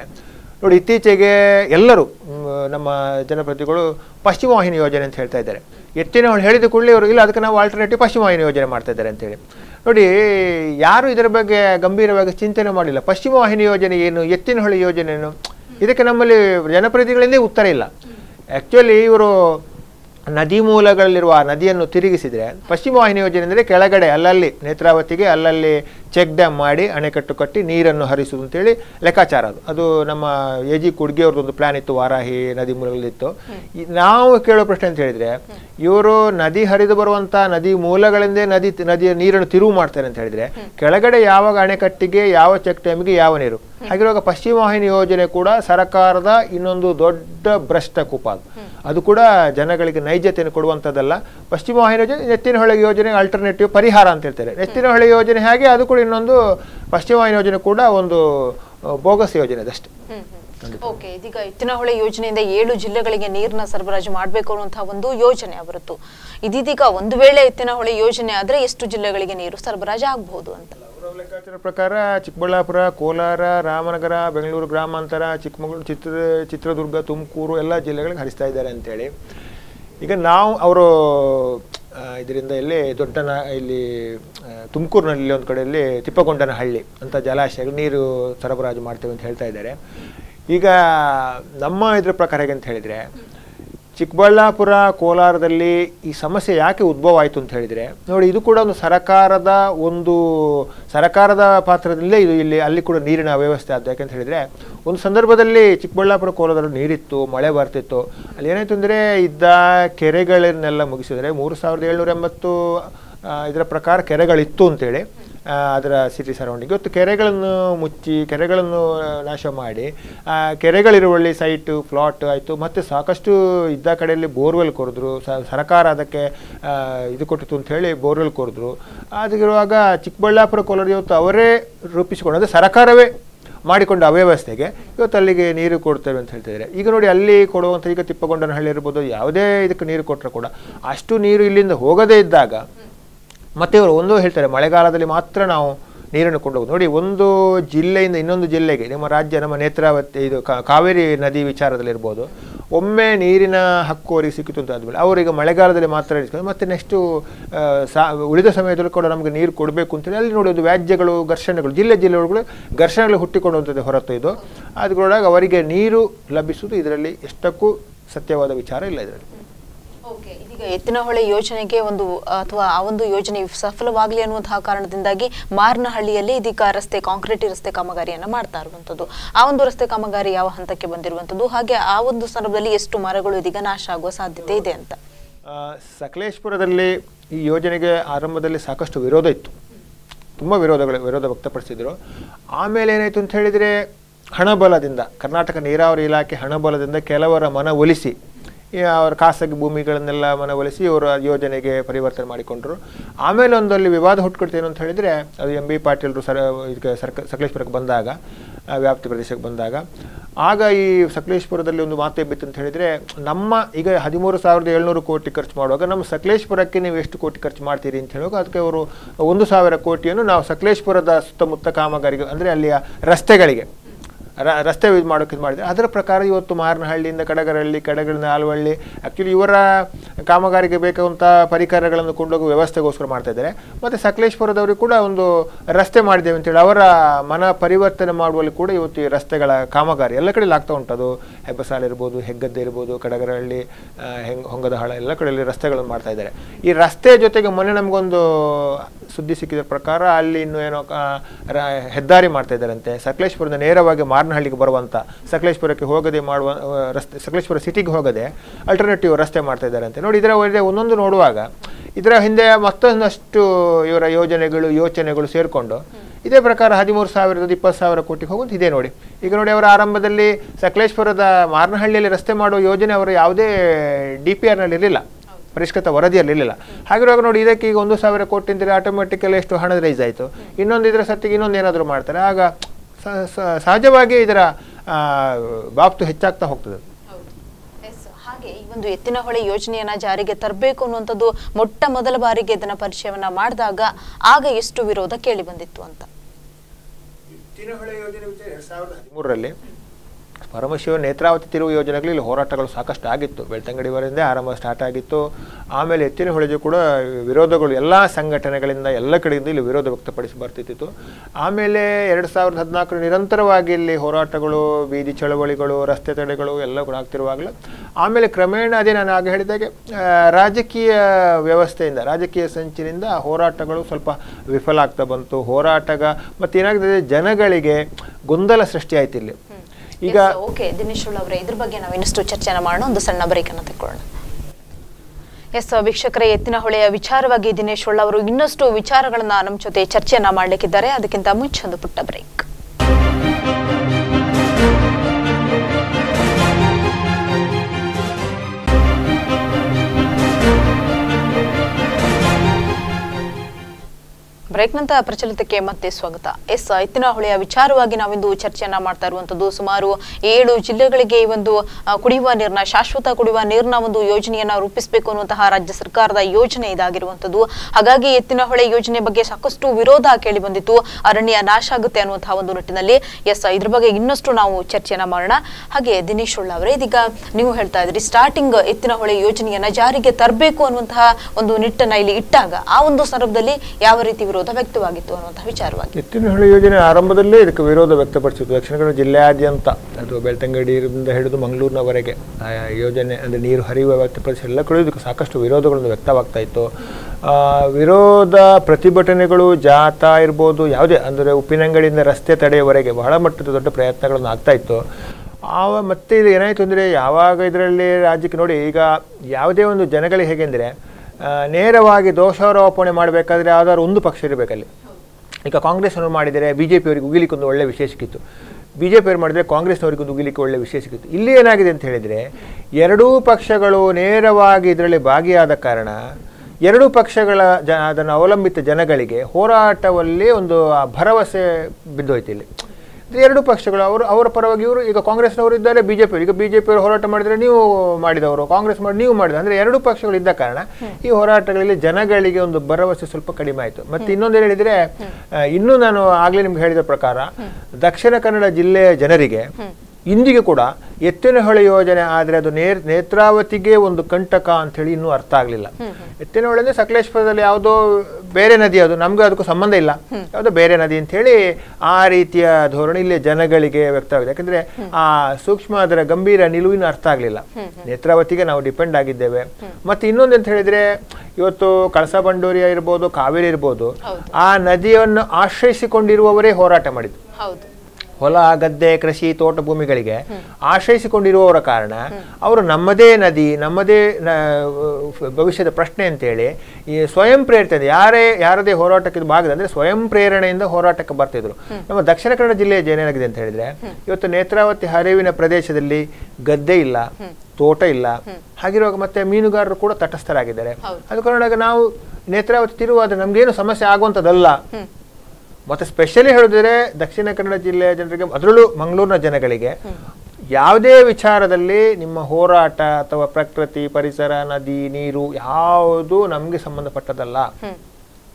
ನೋಡಿ ಇತ್ತೀಚೆಗೆ ಎಲ್ಲರೂ ನಮ್ಮ ಜನಪ್ರತಿನಿಧಿಗಳು ಪಶ್ಚಿಮ ವಾಹಿನಿ ಯೋಜನೆ ಅಂತ ಹೇಳ್ತಾ ಇದ್ದಾರೆ. ಎತ್ತಿನ ಅವಳು ಹೇಳಿದ ಕೂಡಲೇ ಅವರು ಇಲ್ಲ, ಅದಕ್ಕೆ ನಾವು ಆಲ್ಟರ್ನೇಟಿವ್ ಪಶ್ಚಿಮ ವಾಹಿನಿ ಯೋಜನೆ ಮಾಡ್ತಾ ಇದ್ದಾರೆ ಅಂತೇಳಿ ನೋಡಿ, ಯಾರು ಇದರ ಬಗ್ಗೆ ಗಂಭೀರವಾಗಿ ಚಿಂತನೆ ಮಾಡಿಲ್ಲ. ಪಶ್ಚಿಮ ವಾಹಿನಿ ಯೋಜನೆ ಏನು ಎತ್ತಿನಹೊಳೆ ಯೋಜನೆ ಏನು? ಇದಕ್ಕೆ ನಮ್ಮಲ್ಲಿ ಜನಪ್ರತಿನಿಧಿಗಳಿಂದೇ ಉತ್ತರ ಇಲ್ಲ. ಆ್ಯಕ್ಚುಲಿ ಇವರು ನದಿ ಮೂಲಗಳಲ್ಲಿರುವ ನದಿಯನ್ನು ತಿರುಗಿಸಿದರೆ, ಪಶ್ಚಿಮ ವಾಹಿನಿ ಯೋಜನೆ ಅಂದರೆ ಕೆಳಗಡೆ, ಅಲ್ಲಲ್ಲಿ, ನೇತ್ರಾವತಿಗೆ, ಅಲ್ಲಲ್ಲಿ ಚೆಕ್ ಡ್ಯಾಮ್ ಮಾಡಿ ಅಣೆಕಟ್ಟು ಕಟ್ಟಿ ನೀರನ್ನು ಹರಿಸುವುದು ಅಂತೇಳಿ ಲೆಕ್ಕಾಚಾರ ಅದು. ಅದು ನಮ್ಮ ಎ ಜಿ ಕುಡ್ಗೆ ಅವ್ರದ್ದೊಂದು ಪ್ಲಾನ್ ಇತ್ತು ವಾರಾಹಿ ನದಿ ಮೂಲಗಳಿತ್ತು. ನಾವು ಕೇಳೋ ಪ್ರಶ್ನೆ ಅಂತ ಹೇಳಿದರೆ ಇವರು ನದಿ ಹರಿದು ಬರುವಂಥ ನದಿ ಮೂಲಗಳಿಂದೇ ನದಿ ನದಿಯ ನೀರನ್ನು ತಿರುವು ಮಾಡ್ತಾರೆ ಅಂತ ಹೇಳಿದರೆ ಕೆಳಗಡೆ ಯಾವಾಗ ಅಣೆಕಟ್ಟಿಗೆ ಯಾವ ಚೆಕ್ ಡ್ಯಾಮ್ಗೆ ಯಾವ ನೀರು? ಹಾಗಿರುವಾಗ ಪಶ್ಚಿಮ ವಾಹಿನಿ ಯೋಜನೆ ಕೂಡ ಸರ್ಕಾರದ ಇನ್ನೊಂದು ದೊಡ್ಡ ಭ್ರಷ್ಟ ಕೂಪ ಅದು. ಅದು ಕೂಡ ಜನಗಳಿಗೆ ನೈಜತೆಯನ್ನು ಕೊಡುವಂಥದ್ದಲ್ಲ ಪಶ್ಚಿಮ ವಾಹಿನಿ ಯೋಜನೆ ನೆತ್ತಿನ ಹೊಳೆ ಯೋಜನೆ ಆಲ್ಟರ್ನೇಟಿವ್ ಪರಿಹಾರ ಅಂತ ಹೇಳ್ತಾರೆ. ನೆತ್ತಿನ ಹೊಳೆ ಯೋಜನೆ ಹಾಗೆ ಅದು ಕೂಡ ಇನ್ನೊಂದು ಪಶ್ಚಿಮ ಯೋಜನೆ ಕೂಡ ಒಂದು ಬೋಗಸ್ ಯೋಜನೆ ಅದಷ್ಟೇ ಓಕೆ ಇದೀಗ ಎತ್ತಿನಹೊಳೆ ಯೋಜನೆಯಿಂದ ಏಳು ಜಿಲ್ಲೆಗಳಿಗೆ ನೀರಿನ ಸರಬರಾಜು ಮಾಡಬೇಕು ಅನ್ನುವಂತಹ ಒಂದು ಯೋಜನೆ ಅವರದ್ದು. ಇದೀಗ ಒಂದು ವೇಳೆ ಎತ್ತಿನಹೊಳೆ ಯೋಜನೆ ಆದ್ರೆ ಎಷ್ಟು ಜಿಲ್ಲೆಗಳಿಗೆ ನೀರು ಸರಬರಾಜು ಆಗಬಹುದು ಅಂತ? ಲೆಕ್ಕಾಚಾರ ಪ್ರಕಾರ ಚಿಕ್ಕಬಳ್ಳಾಪುರ ಕೋಲಾರ ರಾಮನಗರ ಬೆಂಗಳೂರು ಗ್ರಾಮಾಂತರ ಚಿಕ್ಕಮಗಳೂರು ಚಿತ್ರ ಚಿತ್ರದುರ್ಗ ತುಮಕೂರು ಎಲ್ಲ ಜಿಲ್ಲೆಗಳಿಗೆ ಹರಿಸ್ತಾ ಇದ್ದಾರೆ ಅಂತೇಳಿ. ಈಗ ನಾವು ಅವರು ಇದರಿಂದ ಇಲ್ಲಿ ದೊಡ್ಡನ, ಇಲ್ಲಿ ತುಮಕೂರಿನಲ್ಲಿ ಒಂದು ಕಡೆಯಲ್ಲಿ ತಿಪ್ಪಗೊಂಡನಹಳ್ಳಿ ಅಂತ ಜಲಾಶಯ, ನೀರು ಸರಬರಾಜು ಮಾಡ್ತೇವೆ ಅಂತ ಹೇಳ್ತಾ ಇದ್ದಾರೆ. ಈಗ ನಮ್ಮ ಇದ್ರ ಪ್ರಕಾರ ಹೇಗೆ ಅಂತ ಹೇಳಿದರೆ ಚಿಕ್ಕಬಳ್ಳಾಪುರ, ಕೋಲಾರದಲ್ಲಿ ಈ ಸಮಸ್ಯೆ ಯಾಕೆ ಉದ್ಭವ ಆಯಿತು ಅಂತ ಹೇಳಿದರೆ, ನೋಡಿ, ಇದು ಕೂಡ ಒಂದು ಸರಕಾರದ ಒಂದು, ಸರಕಾರದ ಪಾತ್ರದಲ್ಲೇ ಇದು ಇಲ್ಲಿ, ಅಲ್ಲಿ ಕೂಡ ನೀರಿನ ವ್ಯವಸ್ಥೆ ಆದ್ದು. ಯಾಕಂತ ಹೇಳಿದರೆ, ಒಂದು ಸಂದರ್ಭದಲ್ಲಿ ಚಿಕ್ಕಬಳ್ಳಾಪುರ ಕೋಲಾರದಲ್ಲಿ ನೀರಿತ್ತು, ಮಳೆ ಬರ್ತಿತ್ತು. ಅಲ್ಲಿ ಏನಾಯ್ತು ಅಂದರೆ, ಇದ್ದ ಕೆರೆಗಳನ್ನೆಲ್ಲ ಮುಗಿಸಿದರೆ ಮೂರು ಸಾವಿರದ ಏಳ್ನೂರ ಎಂಬತ್ತು ಇದರ ಪ್ರಕಾರ ಕೆರೆಗಳಿತ್ತು ಅಂತೇಳಿ ಅದರ ಸಿಟಿ ಸರೌಂಡಿಂಗ್ ಇವತ್ತು ಕೆರೆಗಳನ್ನು ಮುಚ್ಚಿ, ಕೆರೆಗಳನ್ನು ನಾಶ ಮಾಡಿ ಕೆರೆಗಳಿರುವಲ್ಲಿ ಸೈಟು ಪ್ಲಾಟ್ ಆಯಿತು. ಮತ್ತು ಸಾಕಷ್ಟು ಇದ್ದ ಕಡೆಯಲ್ಲಿ ಬೋರ್ವೆಲ್ ಕೊರೆದ್ರು. ಸರ್ಕಾರ ಅದಕ್ಕೆ ಇದು ಕೊಟ್ಟಿತ್ತು ಅಂತ ಹೇಳಿ ಬೋರ್ವೆಲ್ ಕೊರೆದ್ರು. ಅದಿರುವಾಗ ಚಿಕ್ಕಬಳ್ಳಾಪುರ ಕೋಲಾರ ಇವತ್ತು ಅವರೇ ರೂಪಿಸಿಕೊಂಡು, ಅಂದರೆ ಸರ್ಕಾರವೇ ಮಾಡಿಕೊಂಡ ಅವ್ಯವಸ್ಥೆಗೆ ಇವತ್ತು ಅಲ್ಲಿಗೆ ನೀರು ಕೊಡ್ತೇವೆ ಅಂತ ಹೇಳ್ತಿದ್ದಾರೆ. ಈಗ ನೋಡಿ ಅಲ್ಲಿ ಕೊಡುವಂಥ ಈಗ ತಿಪ್ಪಗೊಂಡನಹಳ್ಳಿ ಇರ್ಬೋದು, ಯಾವುದೇ ಇದಕ್ಕೆ ನೀರು ಕೊಟ್ಟರು ಕೂಡ ಅಷ್ಟು ನೀರು ಇಲ್ಲಿಂದ ಹೋಗದೇ ಇದ್ದಾಗ ಮತ್ತೆ ಇವರು ಒಂದು ಹೇಳ್ತಾರೆ, ಮಳೆಗಾಲದಲ್ಲಿ ಮಾತ್ರ ನಾವು ನೀರನ್ನು ಕೊಂಡೋಗೋದು. ನೋಡಿ, ಒಂದು ಜಿಲ್ಲೆಯಿಂದ ಇನ್ನೊಂದು ಜಿಲ್ಲೆಗೆ, ನಿಮ್ಮ ರಾಜ್ಯ, ನಮ್ಮ ನೇತ್ರಾವತಿ, ಇದು ಕಾವೇರಿ ನದಿ ವಿಚಾರದಲ್ಲಿ ಇರ್ಬೋದು, ಒಮ್ಮೆ ನೀರಿನ ಹಕ್ಕು ಅವರಿಗೆ ಸಿಕ್ಕಿತು ಅಂತ ಆದಮೇಲೆ, ಅವರಿಗೆ ಮಳೆಗಾಲದಲ್ಲಿ ಮಾತ್ರ ಇರಿಸ್ಕೊಂಡು ಮತ್ತು ನೆಕ್ಸ್ಟು ಸಾ, ಉಳಿದ ಸಮಯದಲ್ಲೂ ಕೂಡ ನಮಗೆ ನೀರು ಕೊಡಬೇಕು ಅಂತೇಳಿ, ಅಲ್ಲಿ ನೋಡಿ ಒಂದು ವ್ಯಾಜ್ಯಗಳು, ಘರ್ಷಣೆಗಳು, ಜಿಲ್ಲೆ ಜಿಲ್ಲೆಗಳು ಘರ್ಷಣೆಗಳು ಹುಟ್ಟಿಕೊಳ್ಳುವಂಥದ್ದು ಹೊರತು ಇದು. ಅದರೊಳಗೆ ಅವರಿಗೆ ನೀರು ಲಭಿಸುವುದು ಇದರಲ್ಲಿ ಎಷ್ಟಕ್ಕೂ ಸತ್ಯವಾದ ವಿಚಾರ ಇಲ್ಲ ಇದರಲ್ಲಿ. ಓಕೆ ಎತ್ತಿನಹೊಳೆ ಯೋಜನೆಗೆ ಒಂದು, ಅಥವಾ ಆ ಒಂದು ಯೋಜನೆ ಸಫಲವಾಗಲಿ ಅನ್ನುವಂತಹ ಕಾರಣದಿಂದಾಗಿ ಮಾರ್ನಹಳ್ಳಿಯಲ್ಲಿ ಇದೀಗ ರಸ್ತೆ, ಕಾಂಕ್ರೀಟ್ ರಸ್ತೆ ಕಾಮಗಾರಿಯನ್ನು ಮಾಡ್ತಾ ಇರುವಂತದ್ದು ಆ ಒಂದು ರಸ್ತೆ ಕಾಮಗಾರಿ ಯಾವ ಹಂತಕ್ಕೆ ಬಂದಿರುವಂತದ್ದು ಹಾಗೆ ಆ ಒಂದು ಸಂದರ್ಭದಲ್ಲಿ ಎಷ್ಟು ಮರಗಳು ಇದೀಗ ನಾಶ ಆಗುವ ಸಾಧ್ಯತೆ ಇದೆ ಅಂತ. ಸಕಲೇಶ್ಪುರದಲ್ಲಿ ಈ ಯೋಜನೆಗೆ ಆರಂಭದಲ್ಲಿ ಸಾಕಷ್ಟು ವಿರೋಧ ಇತ್ತು. ತುಂಬ ವಿರೋಧಗಳು, ವಿರೋಧ ವ್ಯಕ್ತಪಡಿಸಿದರು. ಆಮೇಲೆ ಏನಾಯಿತು ಅಂತ ಹೇಳಿದರೆ, ಹಣಬಲದಿಂದ, ಕರ್ನಾಟಕ ನೀರಾವರಿ ಇಲಾಖೆ ಹಣಬಲದಿಂದ ಕೆಲವರ ಮನ ಈ ಅವರ ಖಾಸಗಿ ಭೂಮಿಗಳನ್ನೆಲ್ಲ ಮನವೊಲಿಸಿ ಇವರು ಯೋಜನೆಗೆ ಪರಿವರ್ತನೆ ಮಾಡಿಕೊಂಡ್ರು. ಆಮೇಲೆ ಒಂದಲ್ಲಿ ವಿವಾದ ಹುಟ್ಕೊಡ್ತು ಅಂತ ಹೇಳಿದರೆ, ಅದು ಎಂ ಬಿ ಪಾಟೀಲ್ರು ಸರ, ಇದಕ್ಕೆ ಸರ್ಕ, ಸಕಲೇಶ್ಪುರಕ್ಕೆ ಬಂದಾಗ ವ್ಯಾಪ್ತಿ ಪ್ರದೇಶಕ್ಕೆ ಬಂದಾಗ. ಆಗ ಈ ಸಕಲೇಶ್ಪುರದಲ್ಲಿ ಒಂದು ಮಾತೇ ಬಿತ್ತು ಅಂತ ಹೇಳಿದರೆ, ನಮ್ಮ ಈಗ ಹದಿಮೂರು ಸಾವಿರದ ಏಳ್ನೂರು ಕೋಟಿ ಖರ್ಚು ಮಾಡುವಾಗ ನಮ್ಮ ಸಕಲೇಶ್ಪುರಕ್ಕೆ ನೀವು ಎಷ್ಟು ಕೋಟಿ ಖರ್ಚು ಮಾಡ್ತೀರಿ ಅಂತ ಹೇಳುವಾಗ ಅದಕ್ಕೆ ಅವರು ಒಂದು ಸಾವಿರ ಕೋಟಿಯನ್ನು ನಾವು ಸಕಲೇಶ್ಪುರದ ಸುತ್ತಮುತ್ತ ಕಾಮಗಾರಿಗೆ ಅಂದರೆ ಅಲ್ಲಿಯ ರಸ್ತೆಗಳಿಗೆ ರಸ್ತೆ ಇದು ಮಾಡೋಕ್ಕೆ ಇದು ಮಾಡಿದರೆ. ಅದರ ಪ್ರಕಾರ ಇವತ್ತು ಮಾರನಹಳ್ಳಿಯಿಂದ ಕಡಗರಹಳ್ಳಿ ಕಡಗರಿಂದ ಆಲ್ವಳ್ಳಿ ಆ್ಯಕ್ಚುಲಿ ಇವರ ಕಾಮಗಾರಿಗೆ ಬೇಕಾದಂಥ ಪರಿಕರಗಳನ್ನು ಕೊಂಡೋಗುವ ವ್ಯವಸ್ಥೆಗೋಸ್ಕರ ಮಾಡ್ತಾ ಇದ್ದಾರೆ. ಮತ್ತು ಸಕಲೇಶ್ಪುರದವರು ಕೂಡ ಒಂದು ರಸ್ತೆ ಮಾಡಿದ್ದೇವೆ ಅಂತೇಳಿ, ಅವರ ಮನ ಪರಿವರ್ತನೆ ಮಾಡುವಲ್ಲಿ ಕೂಡ ಇವತ್ತು ಈ ರಸ್ತೆಗಳ ಕಾಮಗಾರಿ ಎಲ್ಲ ಕಡೆಯಲ್ಲಿ ಆಗ್ತಾ ಉಂಟು ಅದು ಹೆಬ್ಬಸಾಲ ಇರ್ಬೋದು, ಹೆಗ್ಗದ್ದೆ ಇರ್ಬೋದು, ಕಡಗರಹಳ್ಳಿ ಹೆಂಗ್ ಹೊಂಗದಹಾಳ ಎಲ್ಲ ಕಡೆಯಲ್ಲಿ ರಸ್ತೆಗಳನ್ನು ಮಾಡ್ತಾ ಇದ್ದಾರೆ. ಈ ರಸ್ತೆ ಜೊತೆಗೆ ಮೊನ್ನೆ ನಮಗೊಂದು ಸುದ್ದಿ ಸಿಕ್ಕಿದ ಪ್ರಕಾರ ಅಲ್ಲಿ ಇನ್ನು ಏನೋ ಹೆದ್ದಾರಿ ಮಾಡ್ತಾ ಇದ್ದಾರಂತೆ. ಸಕಲೇಶ್ಪುರದಿಂದ ನೇರವಾಗಿ ಮಾರನಹಳ್ಳಿಗೆ ಬರುವಂಥ ಸಕಲೇಶ್ಪುರಕ್ಕೆ ಹೋಗದೆ ಮಾಡುವ ರಸ್ತೆ, ಸಕಲೇಶ್ಪುರ ಸಿಟಿಗೆ ಹೋಗದೆ ಅಲ್ಟರ್ನೇಟಿವ್ ರಸ್ತೆ ಮಾಡ್ತಾ ಅಂತ. ನೋಡಿ, ಇದರ ಒಂದೊಂದು ನೋಡುವಾಗ ಇದರ ಹಿಂದೆ ಮತ್ತೊಂದಷ್ಟು ಇವರ ಯೋಜನೆಗಳು, ಯೋಚನೆಗಳು ಸೇರಿಕೊಂಡು ಇದೇ ಪ್ರಕಾರ ಹದಿಮೂರು ಸಾವಿರದ, ಇಪ್ಪತ್ತು ಸಾವಿರ ಕೋಟಿಗೆ ಹೋಗುವಂತ ಇದೆ ನೋಡಿ. ಈಗ ನೋಡಿ, ಅವರ ಆರಂಭದಲ್ಲಿ ಸಕಲೇಶ್ಪುರದ ಮಾರನಹಳ್ಳಿಯಲ್ಲಿ ರಸ್ತೆ ಮಾಡುವ ಯೋಜನೆ ಅವರು ಯಾವುದೇ ಡಿ ಪಿ ಆರ್ನಲ್ಲಿ ಇರಲಿಲ್ಲ, ಪರಿಷ್ಕೃತ ವರದಿಯಲ್ಲಿ ಇರಲಿಲ್ಲ. ಹಾಗಿರುವಾಗ ನೋಡಿ, ಇದಕ್ಕೆ ಈಗ ಒಂದು ಸಾವಿರ ಕೋಟಿ ಅಂದರೆ ಆಟೋಮೆಟಿಕಲಿ ಎಷ್ಟು ಹಣದ ರೈಸ್ ಆಯಿತು. ಇನ್ನೊಂದು ಇದರ ಸತ್ತಿಗೆ ಇನ್ನೊಂದು ಏನಾದರೂ ಮಾಡ್ತಾರೆ. ಆಗ ಸಹಜವಾಗಿ ಇದರ ಆ, ಬಾಪ್ತು ಹೆಚ್ಚಾಗ್ತಾ ಹೋಗ್ತದೆ. ಎಸ್, ಹಾಗೆ ಈ ಒಂದು ಎತ್ತಿನಹೊಳೆ ಯೋಜನೆಯನ್ನ ಜಾರಿಗೆ ತರಬೇಕು ಅನ್ನುವಂಥದ್ದು ಮೊಟ್ಟ ಮೊದಲ ಬಾರಿಗೆ ಇದನ್ನ ಪರಿಚಯವನ್ನ ಮಾಡಿದಾಗ ಆಗ ಎಷ್ಟು ವಿರೋಧ ಕೇಳಿ ಬಂದಿತ್ತು ಅಂತ. ಹದಿಮೂರರಲ್ಲಿ ಪರಮಶಿವ ನೇತ್ರಾವತಿ ತಿರುವು ಯೋಜನೆಗಳಲ್ಲಿ ಹೋರಾಟಗಳು ಸಾಕಷ್ಟು ಆಗಿತ್ತು. ಬೆಳ್ತಂಗಡಿವರಿಂದ ಆರಂಭ ಸ್ಟಾರ್ಟ್ ಆಗಿತ್ತು. ಆಮೇಲೆ ಎತ್ತಿನ ಹೊಳೆಜು ಕೂಡ ವಿರೋಧಗಳು ಎಲ್ಲ ಸಂಘಟನೆಗಳಿಂದ ಎಲ್ಲ ಕಡೆಯಿಂದ ಇಲ್ಲಿ ವಿರೋಧ ವ್ಯಕ್ತಪಡಿಸಿ ಬರ್ತಿತ್ತು. ಆಮೇಲೆ ಎರಡು ಸಾವಿರದ ಹದಿನಾಲ್ಕರ ನಿರಂತರವಾಗಿ ಇಲ್ಲಿ ಹೋರಾಟಗಳು, ಬೀದಿ ಚಳವಳಿಗಳು, ರಸ್ತೆ ತಡೆಗಳು ಎಲ್ಲ ಕೂಡ ಆಗ್ತಿರುವಾಗಲೂ. ಆಮೇಲೆ ಕ್ರಮೇಣ ಅದೇ ನಾನು ಆಗ ಹೇಳಿದಾಗೆ ರಾಜಕೀಯ ವ್ಯವಸ್ಥೆಯಿಂದ, ರಾಜಕೀಯ ಸಂಚಿನಿಂದ ಹೋರಾಟಗಳು ಸ್ವಲ್ಪ ವಿಫಲ ಆಗ್ತಾ ಬಂತು. ಹೋರಾಟಗ ಮತ್ತೇನಾಗ್ತದೆ, ಜನಗಳಿಗೆ ಗೊಂದಲ ಸೃಷ್ಟಿ ಆಯ್ತು ಇಲ್ಲಿ ಈಗ ಓಕೆ ದಿನೇಶ್ ಅವರೇ, ಇದ್ರ ಬಗ್ಗೆ ನಾವು ಇನ್ನಷ್ಟು ಚರ್ಚೆನ ಮಾಡೋಣ, ಒಂದು ಸಣ್ಣ ಬ್ರೇಕ್ ಅನ್ನು ತಗೊಳ್ಳೋಣ ಎಸ್ ವೀಕ್ಷಕರೇ, ಎತ್ತಿನ ಹೊಳೆಯ ವಿಚಾರವಾಗಿ ದಿನೇಶ್ ಅವರು ಇನ್ನಷ್ಟು ವಿಚಾರಗಳನ್ನ ನಮ್ಮ ಜೊತೆ ಚರ್ಚೆಯನ್ನ ಮಾಡಲಿಕ್ಕಿದ್ದಾರೆ. ಅದಕ್ಕಿಂತ ಮುಂಚೆ ಒಂದು ಪುಟ್ಟ ಬ್ರೇಕ್ ಬ್ರೇಕ್ ಪ್ರಚಲಿತಕ್ಕೆ ಮತ್ತೆ ಸ್ವಾಗತ. ಎಸ್, ಎತ್ತಿನಹೊಳೆಯ ವಿಚಾರವಾಗಿ ನಾವಿಂದು ಚರ್ಚೆಯನ್ನ ಮಾಡ್ತಾ ಇರುವಂತದ್ದು. ಸುಮಾರು ಏಳು ಜಿಲ್ಲೆಗಳಿಗೆ ಈ ಒಂದು ಕುಡಿಯುವ ನೀರಿನ, ಶಾಶ್ವತ ಕುಡಿಯುವ ನೀರಿನ ಒಂದು ಯೋಜನೆಯನ್ನ ರೂಪಿಸಬೇಕು ಅನ್ನುವಂತಹ ರಾಜ್ಯ ಸರ್ಕಾರದ ಯೋಜನೆ ಇದಾಗಿರುವಂತದ್ದು. ಹಾಗಾಗಿ ಎತ್ತಿನಹೊಳೆ ಯೋಜನೆ ಬಗ್ಗೆ ಸಾಕಷ್ಟು ವಿರೋಧ ಕೇಳಿ ಬಂದಿತ್ತು ಅರಣ್ಯ ನಾಶ ಆಗುತ್ತೆ ಅನ್ನುವಂತಹ ಒಂದು ನಿಟ್ಟಿನಲ್ಲಿ ಎಸ್, ಇದ್ರ ಬಗ್ಗೆ ಇನ್ನಷ್ಟು ನಾವು ಚರ್ಚೆಯನ್ನ ಮಾಡೋಣ. ಹಾಗೆ ದಿನೇಶ್ ಉಳ್ಳ ಅವರೇ, ಇದೀಗ ನೀವು ಹೇಳ್ತಾ ಇದ್ರಿ ಸ್ಟಾರ್ಟಿಂಗ್ ಎತ್ತಿನಹೊಳೆ ಯೋಜನೆಯನ್ನ ಜಾರಿಗೆ ತರಬೇಕು ಅನ್ನುವಂತಹ ಒಂದು ನಿಟ್ಟನ್ನ ಇಲ್ಲಿ ಇಟ್ಟಾಗ ಆ ಒಂದು ಸಂದರ್ಭದಲ್ಲಿ ಯಾವ ರೀತಿ ವಿರೋಧ ವ್ಯಕ್ತವಾಗಿತ್ತು ಅನ್ನುವಂತಹ ವಿಚಾರವಾಗಿ. ಎತ್ತಿನಹೊಳೆ ಯೋಜನೆ ಆರಂಭದಲ್ಲೇ ಇದಕ್ಕೆ ವಿರೋಧ ವ್ಯಕ್ತಪಡಿಸಿತ್ತು. ದಕ್ಷಿಣ ಕನ್ನಡ ಜಿಲ್ಲೆಯಾದ್ಯಂತ ಅದು ಬೆಳ್ತಂಗಡಿಯಿಂದ ಹಿಡಿದು ಮಂಗಳೂರಿನವರೆಗೆ ಆ ಯೋಜನೆ ಅಂದರೆ ನೀರು ಹರಿಯುವ ವ್ಯಕ್ತಪಡಿಸಿ ಎಲ್ಲ ಕಡೆ ಇದಕ್ಕೆ ಸಾಕಷ್ಟು ವಿರೋಧಗಳನ್ನು ವ್ಯಕ್ತವಾಗ್ತಾ ಇತ್ತು. ವಿರೋಧ ಪ್ರತಿಭಟನೆಗಳು ಜಾಥಾ ಇರ್ಬೋದು, ಯಾವುದೇ, ಅಂದರೆ ಉಪ್ಪಿನಂಗಡಿಯಿಂದ ರಸ್ತೆ ತಡೆಯವರೆಗೆ ಬಹಳ ಮಟ್ಟದ ದೊಡ್ಡ ಪ್ರಯತ್ನಗಳನ್ನು ಆಗ್ತಾ ಇತ್ತು. ಆವ, ಮತ್ತೆ ಇದು ಏನಾಯಿತು ಅಂದರೆ ಯಾವಾಗ ಇದರಲ್ಲಿ ರಾಜ್ಯಕ್ಕೆ ನೋಡಿ, ಈಗ ಯಾವುದೇ ಒಂದು ಜನಗಳಿಗೆ ಹೇಗೆಂದರೆ ನೇರವಾಗಿ ದೋಷಾರೋಪಣೆ ಮಾಡಬೇಕಾದ್ರೆ ಯಾವ್ದಾದ್ರು ಒಂದು ಪಕ್ಷ ಇರಬೇಕಲ್ಲಿ. ಈಗ ಕಾಂಗ್ರೆಸ್ನವರು ಮಾಡಿದರೆ ಬಿ ಜೆ ಪಿಯವರಿಗೆ ಉಗಿಲಿಕ್ಕೆ ಒಂದು ಒಳ್ಳೆ ವಿಷಯ ಸಿಕ್ಕಿತ್ತು. ಬಿ ಜೆ ಪಿಯವರು ಮಾಡಿದರೆ ಕಾಂಗ್ರೆಸ್ನವರಿಗೆ ಒಂದು ಉಗಿಲಿಕ್ಕೆ ಒಳ್ಳೆ ವಿಷಯ ಸಿಕ್ಕಿತ್ತು. ಇಲ್ಲಿ ಏನಾಗಿದೆ ಅಂತ ಹೇಳಿದರೆ, ಎರಡೂ ಪಕ್ಷಗಳು ನೇರವಾಗಿ ಇದರಲ್ಲಿ ಭಾಗಿಯಾದ ಕಾರಣ, ಎರಡೂ ಪಕ್ಷಗಳ ಜ, ಅದನ್ನು ಅವಲಂಬಿತ ಜನಗಳಿಗೆ ಹೋರಾಟವಲ್ಲಿ ಒಂದು ಭರವಸೆ ಬಿದ್ದೋಯ್ತು ಇಲ್ಲಿ. ಎರಡು ಪಕ್ಷಗಳು ಅವರು ಅವರ ಪರವಾಗಿ ಇವರು ಈಗ ಕಾಂಗ್ರೆಸ್ನವರು ಇದ್ದಾರೆ ಬಿಜೆಪಿ ಈಗ ಬಿಜೆಪಿಯವರು ಹೋರಾಟ ಮಾಡಿದರೆ ನೀವು ಮಾಡಿದವರು ಕಾಂಗ್ರೆಸ್ ಮಾಡಿ ನೀವು ಮಾಡಿದ. ಅಂದರೆ ಎರಡು ಪಕ್ಷಗಳು ಇದ್ದ ಕಾರಣ ಈ ಹೋರಾಟಗಳಲ್ಲಿ ಜನಗಳಿಗೆ ಒಂದು ಭರವಸೆ ಸ್ವಲ್ಪ ಕಡಿಮೆ ಆಯಿತು. ಮತ್ತು ಇನ್ನೊಂದು ಹೇಳಿದರೆ ಇನ್ನೂ ನಾನು ಆಗಲೇ ನಿಮ್ಗೆ ಹೇಳಿದ ಪ್ರಕಾರ ದಕ್ಷಿಣ ಕನ್ನಡ ಜಿಲ್ಲೆಯ ಜನರಿಗೆ ಇಂದಿಗೆ ಕೂಡ ಎತ್ತಿನಹೊಳೆ ಯೋಜನೆ ಆದರೆ ಅದು ನೇರ್ ನೇತ್ರಾವತಿಗೆ ಒಂದು ಕಂಟಕ ಅಂತ ಹೇಳಿ ಇನ್ನೂ ಅರ್ಥ ಆಗಲಿಲ್ಲ. ಎತ್ತಿನಹೊಳೆ ಅಂದರೆ ಸಕಲೇಶ್ಪುರದಲ್ಲಿ ಯಾವುದೋ ಬೇರೆ ನದಿ ಅದು ನಮಗೆ ಅದಕ್ಕೂ ಸಂಬಂಧ ಇಲ್ಲ. ಯಾವುದೋ ಬೇರೆ ನದಿ ಅಂಥೇಳಿ ಹೇಳಿ ಆ ರೀತಿಯ ಧೋರಣೆ ಇಲ್ಲಿ ಜನಗಳಿಗೆ ವ್ಯಕ್ತವಾಗಿದೆ. ಯಾಕಂದ್ರೆ ಆ ಸೂಕ್ಷ್ಮ ಅದರ ಗಂಭೀರ ನಿಲುವಿನ ಅರ್ಥ ಆಗಲಿಲ್ಲ. ನೇತ್ರಾವತಿಗೆ ನಾವು ಡಿಪೆಂಡ್ ಆಗಿದ್ದೇವೆ. ಮತ್ತು ಇನ್ನೊಂದು ಅಂತ ಹೇಳಿದರೆ ಇವತ್ತು ಕಳಸಾ ಬಂಡೂರಿ ಇರ್ಬೋದು ಕಾವೇರಿ ಇರ್ಬೋದು ಆ ನದಿಯನ್ನು ಆಶ್ರಯಿಸಿಕೊಂಡಿರುವವರೇ ಹೋರಾಟ ಮಾಡಿದ್ರು ಹೌದು. ಹೊಲ ಗದ್ದೆ ಕೃಷಿ ತೋಟ ಭೂಮಿಗಳಿಗೆ ಆಶ್ರಯಿಸಿಕೊಂಡಿರುವವರ ಕಾರಣ ಅವರು ನಮ್ಮದೇ ನದಿ ನಮ್ಮದೇ ಭವಿಷ್ಯದ ಪ್ರಶ್ನೆ ಅಂತೇಳಿ ಈ ಸ್ವಯಂ ಪ್ರೇರಿತ ಯಾರೇ ಯಾರದೇ ಹೋರಾಟಕ್ಕೆ ಇದು ಭಾಗದ ಅಂದ್ರೆ ಸ್ವಯಂ ಪ್ರೇರಣೆಯಿಂದ ಹೋರಾಟಕ್ಕೆ ಬರ್ತಿದ್ರು. ನಮ್ಮ ದಕ್ಷಿಣ ಕನ್ನಡ ಜಿಲ್ಲೆಯ ಏನೇನಾಗಿದೆ ಅಂತ ಹೇಳಿದ್ರೆ ಇವತ್ತು ನೇತ್ರಾವತಿ ಹರಿವಿನ ಪ್ರದೇಶದಲ್ಲಿ ಗದ್ದೆ ಇಲ್ಲ ತೋಟ ಇಲ್ಲ ಹಾಗಿರುವಾಗ ಮತ್ತೆ ಮೀನುಗಾರರು ಕೂಡ ತಟಸ್ಥರಾಗಿದ್ದಾರೆ. ಅದು ಕಾರಣ ನಾವು ನೇತ್ರಾವತಿ ತಿರುವಾದ್ರೆ ನಮ್ಗೇನು ಸಮಸ್ಯೆ ಆಗುವಂಥದ್ದಲ್ಲ. ಮತ್ತೆ ಸ್ಪೆಷಲಿ ಹೇಳಿದ್ರೆ ದಕ್ಷಿಣ ಕನ್ನಡ ಜಿಲ್ಲೆಯ ಜನರಿಗೆ, ಅದರಲ್ಲೂ ಮಂಗಳೂರಿನ ಜನಗಳಿಗೆ ಯಾವುದೇ ವಿಚಾರದಲ್ಲಿ ನಿಮ್ಮ ಹೋರಾಟ ಅಥವಾ ಪ್ರಕೃತಿ, ಪರಿಸರ, ನದಿ, ನೀರು ಯಾವುದು ನಮಗೆ ಸಂಬಂಧಪಟ್ಟದಲ್ಲ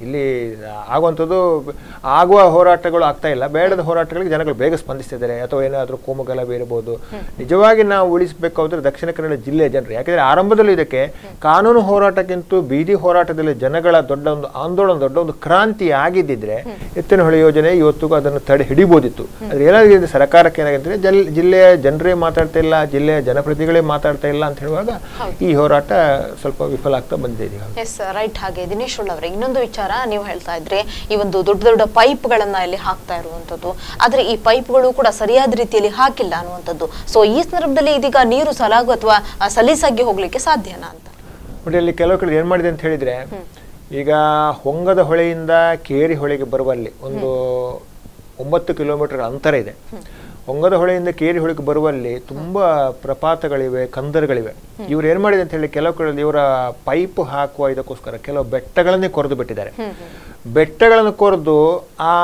ಇಲ್ಲಿ ಆಗುವಂಥದ್ದು ಆಗುವ ಹೋರಾಟಗಳು ಆಗ್ತಾ ಇಲ್ಲ. ಬೇಡದ ಹೋರಾಟಗಳಿಗೆ ಜನಗಳು ಬೇಗ ಸ್ಪಂದಿಸ್ತಿದ್ದಾರೆ. ಅಥವಾ ಏನಾದರೂ ಕೋಮುಗಲ ಬೀರಬಹುದು. ನಿಜವಾಗಿ ನಾವು ಉಳಿಸಬೇಕಾದ್ರೆ ದಕ್ಷಿಣ ಕನ್ನಡ ಜಿಲ್ಲೆಯ ಜನರು. ಯಾಕೆಂದರೆ ಆರಂಭದಲ್ಲಿ ಇದಕ್ಕೆ ಕಾನೂನು ಹೋರಾಟಕ್ಕಿಂತ ಬೀದಿ ಹೋರಾಟದಲ್ಲಿ ಜನಗಳ ದೊಡ್ಡ ಒಂದು ಆಂದೋಲನ ದೊಡ್ಡ ಒಂದು ಕ್ರಾಂತಿ ಆಗಿದ್ದಿದ್ರೆ ಎತ್ತಿನಹೊಳೆ ಯೋಜನೆ ಇವತ್ತಿಗೂ ಅದನ್ನು ತಡೆ ಹಿಡಿಬೋದಿತ್ತು. ಅದು ಏನಾಗಿದೆ ಸರ್ಕಾರಕ್ಕೆ ಏನಾಗಿದೆ ಜಲ್ ಜಿಲ್ಲೆಯ ಜನರೇ ಮಾತಾಡ್ತಾ ಇಲ್ಲ ಜಿಲ್ಲೆಯ ಜನಪ್ರತಿಗಳೇ ಮಾತಾಡ್ತಾ ಇಲ್ಲ ಅಂತ ಹೇಳುವಾಗ ಈ ಹೋರಾಟ ಸ್ವಲ್ಪ ವಿಫಲ ಆಗ್ತಾ ಬಂದಿದೆ ರೈಟ್ ಹಾಗೆ. ದಿನೇಶ್ ಇನ್ನೊಂದು ವಿಚಾರ ನೀವು ಹೇಳ್ತಾ ಇದ್ರಿ ಈ ಒಂದು ದೊಡ್ಡ ದೊಡ್ಡ ಪೈಪ್ ಗಳನ್ನ ಇಲ್ಲಿ ಹಾಕ್ತಾ ಇರುವಂತದ್ದು ಆದ್ರೆ ಈ ಪೈಪ್ಗಳು ಕೂಡ ಸರಿಯಾದ ರೀತಿಯಲ್ಲಿ ಹಾಕಿಲ್ಲ ಅನ್ನುವಂಥದ್ದು. ಸೊ ಈ ಸಂದರ್ಭದಲ್ಲಿ ಇದೀಗ ನೀರು ಸಲಾಗು ಅಥವಾ ಸಲೀಸಾಗಿ ಹೋಗ್ಲಿಕ್ಕೆ ಸಾಧ್ಯನಾ ಅಂತ? ನೋಡಿ ಅಲ್ಲಿ ಕೆಲವು ಕಡೆ ಏನ್ ಮಾಡಿದೆ ಅಂತ ಹೇಳಿದ್ರೆ ಈಗ ಹೊಂಗದ ಹೊಳೆಯಿಂದ ಕೇರಿ ಹೊಳೆಗೆ ಬರುವಲ್ಲಿ ಒಂದು ಒಂಬತ್ತು ಕಿಲೋಮೀಟರ್ ಅಂತರ ಇದೆ. ಹೊಳೆಯಿಂದ ಕೇರಿ ಹೊಳಿಗೆ ಬರುವಲ್ಲಿ ತುಂಬಾ ಪ್ರಪಾತಗಳಿವೆ ಕಂದರಗಳಿವೆ. ಇವ್ರು ಏನ್ ಮಾಡಿದೆ ಅಂತ ಹೇಳಿ ಕೆಲವು ಕಡೆ ಇವರ ಪೈಪ್ ಹಾಕುವ ಇದಕ್ಕೋಸ್ಕರ ಕೆಲವು ಬೆಟ್ಟಗಳನ್ನೇ ಕೊರೆದು ಬಿಟ್ಟಿದ್ದಾರೆ. ಬೆಟ್ಟಗಳನ್ನು ಕೊರೆದು ಆ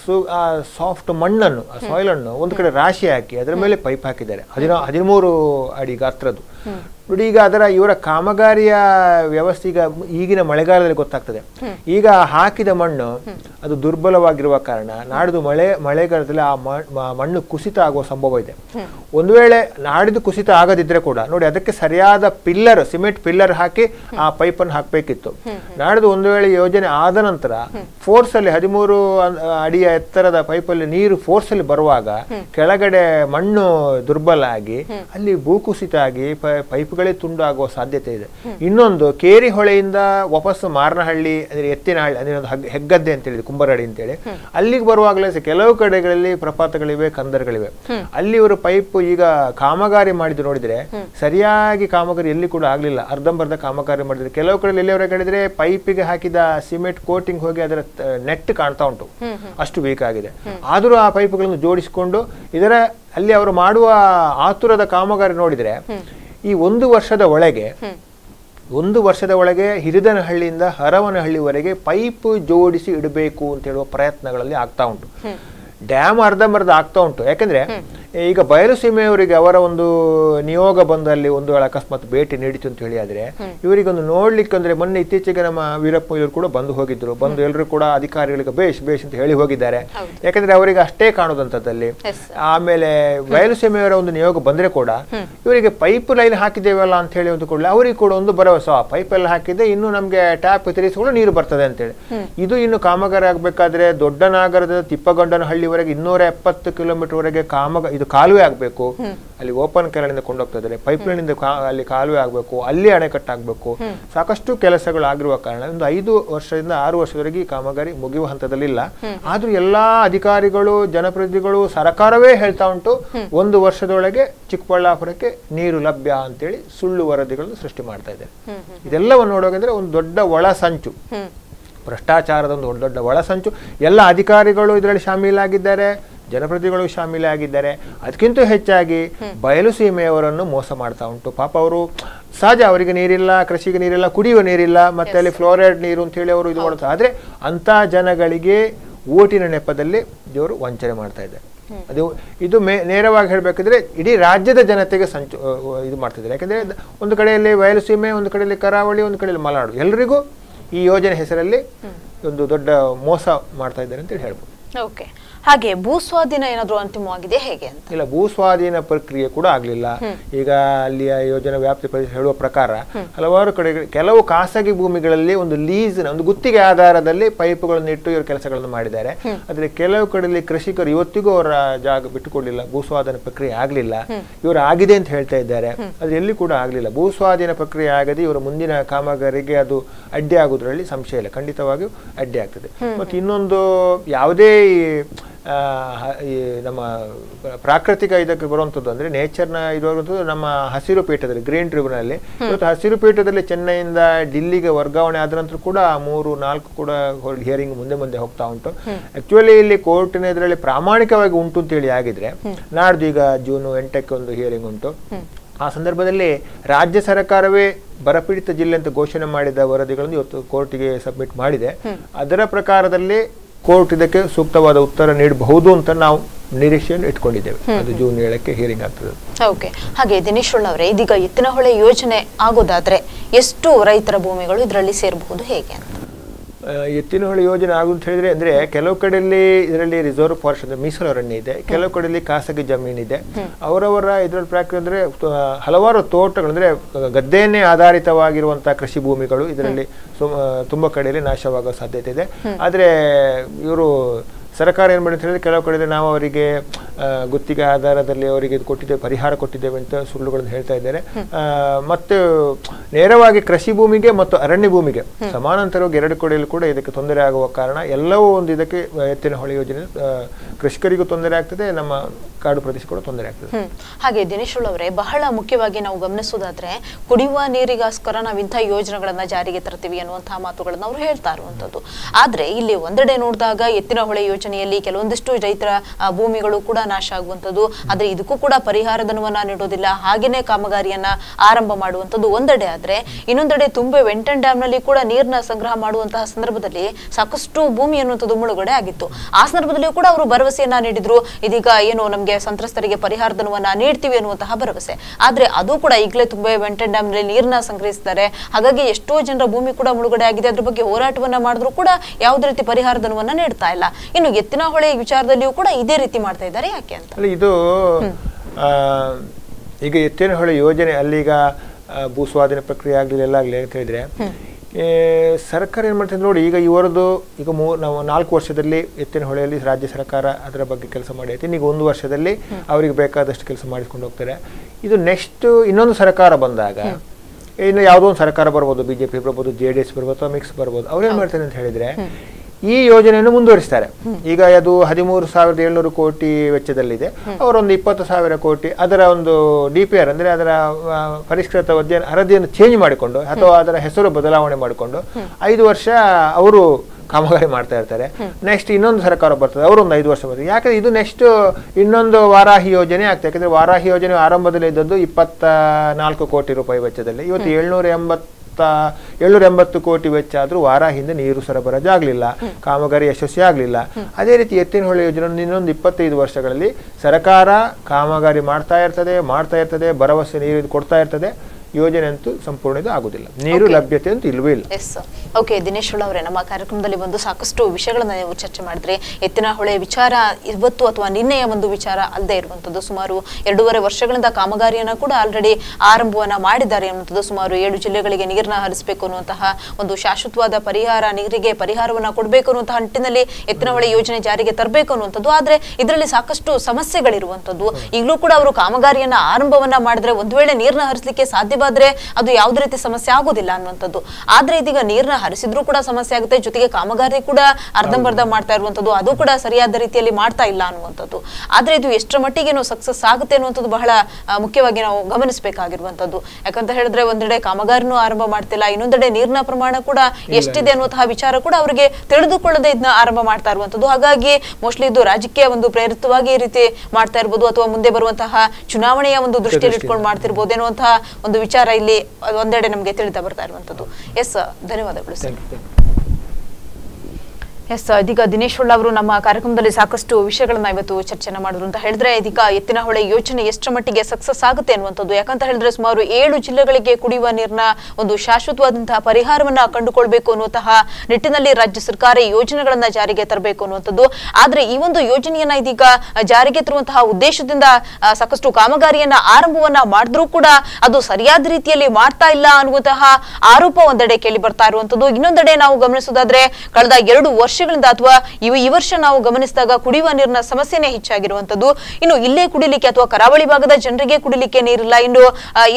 ಸು ಆ ಸಾಫ್ಟ್ ಮಣ್ಣನ್ನು ಆ ಸಾಯಿಲ್ ಅನ್ನು ಒಂದು ಕಡೆ ರಾಶಿ ಹಾಕಿ ಅದರ ಮೇಲೆ ಪೈಪ್ ಹಾಕಿದ್ದಾರೆ. ಹದಿನ ಹದಿಮೂರು ಅಡಿ ಗಾತ್ರದ್ದು. ನೋಡಿ ಈಗ ಅದರ ಇವರ ಕಾಮಗಾರಿಯ ವ್ಯವಸ್ಥೆ ಈಗ ಈಗಿನ ಮಳೆಗಾಲದಲ್ಲಿ ಗೊತ್ತಾಗ್ತದೆ. ಈಗ ಹಾಕಿದ ಮಣ್ಣು ಅದು ದುರ್ಬಲವಾಗಿರುವ ಕಾರಣ ನಾಡಿದ್ದು ಮಳೆ ಮಳೆಗಾಲದಲ್ಲಿ ಆ ಮಣ್ಣು ಕುಸಿತ ಆಗುವ ಸಂಭವ ಇದೆ. ಒಂದು ವೇಳೆ ನಾಡಿದ್ದು ಕುಸಿತ ಆಗದಿದ್ರೆ ಕೂಡ ನೋಡಿ ಅದಕ್ಕೆ ಸರಿಯಾದ ಪಿಲ್ಲರ್ ಸಿಮೆಂಟ್ ಪಿಲ್ಲರ್ ಹಾಕಿ ಆ ಪೈಪನ್ನು ಹಾಕಬೇಕಿತ್ತು. ನಾಡಿದ್ದು ಒಂದು ವೇಳೆ ಯೋಜನೆ ಆದ ನಂತರ ಫೋರ್ಸ್ ಅಲ್ಲಿ ಹದಿಮೂರು ಅಡಿಯ ಎತ್ತರದ ಪೈಪಲ್ಲಿ ನೀರು ಫೋರ್ಸ್ ಅಲ್ಲಿ ಬರುವಾಗ ಕೆಳಗಡೆ ಮಣ್ಣು ದುರ್ಬಲ ಆಗಿ ಅಲ್ಲಿ ಭೂಕುಸಿತ ಆಗಿ ಪೈಪ್ಗಳೇ ತುಂಡು ಆಗುವ ಸಾಧ್ಯತೆ ಇದೆ. ಇನ್ನೊಂದು ಕೇರಿ ಹೊಳೆಯಿಂದ ವಾಪಸ್ಸು ಮಾರನಹಳ್ಳಿ ಅಂದ್ರೆ ಎತ್ತಿನಹಳ್ಳಿ ಅಂದ್ರೆ ಒಂದು ಹೆಗ್ಗದ್ದೆ ಅಂತ ಹೇಳಿದ್ರು ಕುಂಬರಡಿ ಅಂತೇಳಿ. ಅಲ್ಲಿಗೆ ಬರುವಾಗಲೇ ಕೆಲವು ಕಡೆಗಳಲ್ಲಿ ಪ್ರಪಾತಗಳಿವೆ ಕಂದರಗಳಿವೆ. ಅಲ್ಲಿ ಇವರು ಪೈಪ್ ಈಗ ಕಾಮಗಾರಿ ಮಾಡಿದ್ರು ನೋಡಿದ್ರೆ ಸರಿಯಾಗಿ ಕಾಮಗಾರಿ ಎಲ್ಲಿ ಕೂಡ ಆಗ್ಲಿಲ್ಲ. ಅರ್ಧಂಬರ್ಧ ಕಾಮಗಾರಿ ಮಾಡಿದ್ರು. ಕೆಲವು ಕಡೆ ಎಲ್ಲಿವರೆಗೆ ಹೇಳಿದ್ರೆ ಪೈಪಿಗೆ ಹಾಕಿದ ಸಿಮೆಂಟ್ ಕೋಟಿಂಗ್ ಹೋಗಿ ಅದರ ನೆಟ್ ಕಾಣ್ತಾ ಉಂಟು. ಅಷ್ಟು ಆಗಿದೆ. ಆದರೂ ಆ ಪೈಪ್ಗಳನ್ನು ಜೋಡಿಸಿಕೊಂಡು ಇದರ ಅಲ್ಲಿ ಅವರು ಮಾಡುವ ಆತುರದ ಕಾಮಗಾರಿ ನೋಡಿದರೆ ಈ ಒಂದು ವರ್ಷದ ಒಳಗೆ ಒಂದು ವರ್ಷದ ಒಳಗೆ ಹಿರಿದನಹಳ್ಳಿಯಿಂದ ಹರವನಹಳ್ಳಿವರೆಗೆ ಪೈಪ್ ಜೋಡಿಸಿ ಇಡಬೇಕು ಅಂತ ಹೇಳುವ ಪ್ರಯತ್ನಗಳಲ್ಲಿ ಆಗ್ತಾ ಉಂಟು. ಡ್ಯಾಮ್ ಅರ್ಧಂಬರ್ಧ ಆಗ್ತಾ ಉಂಟು. ಯಾಕಂದ್ರೆ ಈಗ ಬಯಲು ಸೀಮೆಯವರಿಗೆ ಅವರ ಒಂದು ನಿಯೋಗ ಬಂದಲ್ಲಿ ಒಂದು ವೇಳೆ ಅಕಸ್ಮಾತ್ ಭೇಟಿ ನೀಡಿತು ಅಂತ ಹೇಳಿ ಆದ್ರೆ ಇವರಿಗೊಂದು ನೋಡ್ಲಿಕ್ಕೆ ಅಂದ್ರೆ ಮೊನ್ನೆ ಇತ್ತೀಚೆಗೆ ನಮ್ಮ ವೀರಪ್ಪ ಇವರು ಕೂಡ ಬಂದು ಹೋಗಿದ್ರು. ಬಂದು ಎಲ್ಲರೂ ಕೂಡ ಅಧಿಕಾರಿಗಳಿಗೆ ಬೇಷ್ ಬೇಷ್ ಅಂತ ಹೇಳಿ ಹೋಗಿದ್ದಾರೆ. ಯಾಕಂದ್ರೆ ಅವರಿಗೆ ಅಷ್ಟೇ ಕಾಣುದಂತದಲ್ಲಿ ಆಮೇಲೆ ಬಯಲು ಸೀಮೆಯವರ ಒಂದು ನಿಯೋಗ ಬಂದ್ರೆ ಕೂಡ ಇವರಿಗೆ ಪೈಪ್ ಲೈನ್ ಹಾಕಿದ್ದೇವಲ್ಲ ಅಂತ ಹೇಳಿ ಒಂದು ಕೂಡಲೇ ಅವರಿಗೆ ಕೂಡ ಒಂದು ಭರವಸೆ. ಆ ಪೈಪ್ ಎಲ್ಲ ಹಾಕಿದ್ದೆ ಇನ್ನು ನಮ್ಗೆ ಟ್ಯಾಪ್ ತಿರುಗಿಸಿಕೊಂಡು ನೀರು ಬರ್ತದೆ ಅಂತೇಳಿ ಇದು ಇನ್ನು ಕಾಮಗಾರಿ ಆಗ್ಬೇಕಾದ್ರೆ ದೊಡ್ಡ ನಾಗರದ ತಿಪ್ಪಗೊಂಡನಹಳ್ಳಿವರೆಗೆ ಇನ್ನೂರ ಎಪ್ಪತ್ತು ಕಿಲೋಮೀಟರ್ ವರೆಗೆ ಕಾಮಗ ಇದು ಕಾಲುವೆ ಆಗಬೇಕು. ಅಲ್ಲಿ ಓಪನ್ ಕೆರಳಿಂದ ಕೊಂಡೋಗ್ತಾ ಇದ್ದಾರೆ ಪೈಪ್ ಲೈನ್ ಇಂದ ಅಲ್ಲಿ ಕಾಲುವೆ ಆಗಬೇಕು ಅಲ್ಲಿ ಅಣೆಕಟ್ಟಾಗಬೇಕು. ಸಾಕಷ್ಟು ಕೆಲಸಗಳು ಆಗಿರುವ ಕಾರಣ ಒಂದು ಐದು ವರ್ಷದಿಂದ ಆರು ವರ್ಷದವರೆಗೆ ಈ ಕಾಮಗಾರಿ ಮುಗಿಯುವ ಹಂತದಲ್ಲಿಲ್ಲ. ಆದ್ರೂ ಎಲ್ಲಾ ಅಧಿಕಾರಿಗಳು ಜನಪ್ರತಿನಿಧಿಗಳು ಸರ್ಕಾರವೇ ಹೇಳ್ತಾ ಉಂಟು ಒಂದು ವರ್ಷದೊಳಗೆ ಚಿಕ್ಕಬಳ್ಳಾಪುರಕ್ಕೆ ನೀರು ಲಭ್ಯ ಅಂತೇಳಿ ಸುಳ್ಳು ವರದಿಗಳನ್ನು ಸೃಷ್ಟಿ ಮಾಡ್ತಾ ಇದೆ ಇದೆಲ್ಲವನ್ನು ನೋಡೋಕೆಂದ್ರೆ ಒಂದು ದೊಡ್ಡ ಒಳ ಸಂಚು. ಭ್ರಷ್ಟಾಚಾರದ ಒಂದು ದೊಡ್ಡ ದೊಡ್ಡ ಒಳಸಂಚು. ಎಲ್ಲ ಅಧಿಕಾರಿಗಳು ಇದರಲ್ಲಿ ಶಾಮೀಲಾಗಿದ್ದಾರೆ ಜನಪ್ರತಿನಿಧಿಗಳು ಶಾಮೀಲಾಗಿದ್ದಾರೆ. ಅದಕ್ಕಿಂತ ಹೆಚ್ಚಾಗಿ ಬಯಲು ಸೀಮೆಯವರನ್ನು ಮೋಸ ಮಾಡ್ತಾ ಉಂಟು. ಪಾಪ ಅವರು ಸಹಜ ಅವರಿಗೆ ನೀರಿಲ್ಲ ಕೃಷಿಗೆ ನೀರಿಲ್ಲ ಕುಡಿಯುವ ನೀರಿಲ್ಲ ಮತ್ತೆ ಅಲ್ಲಿ ಫ್ಲೋರೈಡ್ ನೀರು ಅಂತ ಹೇಳಿ ಅವರು ಇದು ಮಾಡ್ತಾರೆ ಆದರೆ ಅಂತ ಜನಗಳಿಗೆ ಓಟಿನ ನೆಪದಲ್ಲಿ ದೇವರು ವಂಚನೆ ಮಾಡ್ತಾ ಇದ್ದಾರೆ. ಅದು ಇದು ಮೇ ನೇರವಾಗಿ ಹೇಳಬೇಕಂದ್ರೆ ಇಡೀ ರಾಜ್ಯದ ಜನತೆಗೆ ಸಂಚು ಇದು ಮಾಡ್ತಿದ್ದಾರೆ. ಯಾಕಂದರೆ ಒಂದು ಕಡೆಯಲ್ಲಿ ಬಯಲು ಸೀಮೆ ಒಂದು ಕಡೆಯಲ್ಲಿ ಕರಾವಳಿ ಒಂದು ಕಡೆಯಲ್ಲಿ ಮಲೆನಾಡು. ಎಲ್ರಿಗೂ ಈ ಯೋಜನೆ ಹೆಸರಲ್ಲಿ ಒಂದು ದೊಡ್ಡ ಮೋಸ ಮಾಡ್ತಾ ಇದ್ದಾರೆ ಅಂತ ಹೇಳ್ಬೋದು. ಓಕೆ. ಹಾಗೆ ಭೂಸ್ವಾಧೀನ ಏನಾದರೂ ಅಂತಿಮವಾಗಿದೆ ಹೇಗೆ ಅಂತ? ಇಲ್ಲ ಭೂ ಸ್ವಾಧೀನ ಪ್ರಕ್ರಿಯೆ ಕೂಡ ಆಗಲಿಲ್ಲ. ಈಗ ಅಲ್ಲಿಯ ಯೋಜನಾ ವ್ಯಾಪ್ತಿ ಪ್ರದೇಶ ಹೇಳುವ ಪ್ರಕಾರ ಹಲವಾರು ಕಡೆ ಕೆಲವು ಖಾಸಗಿ ಭೂಮಿಗಳಲ್ಲಿ ಒಂದು ಲೀಸ್ ಒಂದು ಗುತ್ತಿಗೆ ಆಧಾರದಲ್ಲಿ ಪೈಪ್ಗಳನ್ನು ಇಟ್ಟು ಇವರು ಕೆಲಸಗಳನ್ನು ಮಾಡಿದ್ದಾರೆ. ಆದರೆ ಕೆಲವು ಕಡೆಯಲ್ಲಿ ಕೃಷಿಕರು ಇವತ್ತಿಗೂ ಅವರ ಜಾಗ ಬಿಟ್ಟುಕೊಡಲಿಲ್ಲ. ಭೂ ಸ್ವಾಧೀನ ಪ್ರಕ್ರಿಯೆ ಆಗಲಿಲ್ಲ. ಇವರು ಆಗಿದೆ ಅಂತ ಹೇಳ್ತಾ ಇದ್ದಾರೆ. ಅದು ಎಲ್ಲಿ ಕೂಡ ಆಗಲಿಲ್ಲ. ಭೂ ಸ್ವಾಧೀನ ಪ್ರಕ್ರಿಯೆ ಆಗದೆ ಇವರ ಮುಂದಿನ ಕಾಮಗಾರಿಗೆ ಅದು ಅಡ್ಡಿ ಆಗುವುದರಲ್ಲಿ ಸಂಶಯ ಇಲ್ಲ. ಖಂಡಿತವಾಗಿಯೂ ಅಡ್ಡಿ ಆಗ್ತದೆ. ಮತ್ತು ಇನ್ನೊಂದು ಯಾವುದೇ ಈ ಆ, ಈ ನಮ್ಮ ಪ್ರಾಕೃತಿಕ ಇದಕ್ಕೆ ಬರುವಂಥದ್ದು ಅಂದ್ರೆ ನೇಚರ್ನ ಇರುವಂಥದ್ದು ನಮ್ಮ ಹಸಿರು ಪೀಠದಲ್ಲಿ ಗ್ರೀನ್ ಟ್ರಿಬ್ಯುನಲ್ಲಿ ಇವತ್ತು ಹಸಿರು ಪೀಠದಲ್ಲಿ ಚೆನ್ನೈಯಿಂದ ಡಿಲ್ಲಿಗೆ ವರ್ಗಾವಣೆ ಆದ ನಂತರ ಕೂಡ ಮೂರು ನಾಲ್ಕು ಕೂಡ ಹಿಯರಿಂಗ್ ಮುಂದೆ ಮುಂದೆ ಹೋಗ್ತಾ ಉಂಟು. ಆ್ಯಕ್ಚುಲಿ ಇಲ್ಲಿ ಕೋರ್ಟಿನ ಇದರಲ್ಲಿ ಪ್ರಾಮಾಣಿಕವಾಗಿ ಉಂಟು ಅಂತ ಹೇಳಿ ಆಗಿದ್ರೆ ನಾಡ್ದು ಈಗ ಜೂನ್ ಎಂಟಕ್ಕೆ ಒಂದು ಹಿಯರಿಂಗ್ ಉಂಟು. ಆ ಸಂದರ್ಭದಲ್ಲಿ ರಾಜ್ಯ ಸರ್ಕಾರವೇ ಬರಪೀಡಿತ ಜಿಲ್ಲೆ ಅಂತ ಘೋಷಣೆ ಮಾಡಿದ ವರದಿಗಳನ್ನು ಇವತ್ತು ಕೋರ್ಟಿಗೆ ಸಬ್ಮಿಟ್ ಮಾಡಿದೆ. ಅದರ ಪ್ರಕಾರದಲ್ಲಿ ಕೋರ್ಟ್ ಇದಕ್ಕೆ ಸೂಕ್ತವಾದ ಉತ್ತರ ನೀಡಬಹುದು ಅಂತ ನಾವು ನಿರೀಕ್ಷೆಯನ್ನು ಇಟ್ಕೊಂಡಿದ್ದೇವೆ. ಅದು ಜೂನ್ ಏಳಕ್ಕೆ ಹಿಯರಿಂಗ್ ಆಗ್ತದೆ. ಓಕೆ. ಹಾಗೆ ದಿನೇಶ್ ಅವರೇ ಇದೀಗ ಎತ್ತಿನಹೊಳೆ ಯೋಜನೆ ಆಗೋದಾದ್ರೆ ಎಷ್ಟು ರೈತರ ಭೂಮಿಗಳು ಇದರಲ್ಲಿ ಸೇರಬಹುದು ಹೇಗೆ ಅಂತ? ಎತ್ತಿನಹೊಳೆ ಯೋಜನೆ ಆಗು ಅಂತ ಹೇಳಿದ್ರೆ ಅಂದ್ರೆ ಕೆಲವು ಕಡೆಯಲ್ಲಿ ಇದರಲ್ಲಿ ರಿಸರ್ವ್ ಫಾರೆಸ್ಟ್ ಅಂದ್ರೆ ಮೀಸಲು ಅರಣ್ಯ ಇದೆ. ಕೆಲವು ಕಡೆಯಲ್ಲಿ ಖಾಸಗಿ ಜಮೀನಿದೆ ಅವರವರ ಇದರಲ್ಲಿ ಪ್ರಕಾರ ಅಂದ್ರೆ ಹಲವಾರು ತೋಟಗಳು ಅಂದ್ರೆ ಗದ್ದೆಯನ್ನೇ ಆಧಾರಿತವಾಗಿರುವಂತಹ ಕೃಷಿ ಭೂಮಿಗಳು ಇದರಲ್ಲಿ ತುಂಬ ತುಂಬಾ ಕಡೆಯಲ್ಲಿ ನಾಶವಾಗೋ ಸಾಧ್ಯತೆ ಇದೆ. ಆದ್ರೆ ಇವರು ಸರ್ಕಾರ ಏನು ಅಂತ ಹೇಳಿದ್ರೆ ಕೆಲವು ಕಡೆ ನಾವು ಅವರಿಗೆ ಗುತ್ತಿಗೆ ಆಧಾರದಲ್ಲಿ ಅವರಿಗೆ ಇದು ಕೊಟ್ಟಿದ್ದೇವೆ ಪರಿಹಾರ ಕೊಟ್ಟಿದ್ದೇವೆ ಅಂತ ಸುಳ್ಳುಗಳನ್ನು ಹೇಳ್ತಾ ಇದ್ದಾರೆ. ಮತ್ತು ನೇರವಾಗಿ ಕೃಷಿ ಭೂಮಿಗೆ ಮತ್ತು ಅರಣ್ಯ ಭೂಮಿಗೆ ಸಮಾನಾಂತರವಾಗಿ ಎರಡು ಕಡೆಯಲ್ಲೂ ಕೂಡ ಇದಕ್ಕೆ ತೊಂದರೆ ಆಗುವ ಕಾರಣ ಎಲ್ಲವೂ ಒಂದು ಇದಕ್ಕೆ ಎತ್ತಿನ ಹೊಳೆ ಯೋಜನೆ ಕೃಷಿಕರಿಗೂ ತೊಂದರೆ ಆಗ್ತದೆ ನಮ್ಮ ಕಾಡು ಪ್ರದೇಶ ಕೂಡ ತೊಂದರೆ ಆಗ್ತದೆ. ಹಾಗೆ ದಿನೇಶ್ ಅವರೇ, ಬಹಳ ಮುಖ್ಯವಾಗಿ ನಾವು ಗಮನಿಸೋದಾದ್ರೆ, ಕುಡಿಯುವ ನೀರಿಗೋಸ್ಕರ ನಾವು ಇಂಥ ಯೋಜನೆಗಳನ್ನ ಜಾರಿಗೆ ತರ್ತೀವಿ ಅನ್ನುವಂತಹ ಮಾತುಗಳನ್ನ ಅವರು ಹೇಳ್ತಾ ಇರುವಂತದ್ದು ಆದ್ರೆ ಇಲ್ಲಿ ಒಂದೆಡೆ ನೋಡಿದಾಗ ಎತ್ತಿನ ಹೊಳೆ ಯೋಜನೆಯಲ್ಲಿ ಕೆಲವೊಂದಿಷ್ಟು ರೈತರ ಭೂಮಿಗಳು ಕೂಡ ನಾಶ ಆಗುವಂತದ್ದು ಆದ್ರೆ ಇದಕ್ಕೂ ಕೂಡ ಪರಿಹಾರ ಧನವನ್ನ ನೀಡೋದಿಲ್ಲ. ಹಾಗೇನೆ ಕಾಮಗಾರಿಯನ್ನ ಆರಂಭ ಮಾಡುವಂತದ್ದು ಒಂದೆಡೆ ಆದ್ರೆ, ಇನ್ನೊಂದೆಡೆ ತುಂಬೆ ವೆಂಟನ್ ಡ್ಯಾಮ್ನಲ್ಲಿ ಕೂಡ ನೀರನ್ನ ಸಂಗ್ರಹ ಮಾಡುವಂತಹ ಸಂದರ್ಭದಲ್ಲಿ ಸಾಕಷ್ಟು ಭೂಮಿ ಅನ್ನುವಂಥದ್ದು ಮುಳುಗಡೆ ಆಗಿತ್ತು. ಆ ಸಂದರ್ಭದಲ್ಲಿಯೂ ಕೂಡ ಅವರು ಭರವಸೆಯನ್ನ ನೀಡಿದ್ರು. ಇದೀಗ ಏನು ನಮಗೆ ಸಂತ್ರಸ್ತರಿಗೆ ಪರಿಹಾರ ಧನವನ್ನ ನೀಡ್ತೀವಿ ಅನ್ನುವಂತಹ ಭರವಸೆ. ಆದ್ರೆ ಅದು ಕೂಡ ಈಗಲೇ ತುಂಬಾ ವೆಂಟೆಡ್ ಡ್ಯಾಮ್ನಲ್ಲಿ ನೀರನ್ನ ಸಂಗ್ರಹಿಸ್ತಾರೆ. ಹಾಗಾಗಿ ಎಷ್ಟೋ ಜನರ ಭೂಮಿ ಕೂಡ ಮುಳುಗಡೆ ಆಗಿದೆ. ಅದ್ರ ಬಗ್ಗೆ ಹೋರಾಟವನ್ನ ಮಾಡಿದ್ರು ಕೂಡ ಯಾವುದೇ ರೀತಿ ಪರಿಹಾರ ಧನವನ್ನ ನೀಡ್ತಾ ಇಲ್ಲ. ಇನ್ನು ಎತ್ತಿನ ಹೊಳೆ ವಿಚಾರದಲ್ಲಿಯೂ ಕೂಡ ಇದೇ ರೀತಿ ಮಾಡ್ತಾ ಇದ್ದಾರೆ. ಯಾಕೆ ಅಂತ? ಇದು ಈಗ ಎತ್ತಿನ ಹೊಳೆ ಯೋಜನೆ ಅಲ್ಲಿಗ ಭೂಸ್ವಾಧೀನ ಭೂ ಸ್ವಾಧೀನ ಪ್ರಕ್ರಿಯೆ ಆಗ್ಲಿ ಎಲ್ಲ ಆಗ್ಲಿ ಅಂತ ಹೇಳಿದ್ರೆ ಸರ್ಕಾರ ಏನು ಮಾಡ್ತದೆ ನೋಡಿ ಈಗ ಇವರದ್ದು ಈಗ ಮೂ ನಾವು ನಾಲ್ಕು ವರ್ಷದಲ್ಲಿ ಎತ್ತಿನ ಹೊಳೆಯಲ್ಲಿ ರಾಜ್ಯ ಸರ್ಕಾರ ಅದರ ಬಗ್ಗೆ ಕೆಲಸ ಮಾಡಿ ಐತಿ. ಈಗ ಒಂದು ವರ್ಷದಲ್ಲಿ ಅವರಿಗೆ ಬೇಕಾದಷ್ಟು ಕೆಲಸ ಮಾಡಿಸ್ಕೊಂಡು ಹೋಗ್ತಾರೆ. ಇದು ನೆಕ್ಸ್ಟ್ ಇನ್ನೊಂದು ಸರ್ಕಾರ ಬಂದಾಗ ಇನ್ನು ಯಾವುದೋ ಒಂದು ಸರ್ಕಾರ ಬರ್ಬೋದು ಬಿ ಜೆ ಪಿ ಬರ್ಬೋದು ಜೆ ಡಿ ಎಸ್ ಬರ್ಬೋದು ಮಿಕ್ಸ್ ಬರ್ಬೋದು ಅವ್ರೇನು ಮಾಡ್ತಾರೆ ಅಂತ ಹೇಳಿದ್ರೆ ಈ ಯೋಜನೆಯನ್ನು ಮುಂದುವರಿಸ್ತಾರೆ. ಈಗ ಅದು ಹದಿಮೂರು ಸಾವಿರದ ಏಳ್ನೂರು ಕೋಟಿ ವೆಚ್ಚದಲ್ಲಿದೆ. ಅವರೊಂದು ಇಪ್ಪತ್ತು ಸಾವಿರ ಕೋಟಿ ಅದರ ಒಂದು ಡಿ ಪಿ ಆರ್ ಅಂದ್ರೆ ಅದರ ಪರಿಷ್ಕೃತ ಅಧ್ಯಯನ ವರದಿಯನ್ನು ಚೇಂಜ್ ಮಾಡಿಕೊಂಡು ಅಥವಾ ಅದರ ಹೆಸರು ಬದಲಾವಣೆ ಮಾಡಿಕೊಂಡು ಐದು ವರ್ಷ ಅವರು ಕಾಮಗಾರಿ ಮಾಡ್ತಾ ಇರ್ತಾರೆ. ನೆಕ್ಸ್ಟ್ ಇನ್ನೊಂದು ಸರ್ಕಾರ ಬರ್ತದೆ ಅವರೊಂದು ಐದು ವರ್ಷ ಬರ್ತದೆ. ಯಾಕಂದ್ರೆ ಇದು ನೆಕ್ಸ್ಟ್ ಇನ್ನೊಂದು ವಾರಾಹಿ ಯೋಜನೆ ಆಗ್ತದೆ. ಯಾಕಂದ್ರೆ ವಾರಾಹಿ ಯೋಜನೆ ಆರಂಭದಲ್ಲಿ ಇದ್ದದ್ದು ಇಪ್ಪತ್ತ ನಾಲ್ಕು ಕೋಟಿ ರೂಪಾಯಿ ವೆಚ್ಚದಲ್ಲಿ. ಇವತ್ತು ಏಳ್ನೂರ ಎಂಬತ್ತ ಏಳ್ನೂರ ಎಂಬತ್ತು ಕೋಟಿ ವೆಚ್ಚ ಆದರೂ ವಾರ ಹಿಂದೆ ನೀರು ಸರಬರಾಜು ಆಗಲಿಲ್ಲ, ಕಾಮಗಾರಿ ಯಶಸ್ವಿ ಆಗಲಿಲ್ಲ. ಅದೇ ರೀತಿ ಎತ್ತಿನಹೊಳೆ ಯೋಜನೆ ಇನ್ನೊಂದು ಇಪ್ಪತ್ತೈದು ವರ್ಷಗಳಲ್ಲಿ ಸರ್ಕಾರ ಕಾಮಗಾರಿ ಮಾಡ್ತಾ ಇರ್ತದೆ ಮಾಡ್ತಾ ಇರ್ತದೆ, ಭರವಸೆ ನೀರು ಕೊಡ್ತಾ ಇರ್ತದೆ. ಯೋಜನೆ ಅಂತೂ ಸಂಪೂರ್ಣ ಇದು ಆಗುದಿಲ್ಲ. ನೀರು ಲಭ್ಯತೆ ಅಂತ ಇಲ್ವೇ ಇಲ್ಲ. ಓಕೆ ದಿನೇಶ್ ಅವರೇ ನಮ್ಮ ಕಾರ್ಯಕ್ರಮದಲ್ಲಿ ಬಂದು ಸಾಕಷ್ಟು ವಿಷಯಗಳನ್ನ ನೀವು ಚರ್ಚೆ ಮಾಡಿದ್ರಿ. ಎತ್ತಿನ ಹೊಳೆ ವಿಚಾರ ಇವತ್ತು ಅಥವಾ ನಿನ್ನೆಯ ಒಂದು ವಿಚಾರ ಅಲ್ಲದೆ ಇರುವಂತದ್ದು ಸುಮಾರು ಎರಡೂವರೆ ವರ್ಷಗಳಿಂದ ಕಾಮಗಾರಿಯನ್ನ ಕೂಡ ಆಲ್ರೆಡಿ ಆರಂಭವನ್ನ ಮಾಡಿದ್ದಾರೆ ಅನ್ನುವಂಥದ್ದು. ಸುಮಾರು ಏಳು ಜಿಲ್ಲೆಗಳಿಗೆ ನೀರನ್ನ ಹರಿಸಬೇಕು ಅನ್ನುವಂತಹ ಒಂದು ಶಾಶ್ವತವಾದ ಪರಿಹಾರ ನೀರಿಗೆ ಪರಿಹಾರವನ್ನ ಕೊಡಬೇಕು ಅನ್ನುವಂತಹ ನಿಟ್ಟಿನಲ್ಲಿ ಎತ್ತಿನ ಹೊಳೆ ಯೋಜನೆ ಜಾರಿಗೆ ತರಬೇಕು ಅನ್ನುವಂಥದ್ದು. ಆದ್ರೆ ಇದರಲ್ಲಿ ಸಾಕಷ್ಟು ಸಮಸ್ಯೆಗಳಿರುವಂತದ್ದು ಈಗಲೂ ಕೂಡ ಅವರು ಕಾಮಗಾರಿಯನ್ನ ಆರಂಭವನ್ನ ಮಾಡಿದ್ರೆ ಒಂದು ವೇಳೆ ನೀರನ್ನ ಹರಿಸಲಿಕ್ಕೆ ಸಾಧ್ಯವಾದ್ರೆ ಅದು ಯಾವುದೇ ರೀತಿ ಸಮಸ್ಯೆ ಆಗೋದಿಲ್ಲ ಅನ್ನುವಂಥದ್ದು. ಆದ್ರೆ ಇದೀಗ ನೀರನ್ನ ಹರಿಸಿದ್ರು ಕೂಡ ಸಮಸ್ಯೆ ಆಗುತ್ತೆ ಜೊತೆಗೆ ಕಾಮಗಾರಿ ಕೂಡ ಅರ್ಧಂಬರ್ಧ ಮಾಡ್ತಾ ಇರುವಂತದ್ದು ಅದು ಕೂಡ ಸರಿಯಾದ ರೀತಿಯಲ್ಲಿ ಮಾಡ್ತಾ ಇಲ್ಲ ಅನ್ನುವಂಥದ್ದು. ಆದ್ರೆ ಇದು ಎಷ್ಟರ ಮಟ್ಟಿಗೆ ಸಕ್ಸಸ್ ಆಗುತ್ತೆ ಅನ್ನುವಂಥದ್ದು ಬಹಳ ಮುಖ್ಯವಾಗಿ ನಾವು ಗಮನಿಸಬೇಕಾಗಿರುವಂತದ್ದು ಯಾಕಂತ ಹೇಳಿದ್ರೆ ಒಂದೆಡೆ ಕಾಮಗಾರಿನೂ ಆರಂಭ ಮಾಡ್ತಿಲ್ಲ ಇನ್ನೊಂದೆಡೆ ನೀರಿನ ಪ್ರಮಾಣ ಕೂಡ ಎಷ್ಟಿದೆ ಅನ್ನುವಂತಹ ವಿಚಾರ ಕೂಡ ಅವರಿಗೆ ತಿಳಿದುಕೊಳ್ಳದೆ ಇದನ್ನ ಆರಂಭ ಮಾಡ್ತಾ ಇರುವಂತದ್ದು ಹಾಗಾಗಿ ಮೋಸ್ಟ್ಲಿ ಇದು ರಾಜಕೀಯ ಒಂದು ಪ್ರೇರಿತವಾಗಿ ಈ ರೀತಿ ಮಾಡ್ತಾ ಇರ್ಬೋದು ಅಥವಾ ಮುಂದೆ ಬರುವಂತಹ ಚುನಾವಣೆಯ ಒಂದು ದೃಷ್ಟಿಯಲ್ಲಿ. ಇಟ್ಕೊಂಡು ಮಾಡ್ತಿರ್ಬೋದು ಎನ್ನುವಂತಹ ಒಂದು ವಿಚಾರ ಇಲ್ಲಿ ಅದು ಒಂದೆಡೆ ನಮಗೆ ತಿಳಿತಾ ಬರ್ತಾ ಇರುವಂತದ್ದು. ಎಸ್ ಧನ್ಯವಾದಗಳು ಸರ್ ಎಸ್, ಇದೀಗ ದಿನೇಶ್ ಹೊಳ್ಳ ಅವರು ನಮ್ಮ ಕಾರ್ಯಕ್ರಮದಲ್ಲಿ ಸಾಕಷ್ಟು ವಿಷಯಗಳನ್ನ ಇವತ್ತು ಚರ್ಚೆನ ಮಾಡಿದ್ರು ಅಂತ ಹೇಳಿದ್ರೆ, ಇದೀಗ ಎತ್ತಿನಹೊಳೆ ಯೋಜನೆ ಎಷ್ಟರ ಮಟ್ಟಿಗೆ ಸಕ್ಸಸ್ ಆಗುತ್ತೆ ಅನ್ನುವಂಥದ್ದು. ಯಾಕಂತ ಹೇಳಿದ್ರೆ ಸುಮಾರು ಏಳು ಜಿಲ್ಲೆಗಳಿಗೆ ಕುಡಿಯುವ ನೀರಿನ ಒಂದು ಶಾಶ್ವತವಾದಂತಹ ಪರಿಹಾರವನ್ನ ಕಂಡುಕೊಳ್ಬೇಕು ಅನ್ನುವಂತಹ ನಿಟ್ಟಿನಲ್ಲಿ ರಾಜ್ಯ ಸರ್ಕಾರ ಯೋಜನೆಗಳನ್ನ ಜಾರಿಗೆ ತರಬೇಕು ಅನ್ನುವಂಥದ್ದು. ಆದ್ರೆ ಈ ಒಂದು ಯೋಜನೆಯನ್ನ ಇದೀಗ ಜಾರಿಗೆ ತರುವಂತಹ ಉದ್ದೇಶದಿಂದ ಸಾಕಷ್ಟು ಕಾಮಗಾರಿಯನ್ನ ಆರಂಭವನ್ನ ಮಾಡಿದ್ರೂ ಕೂಡ ಅದು ಸರಿಯಾದ ರೀತಿಯಲ್ಲಿ ಮಾಡ್ತಾ ಇಲ್ಲ ಅನ್ನುವಂತಹ ಆರೋಪ ಒಂದೆಡೆ ಕೇಳಿ ಬರ್ತಾ ಇರುವಂತದ್ದು ಇನ್ನೊಂದೆಡೆ ನಾವು ಗಮನಿಸೋದಾದ್ರೆ, ಕಳೆದ ಎರಡು ವರ್ಷಗಳಿಂದ ಅಥವಾ ಈ ವರ್ಷ ನಾವು ಗಮನಿಸಿದಾಗ ಕುಡಿಯುವ ನೀರಿನ ಸಮಸ್ಯೆನೇ ಹೆಚ್ಚಾಗಿರುವಂತದ್ದು ಇನ್ನು ಇಲ್ಲೇ ಕುಡಿಲಿಕ್ಕೆ ಅಥವಾ ಕರಾವಳಿ ಭಾಗದ ಜನರಿಗೆ ಕುಡಿಲಿಕ್ಕೆ ನೀರಿಲ್ಲ. ಇನ್ನು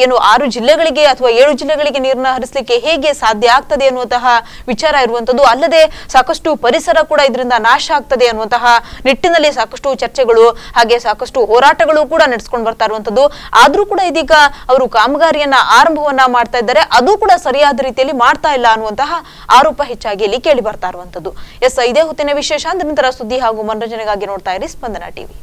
ಏನು ಆರು ಜಿಲ್ಲೆಗಳಿಗೆ ಅಥವಾ ಏಳು ಜಿಲ್ಲೆಗಳಿಗೆ ನೀರನ್ನ ಹರಿಸಲಿಕ್ಕೆ ಹೇಗೆ ಸಾಧ್ಯ ಆಗ್ತದೆ ಅನ್ನುವಂತಹ ವಿಚಾರ ಇರುವಂತದ್ದು ಅಲ್ಲದೆ ಸಾಕಷ್ಟು ಪರಿಸರ ಕೂಡ ಇದರಿಂದ ನಾಶ ಆಗ್ತದೆ ಅನ್ನುವಂತಹ ನಿಟ್ಟಿನಲ್ಲಿ ಸಾಕಷ್ಟು ಚರ್ಚೆಗಳು ಹಾಗೆ ಸಾಕಷ್ಟು ಹೋರಾಟಗಳು ಕೂಡ ನಡೆಸ್ಕೊಂಡು ಬರ್ತಾ ಇರುವಂತದ್ದು ಆದ್ರೂ ಕೂಡ ಇದೀಗ ಅವರು ಕಾಮಗಾರಿಯನ್ನ ಆರಂಭವನ್ನ ಮಾಡ್ತಾ ಇದ್ದಾರೆ. ಅದು ಕೂಡ ಸರಿಯಾದ ರೀತಿಯಲ್ಲಿ ಮಾಡ್ತಾ ಇಲ್ಲ ಅನ್ನುವಂತಹ ಆರೋಪ ಹೆಚ್ಚಾಗಿ ಇಲ್ಲಿ ಕೇಳಿ ಬರ್ತಾ ಇರುವಂತದ್ದು ಎಸ್ ಇದೇ ಹೊತ್ತಿನ ವಿಶೇಷ. ನಿರಂತರ ಸುದ್ದಿ ಹಾಗೂ ಮನೋರಂಜನೆಗಾಗಿ ನೋಡ್ತಾ ಇರಿ ಸ್ಪಂದನ ಟಿವಿ.